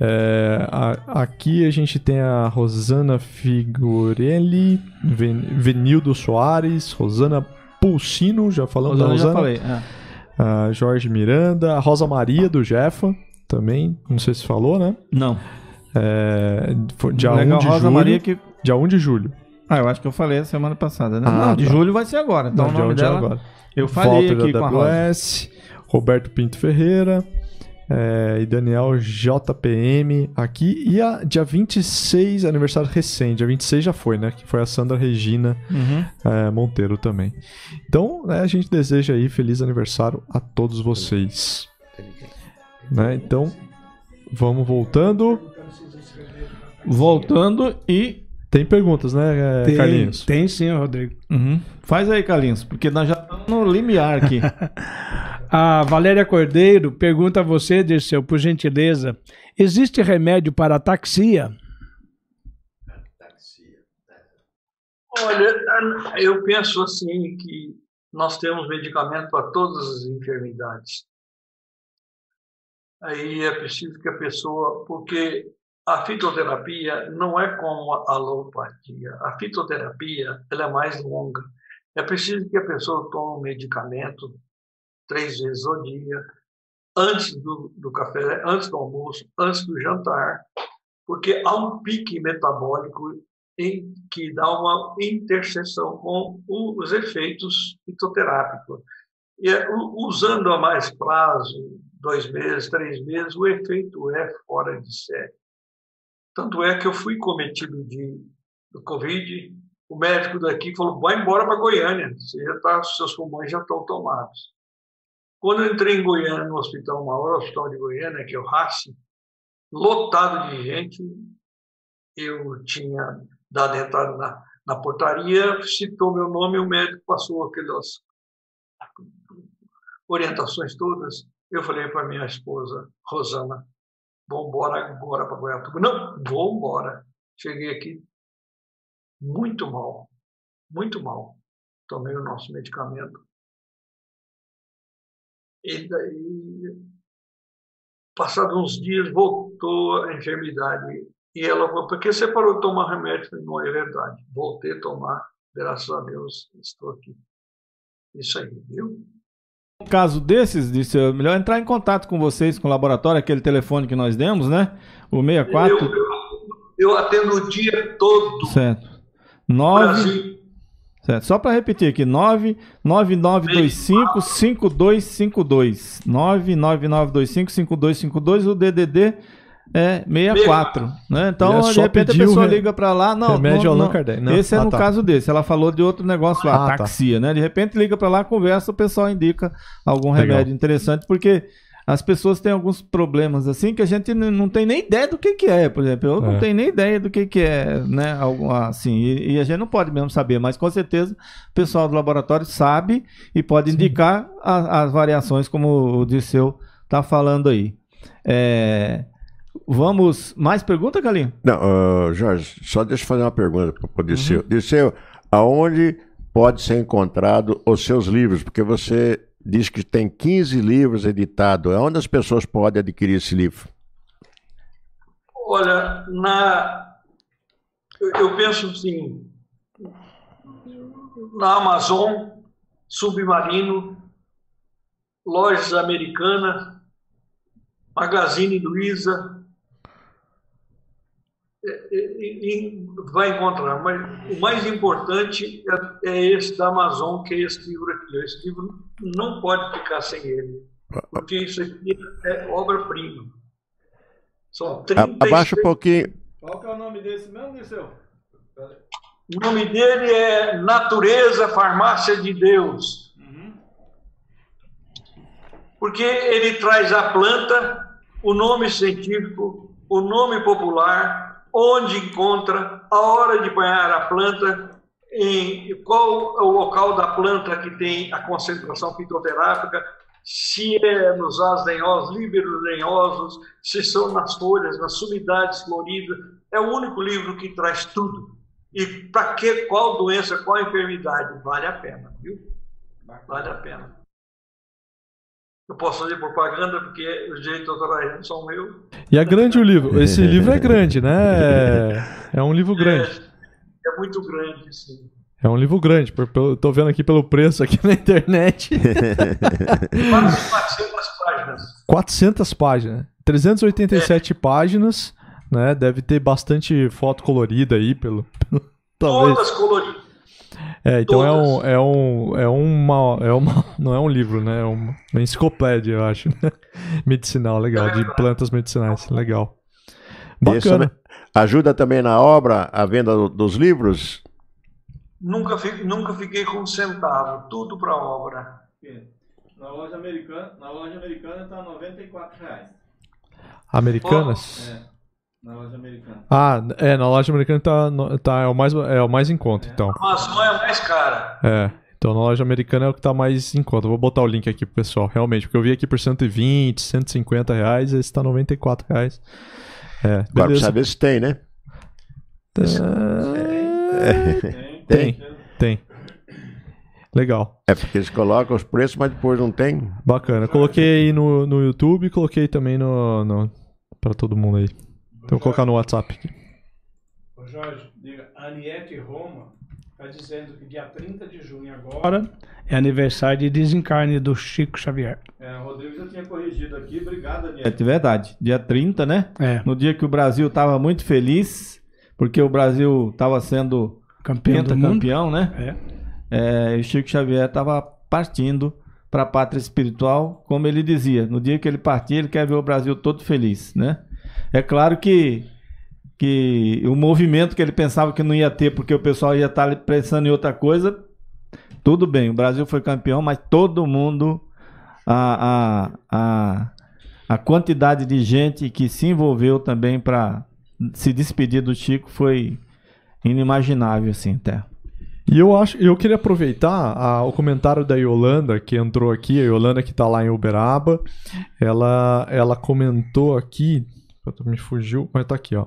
É, a- aqui a gente tem a Rosana Figurelli, Ven- Venildo Soares, Rosana Pulsino, já falamos Rosana, da já Rosana. falei. é. Ah, Jorge Miranda, Rosa Maria do Jefa, também, não sei se falou, né? Não. É, foi dia Legal, 1 de Rosa julho. Maria que- Dia 1 de julho. Ah, eu acho que eu falei a semana passada, né? Ah, não, de tá. julho vai ser agora. Então Não, o nome 1 de dela. agora. Eu falei Walter aqui da com a. AWS, Roberto Pinto Ferreira é, e Daniel JPM aqui. E a dia 26, aniversário recente, dia 26 já foi, né? Que foi a Sandra Regina Uhum. é, Monteiro também. Então, né, a gente deseja aí feliz aniversário a todos vocês. Né? Então, vamos voltando. Voltando e. Tem perguntas, né, é, Tem, Carlinhos? tem sim, Rodrigo. Uhum. Faz aí, Carlinhos, porque nós já estamos no limiar aqui. (laughs) A Valéria Cordeiro pergunta a você, Dirceu, por gentileza: existe remédio para ataxia? Olha, eu penso assim que nós temos medicamento para todas as enfermidades. Aí é preciso que a pessoa, porque a fitoterapia não é como a alopatia. A fitoterapia ela é mais longa. É preciso que a pessoa tome um medicamento três vezes ao dia, antes do, do café, antes do almoço, antes do jantar, porque há um pique metabólico em que dá uma interseção com os efeitos fitoterápicos. E é, usando a mais prazo, dois meses, três meses, o efeito é fora de série. Tanto é que eu fui cometido de do Covid, o médico daqui falou, vai embora para Goiânia, você já tá, seus pulmões já estão tomados. Quando eu entrei em Goiânia, no hospital, maior hospital de Goiânia, que é o RACE, lotado de gente, eu tinha dado entrada na, na portaria, citou meu nome, o médico passou aquelas orientações todas. Eu falei para minha esposa, Rosana, vamos embora agora para Goiatuba. Não, vou embora. Cheguei aqui muito mal, muito mal. Tomei o nosso medicamento. E daí, passados uns dias, voltou a enfermidade. E ela falou, por que você parou de tomar remédio? Não é verdade. Voltei a tomar, graças a Deus, estou aqui. Isso aí, viu? Caso desses, disse, é melhor entrar em contato com vocês, com o laboratório, aquele telefone que nós demos, né? O 64. Eu, eu, eu atendo o dia todo. Certo. no 9. Brasil. Certo. Só para repetir aqui, 99925 5252. 99925 5252, o DDD é 64, né? Então, é de repente a pessoa liga para lá, não, remédio não, não. Kardec, não? Esse é Ah, no tá. caso desse. Ela falou de outro negócio lá, Ah, tá. taxia, né? De repente liga para lá, conversa, o pessoal indica algum Legal. remédio interessante, porque as pessoas têm alguns problemas assim que a gente não tem nem ideia do que que é, por exemplo. Eu não É. tenho nem ideia do que que é, né? Algo assim. E, e a gente não pode mesmo saber, mas com certeza o pessoal do laboratório sabe e pode indicar a- as variações, como o Dirceu tá falando aí. É, Vamos. Mais pergunta, Galinho? Não, ah, Jorge, só deixa eu fazer uma pergunta para o Uhum. Dirceu. Dirceu, aonde pode ser encontrado os seus livros? Porque você diz que tem 15 livros editados. Aonde as pessoas podem adquirir esse livro? Olha, na, eu, eu penso assim, na Amazon, Submarino, Lojas Americanas, Magazine Luiza, vai encontrar. Mas o mais importante é, é esse da Amazon, que é esse livro aqui. Esse livro não pode ficar sem ele, porque isso aqui é obra-prima. São A- 36 Abaixa um pouquinho. Qual que é o nome desse mesmo, Dirceu? O nome dele é Natureza Farmácia de Deus. Porque ele traz a planta, o nome científico, o nome popular, onde encontra, a hora de banhar a planta, em qual é o local da planta que tem a concentração fitoterápica, se é nos asdenhosos, liberodenhosos, se são nas folhas, nas sumidades floridas. É o único livro que traz tudo. E para que, qual doença, qual enfermidade? Vale a pena, viu? Vale a pena. Eu posso fazer propaganda porque os direitos autorais são meus. E é grande o livro. Esse livro é grande, né? É um livro grande. É, é muito grande, sim. É um livro grande, estou vendo aqui pelo preço aqui (laughs) na internet. Quase 400 páginas. 400 páginas. 387 é. páginas, né? Deve ter bastante foto colorida aí, pelo. pelo talvez. Todas coloridas. É, então é um, é um, é uma, é uma, (laughs) não é um livro, né? É uma, uma enciclopédia, eu acho, né? (laughs) medicinal, legal, de plantas medicinais, legal. Bacana. Isso, né? Ajuda também na obra, a venda dos livros? Nunca, fi, nunca fiquei com um centavo, tudo para obra. Na loja americana, na loja americana está 94 reais. Americanas? É. Na loja americana. Ah, é, na loja americana tá, tá, é, o mais, é o mais em conta, é. então. A Amazon é mais cara. É, então na loja americana é o que tá mais em conta. vou botar o link aqui pro pessoal, realmente, porque eu vi aqui por 120, 150 reais, esse tá 94 reais. É, Agora precisa ver se tem, né? É... Tem, tem. Legal. É porque eles colocam os preços, mas depois não tem. Bacana. Coloquei aí no, no YouTube e coloquei também no, no, para todo mundo aí. Então vou colocar no WhatsApp aqui. Ô Jorge, diga, Aniette Roma está dizendo que dia 30 de junho agora é aniversário de desencarne do Chico Xavier. É, o Rodrigo já tinha corrigido aqui. Obrigado, Aniette. É de verdade. Dia 30, né? É. No dia que o Brasil estava muito feliz, porque o Brasil estava sendo campeão do campeão, né? É. é. E o Chico Xavier estava partindo para a pátria espiritual, como ele dizia. No dia que ele partir, ele quer ver o Brasil todo feliz, né? É claro que que o movimento que ele pensava que não ia ter, porque o pessoal ia estar pensando em outra coisa, tudo bem, o Brasil foi campeão, mas todo mundo, a, a, a, a quantidade de gente que se envolveu também para se despedir do Chico foi inimaginável, assim, até. E eu acho, eu queria aproveitar a, o comentário da Yolanda que entrou aqui, a Yolanda que está lá em Uberaba, ela, ela comentou aqui, me fugiu, mas tá aqui, ó.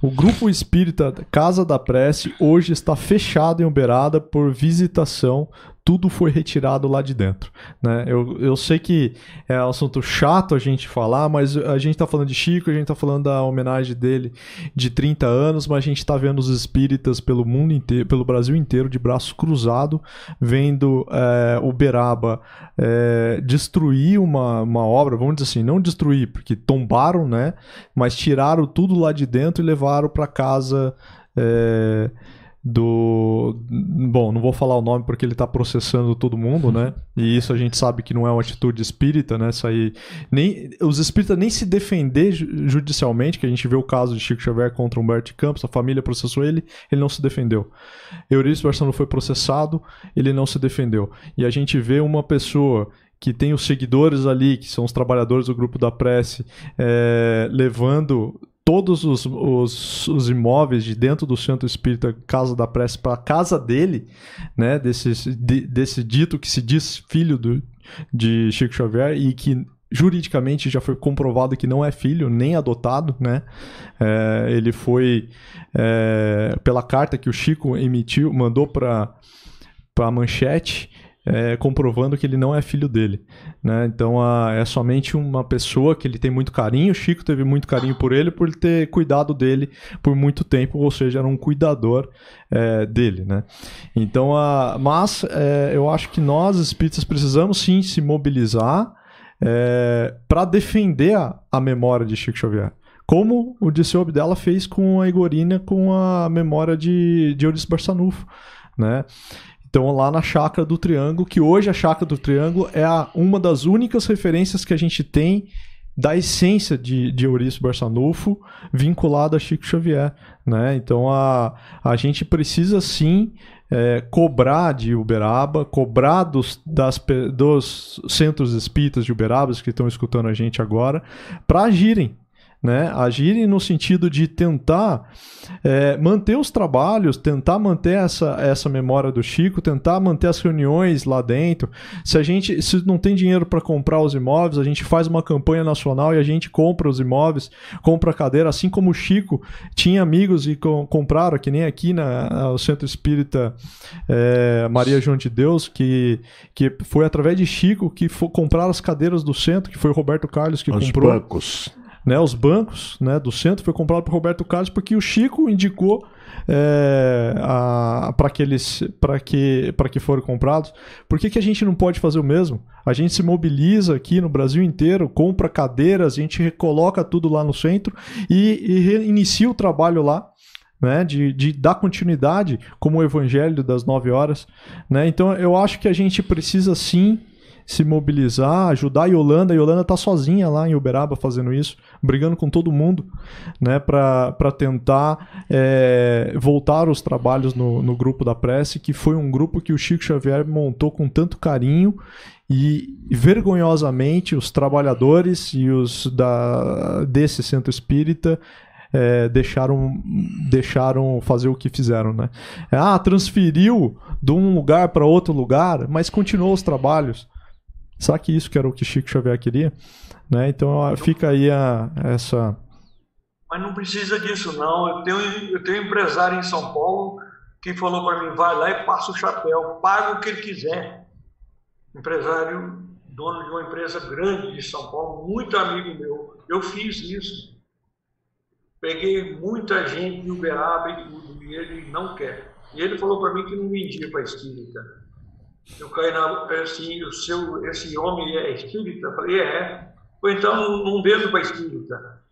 O grupo espírita Casa da Prece hoje está fechado em Uberaba por visitação tudo foi retirado lá de dentro. Né? Eu, eu sei que é um assunto chato a gente falar, mas a gente está falando de Chico, a gente está falando da homenagem dele de 30 anos, mas a gente está vendo os espíritas pelo mundo inteiro, pelo Brasil inteiro, de braço cruzado, vendo é, Uberaba é, destruir uma, uma obra, vamos dizer assim, não destruir, porque tombaram, né? Mas tiraram tudo lá de dentro e levaram para casa. É, do. Bom, não vou falar o nome porque ele está processando todo mundo, né? E isso a gente sabe que não é uma atitude espírita, né? Aí. Nem, os espíritas nem se defender judicialmente, que a gente vê o caso de Chico Xavier contra Humberto Campos, a família processou ele, ele não se defendeu. Eurício Barçano foi processado, ele não se defendeu. E a gente vê uma pessoa que tem os seguidores ali, que são os trabalhadores do grupo da prece, é, levando todos os, os, os, imóveis de dentro do centro espírita Casa da Prece para a casa dele, né, desse, de, desse dito que se diz filho do, de Chico Xavier e que juridicamente já foi comprovado que não é filho nem adotado, né? É, ele foi é, pela carta que o Chico emitiu, mandou para para a manchete é, comprovando que ele não é filho dele. Né? Então a, é somente uma pessoa que ele tem muito carinho. O Chico teve muito carinho por ele por ter cuidado dele por muito tempo, ou seja, era um cuidador é, dele. Né? Então, a, mas é, eu acho que nós, espíritas, precisamos sim se mobilizar é, para defender a, a memória de Chico Xavier como o Disseu dela fez com a Igorina com a memória de, de Eurício Barçanufo, né? Então, lá na Chácara do Triângulo, que hoje a Chácara do Triângulo é a, uma das únicas referências que a gente tem da essência de, de Eurício Barçanufo vinculado a Chico Xavier. Né? Então a, a gente precisa sim é, cobrar de Uberaba, cobrar dos, das, dos centros espíritas de Uberaba que estão escutando a gente agora, para agirem, né, agirem no sentido de tentar é, manter os trabalhos, tentar manter essa, essa memória do Chico, tentar manter as reuniões lá dentro. Se a gente se não tem dinheiro para comprar os imóveis, a gente faz uma campanha nacional e a gente compra os imóveis, compra a cadeira, assim como o Chico tinha amigos e com, compraram, que nem aqui na, no Centro Espírita é, Maria João de Deus, que, que foi através de Chico que for, compraram as cadeiras do centro, que foi o Roberto Carlos que os comprou. bancos né, os bancos né, do centro foi comprado por Roberto Carlos porque o Chico indicou é, para que eles para que para que foram comprados. Por que, que a gente não pode fazer o mesmo? A gente se mobiliza aqui no Brasil inteiro, compra cadeiras, a gente recoloca tudo lá no centro e, e inicia o trabalho lá. Né, de, de dar continuidade como o evangelho das nove horas. Né? Então eu acho que a gente precisa sim se mobilizar, ajudar a Yolanda. A Yolanda tá sozinha lá em Uberaba fazendo isso, brigando com todo mundo, né, para tentar é, voltar os trabalhos no, no grupo da prece, que foi um grupo que o Chico Xavier montou com tanto carinho e vergonhosamente os trabalhadores e os da, desse centro espírita é, deixaram, deixaram fazer o que fizeram, né? Ah, transferiu de um lugar para outro lugar, mas continuou os trabalhos. Será que isso que era o que Chico Xavier queria? Né? Então fica aí a, essa. Mas não precisa disso, não. Eu tenho, eu tenho um empresário em São Paulo que falou para mim: vai lá e passa o chapéu, paga o que ele quiser. Empresário, dono de uma empresa grande de São Paulo, muito amigo meu. Eu fiz isso. Peguei muita gente de Uberaba e tudo, e ele não quer. E ele falou para mim que não vendia para espírita. Eu caí na. Assim, o seu, esse homem é espírita? Eu falei, é. Ou então não vendo para espírita.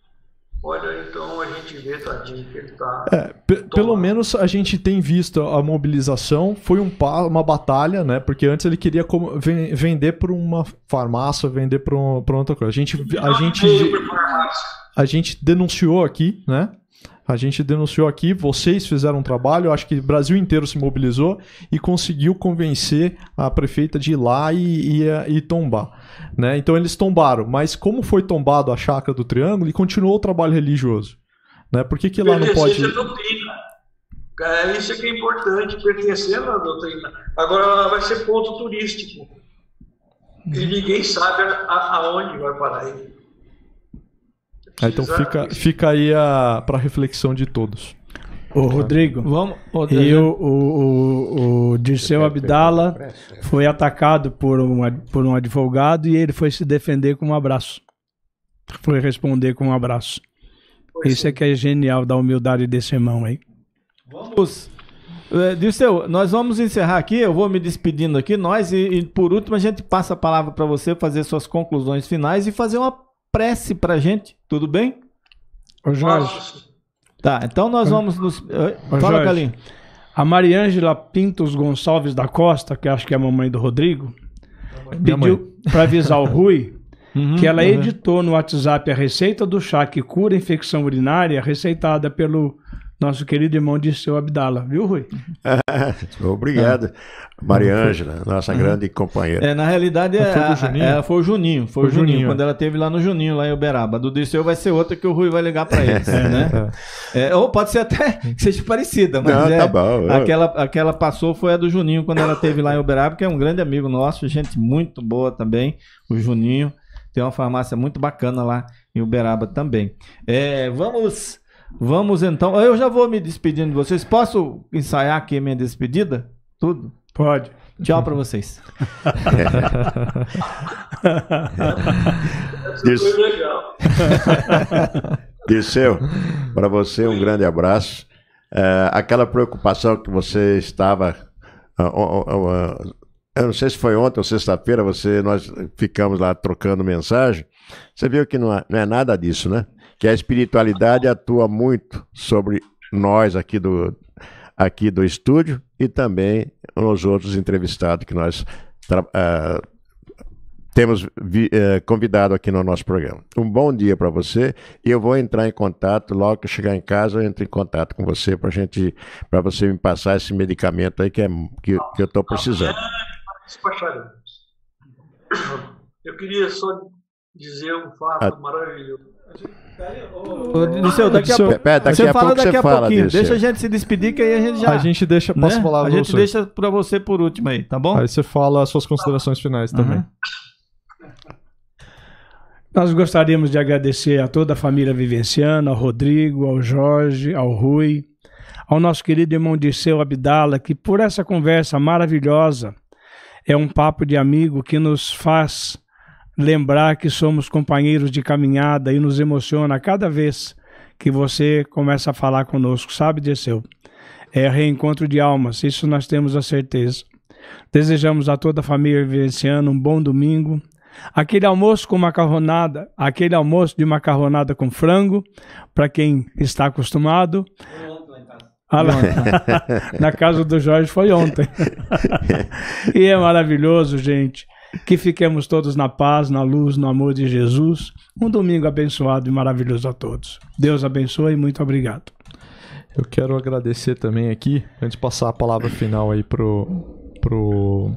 Olha, então a gente vê, tadinho, que ele está. É, pelo menos a gente tem visto a mobilização. Foi um, uma batalha, né? Porque antes ele queria vender para uma farmácia, vender para outra coisa. A gente, a gente, a gente denunciou aqui, né? A gente denunciou aqui, vocês fizeram um trabalho, acho que o Brasil inteiro se mobilizou e conseguiu convencer a prefeita de ir lá e, e, e tombar. Né? Então eles tombaram, mas como foi tombado a chácara do Triângulo, e continuou o trabalho religioso. Né? Por que, que lá não pode. doutrina. É, isso é que é importante, pertencendo à doutrina. Agora vai ser ponto turístico. E ninguém sabe aonde vai parar ele. Ah, então fica, fica aí a, para reflexão de todos. Ô, Rodrigo, vamos. E o, o, o Dirceu Abdala foi atacado por um, por um advogado e ele foi se defender com um abraço. Foi responder com um abraço. Isso é que é genial da humildade desse irmão aí. Vamos. É, Dirceu, nós vamos encerrar aqui. Eu vou me despedindo aqui, nós, e, e por último a gente passa a palavra para você fazer suas conclusões finais e fazer uma prece pra gente, tudo bem? Ô Jorge. Tá, então nós vamos nos. Ô, Fala, Calinho. A Mariângela Pintos Gonçalves da Costa, que acho que é a mamãe do Rodrigo, pediu (laughs) para avisar o Rui uhum, que ela uhum. editou no WhatsApp a receita do chá que cura infecção urinária, receitada pelo nosso querido irmão Dirceu Abdala, viu, Rui? (laughs) Obrigado. É. Maria Ângela, nossa grande companheira. É, na realidade, é, foi, o Juninho? É, foi o Juninho. Foi, foi o Juninho, Juninho, quando ela teve lá no Juninho, lá em Uberaba. Do Dirceu vai ser outra que o Rui vai ligar para eles, (laughs) né? É, ou pode ser até (laughs) que seja parecida, mas Não, é, tá bom, aquela, aquela passou foi a do Juninho quando ela teve lá em Uberaba, que é um grande amigo nosso, gente muito boa também, o Juninho. Tem uma farmácia muito bacana lá em Uberaba também. É, vamos Vamos então. Eu já vou me despedindo de vocês. Posso ensaiar aqui a minha despedida? Tudo? Pode. Tchau para vocês. (laughs) (laughs) Isso foi legal. (laughs) Dirceu, para você um grande abraço. É, aquela preocupação que você estava. Uh, uh, eu não sei se foi ontem ou sexta-feira, você, nós ficamos lá trocando mensagem. Você viu que não é, não é nada disso, né? Que a espiritualidade atua muito sobre nós aqui do, aqui do estúdio e também nos outros entrevistados que nós uh, temos vi, eh, convidado aqui no nosso programa. Um bom dia para você e eu vou entrar em contato logo que eu chegar em casa eu entro em contato com você para gente, para você me passar esse medicamento aí que é que, que eu estou precisando. Eu queria só dizer um fato Ah. maravilhoso. Ô, Dirceu, daqui a pouco. pera, daqui você a fala pouco daqui você a fala, pouquinho. Dirceu. Deixa a gente se despedir, que aí a gente já. A gente deixa, passa né? a palavra A gente você. deixa pra você por último aí, tá bom? Aí você fala as suas considerações finais também. Nós gostaríamos de agradecer a toda a família vivenciana, ao Rodrigo, ao Jorge, ao Rui, ao nosso querido irmão Dirceu Abdala, que por essa conversa maravilhosa é um papo de amigo que nos faz lembrar que somos companheiros de caminhada e nos emociona cada vez que você começa a falar conosco, sabe, Dirceu? É reencontro de almas, isso nós temos a certeza. Desejamos a toda a família vivenciana um bom domingo. Aquele almoço com macarronada, aquele almoço de macarronada com frango, para quem está acostumado. Ah, lá. (laughs) Na casa do Jorge foi ontem. (laughs) e é maravilhoso, gente. Que fiquemos todos na paz, na luz, no amor de Jesus. Um domingo abençoado e maravilhoso a todos. Deus abençoe e muito obrigado. Eu quero agradecer também aqui, antes de passar a palavra final aí pro, pro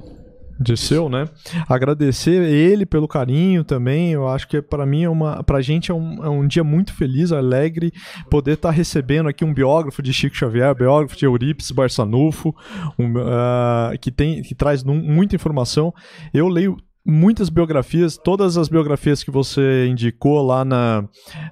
Dirceu, né? Agradecer ele pelo carinho também. Eu acho que para mim é uma, pra gente é um, é um dia muito feliz, alegre, poder estar recebendo aqui um biógrafo de Chico Xavier, biógrafo de Eurípides Barçanufo, um, ah, que tem que traz nu- muita informação. Eu leio muitas biografias, todas as biografias que você indicou lá na,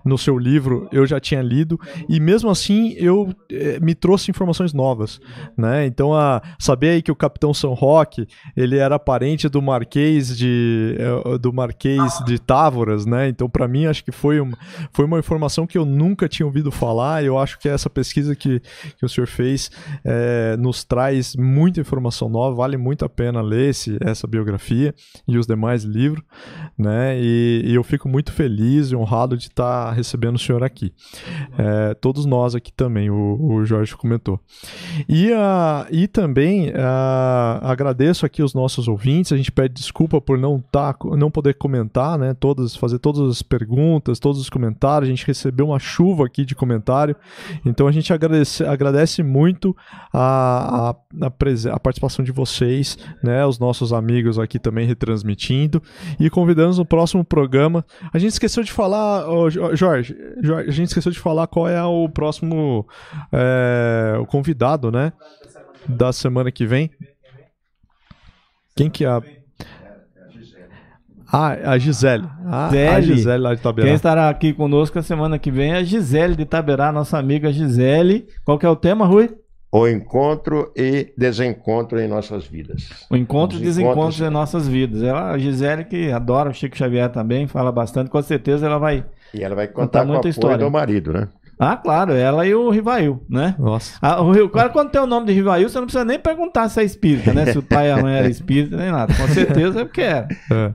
no seu livro eu já tinha lido e mesmo assim eu eh, me trouxe informações novas, né? Então a saber aí que o Capitão São Roque ele era parente do Marquês de eh, do Marquês de Távoras, né? Então para mim acho que foi uma, foi uma informação que eu nunca tinha ouvido falar. Eu acho que essa pesquisa que, que o senhor fez eh, nos traz muita informação nova, vale muito a pena ler esse, essa biografia e os demais livros, né? E, e eu fico muito feliz e honrado de estar recebendo o senhor aqui. É, todos nós aqui também, o, o Jorge comentou. E, ah, e também ah, agradeço aqui os nossos ouvintes. A gente pede desculpa por não tá, não poder comentar, né? Todas, fazer todas as perguntas, todos os comentários. A gente recebeu uma chuva aqui de comentário. Então a gente agradece, agradece muito a, a, a, a participação de vocês, né? Os nossos amigos aqui também retransmitindo e convidamos no próximo programa. A gente esqueceu de falar, Jo- Jorge, Jorge, a gente esqueceu de falar qual é o próximo é, o convidado, né? Da semana que vem. Quem que é a... Ah, a Gisele. Ah, a Gisele. Gisele lá de Taberá. Quem estará aqui conosco a semana que vem é a Gisele de Taberá, nossa amiga Gisele. Qual que é o tema, Rui? O encontro e desencontro em nossas vidas. O encontro e Os desencontros encontros- em nossas vidas. Ela, a Gisele que adora o Chico Xavier também, fala bastante, com certeza ela vai E ela vai contar contar com muita apoio história. do marido, né? Ah, claro, ela e o Rivail, né? Nossa. Ah, o, Rio- cara, quando tem o nome de Rivail, você não precisa nem perguntar se é espírita, né? Se o pai e a mãe eram espírita, nem nada. Com certeza é porque era. (laughs) É.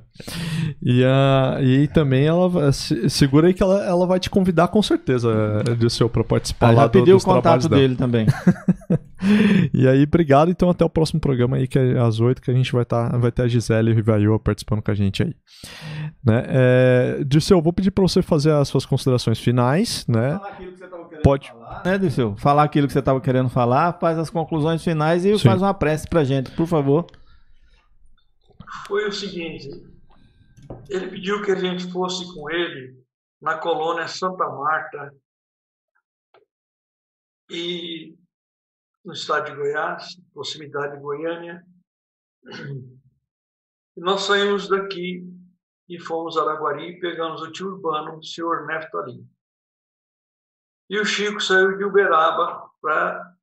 E, a, e também ela segura aí que ela, ela vai te convidar com certeza, Dirceu, para participar Ah, lá já do, pediu o contato dela. dele também. (laughs) E aí, obrigado. Então, até o próximo programa aí, que é às 8, que a gente vai, tá, vai ter a Gisele e o Rivail participando com a gente aí. Né? É, Dirceu, eu vou pedir para você fazer as suas considerações finais, né? Pode. Né, Dirceu? Falar aquilo que você estava querendo falar, faz as conclusões finais e Sim. faz uma prece pra gente, por favor. Foi o seguinte: ele pediu que a gente fosse com ele na colônia Santa Marta e no estado de Goiás, proximidade de Goiânia. E nós saímos daqui e fomos a Araguari e pegamos o tio Urbano, o senhor Neftalin. E o Chico saiu de Uberaba para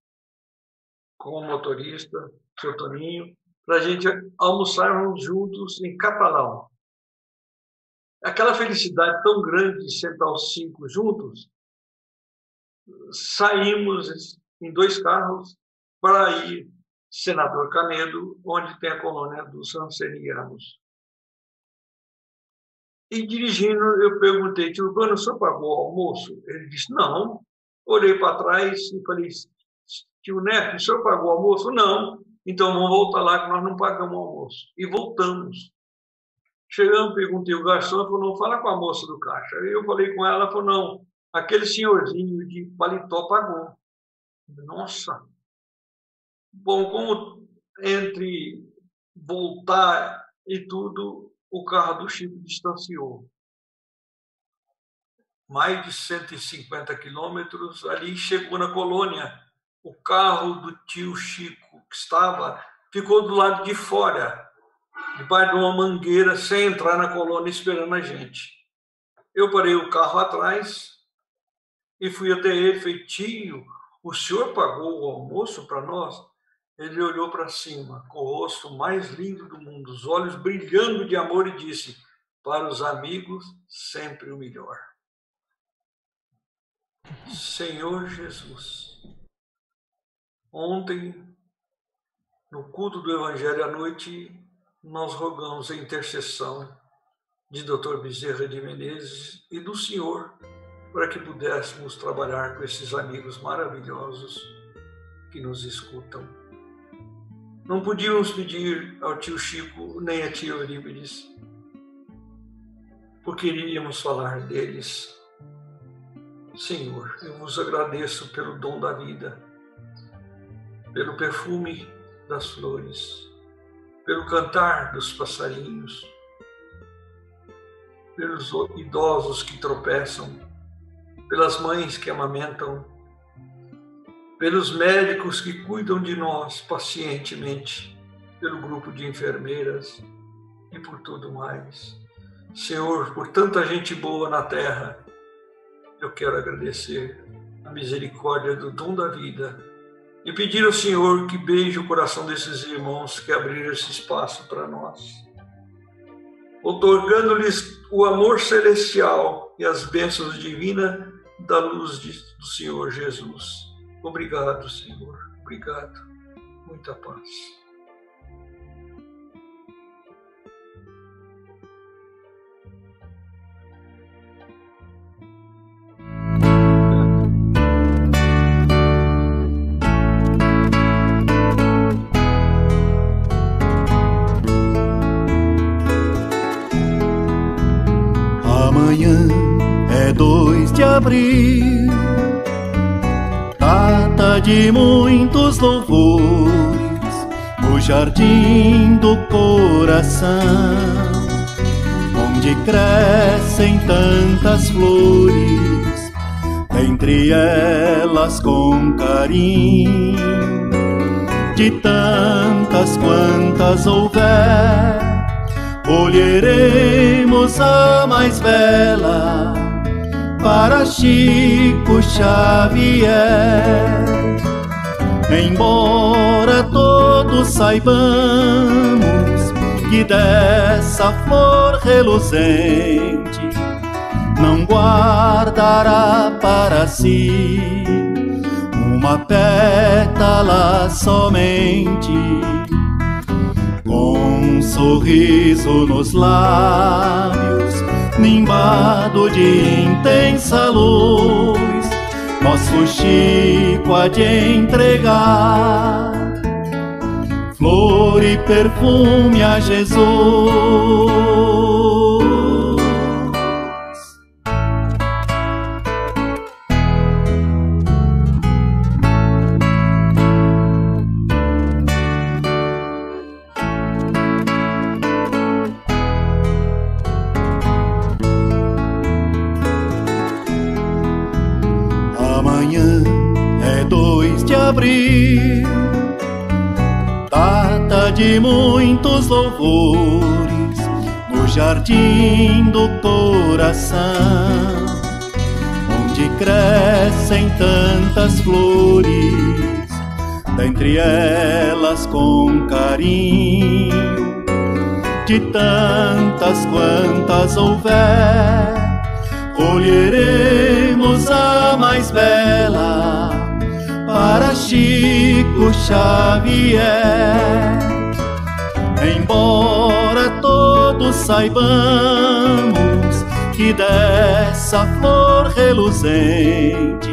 com o motorista, o seu Toninho, para a gente almoçarmos juntos em Catalão. Aquela felicidade tão grande de sentar os cinco juntos, saímos em dois carros para ir Senador Canedo, onde tem a colônia dos Sansenianos. E dirigindo, eu perguntei, tio Urbano, o senhor pagou o almoço? Ele disse, não. Olhei para trás e falei, tio Neto, o senhor pagou o almoço? Não. Então vamos voltar lá que nós não pagamos o almoço. E voltamos. Chegamos, perguntei o garçom, falou, não, fala com a moça do caixa. Aí eu falei com ela, ela falou, não, aquele senhorzinho de paletó pagou. Nossa! Bom, como entre voltar e tudo, o carro do Chico distanciou. Mais de 150 quilômetros, ali chegou na colônia. O carro do tio Chico, que estava, ficou do lado de fora, debaixo de uma mangueira, sem entrar na colônia, esperando a gente. Eu parei o carro atrás e fui até ele, falei, tio, o senhor pagou o almoço para nós? Ele olhou para cima, com o rosto mais lindo do mundo, os olhos brilhando de amor, e disse: Para os amigos, sempre o melhor. Senhor Jesus, ontem, no culto do Evangelho à noite, nós rogamos a intercessão de Dr. Bezerra de Menezes e do Senhor para que pudéssemos trabalhar com esses amigos maravilhosos que nos escutam. Não podíamos pedir ao tio Chico nem à tia Eurípides, porque iríamos falar deles. Senhor, eu vos agradeço pelo dom da vida, pelo perfume das flores, pelo cantar dos passarinhos, pelos idosos que tropeçam pelas mães que amamentam, pelos médicos que cuidam de nós pacientemente, pelo grupo de enfermeiras e por tudo mais. Senhor, por tanta gente boa na terra, eu quero agradecer a misericórdia do dom da vida e pedir ao Senhor que beije o coração desses irmãos que abriram esse espaço para nós, otorgando-lhes o amor celestial e as bênçãos divinas da luz do Senhor Jesus. Obrigado, Senhor. Obrigado. Muita paz. Amanhã é 2 de abril, de muitos louvores, o jardim do coração, onde crescem tantas flores, entre elas com carinho, de tantas quantas houver, colheremos a mais bela para Chico Xavier. Embora todos saibamos que dessa flor reluzente não guardará para si uma pétala somente, com um sorriso nos lábios nimbado de intensa luz, nosso Chico há de entregar flor e perfume a Jesus. Abril, data de muitos louvores no jardim do coração, onde crescem tantas flores, dentre elas com carinho, de tantas quantas houver, colheremos a mais bela para Chico Xavier. Embora todos saibamos que dessa flor reluzente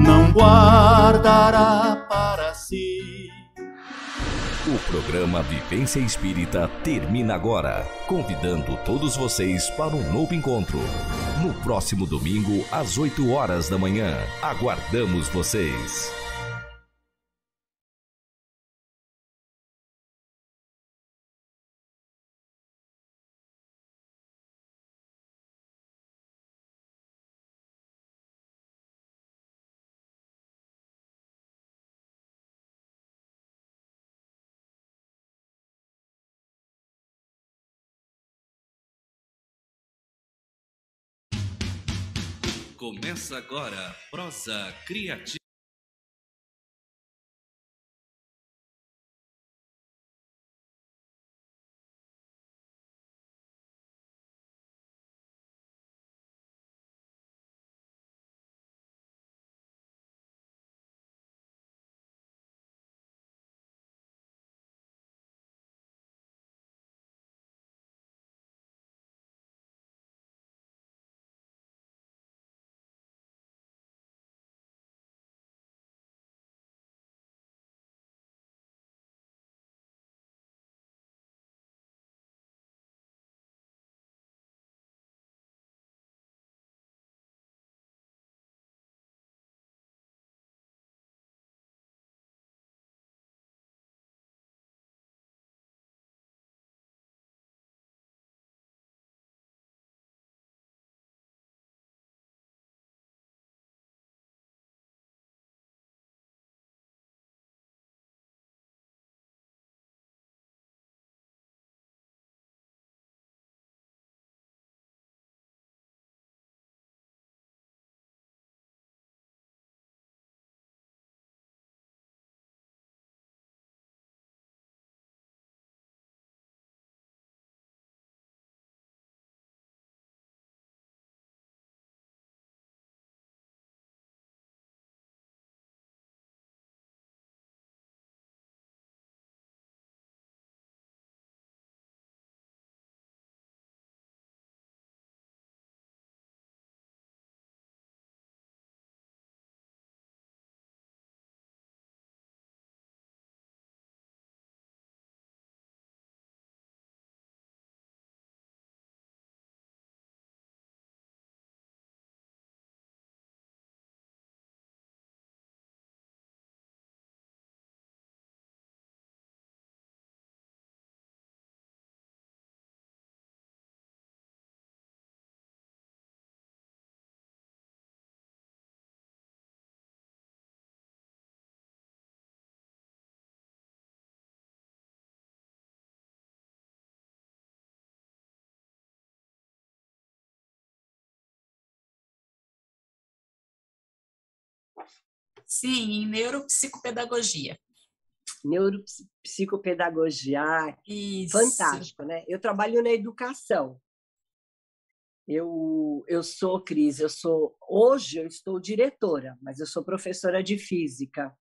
não guardará para si O programa Vivência Espírita termina agora, convidando todos vocês para um novo encontro. No próximo domingo, às 8 horas da manhã. Aguardamos vocês. Começa agora, prosa criativa. Sim, em neuropsicopedagogia. Neuropsicopedagogia, Isso. fantástico, né? Eu trabalho na educação. Eu, eu sou, Cris, eu sou. Hoje eu estou diretora, mas eu sou professora de física.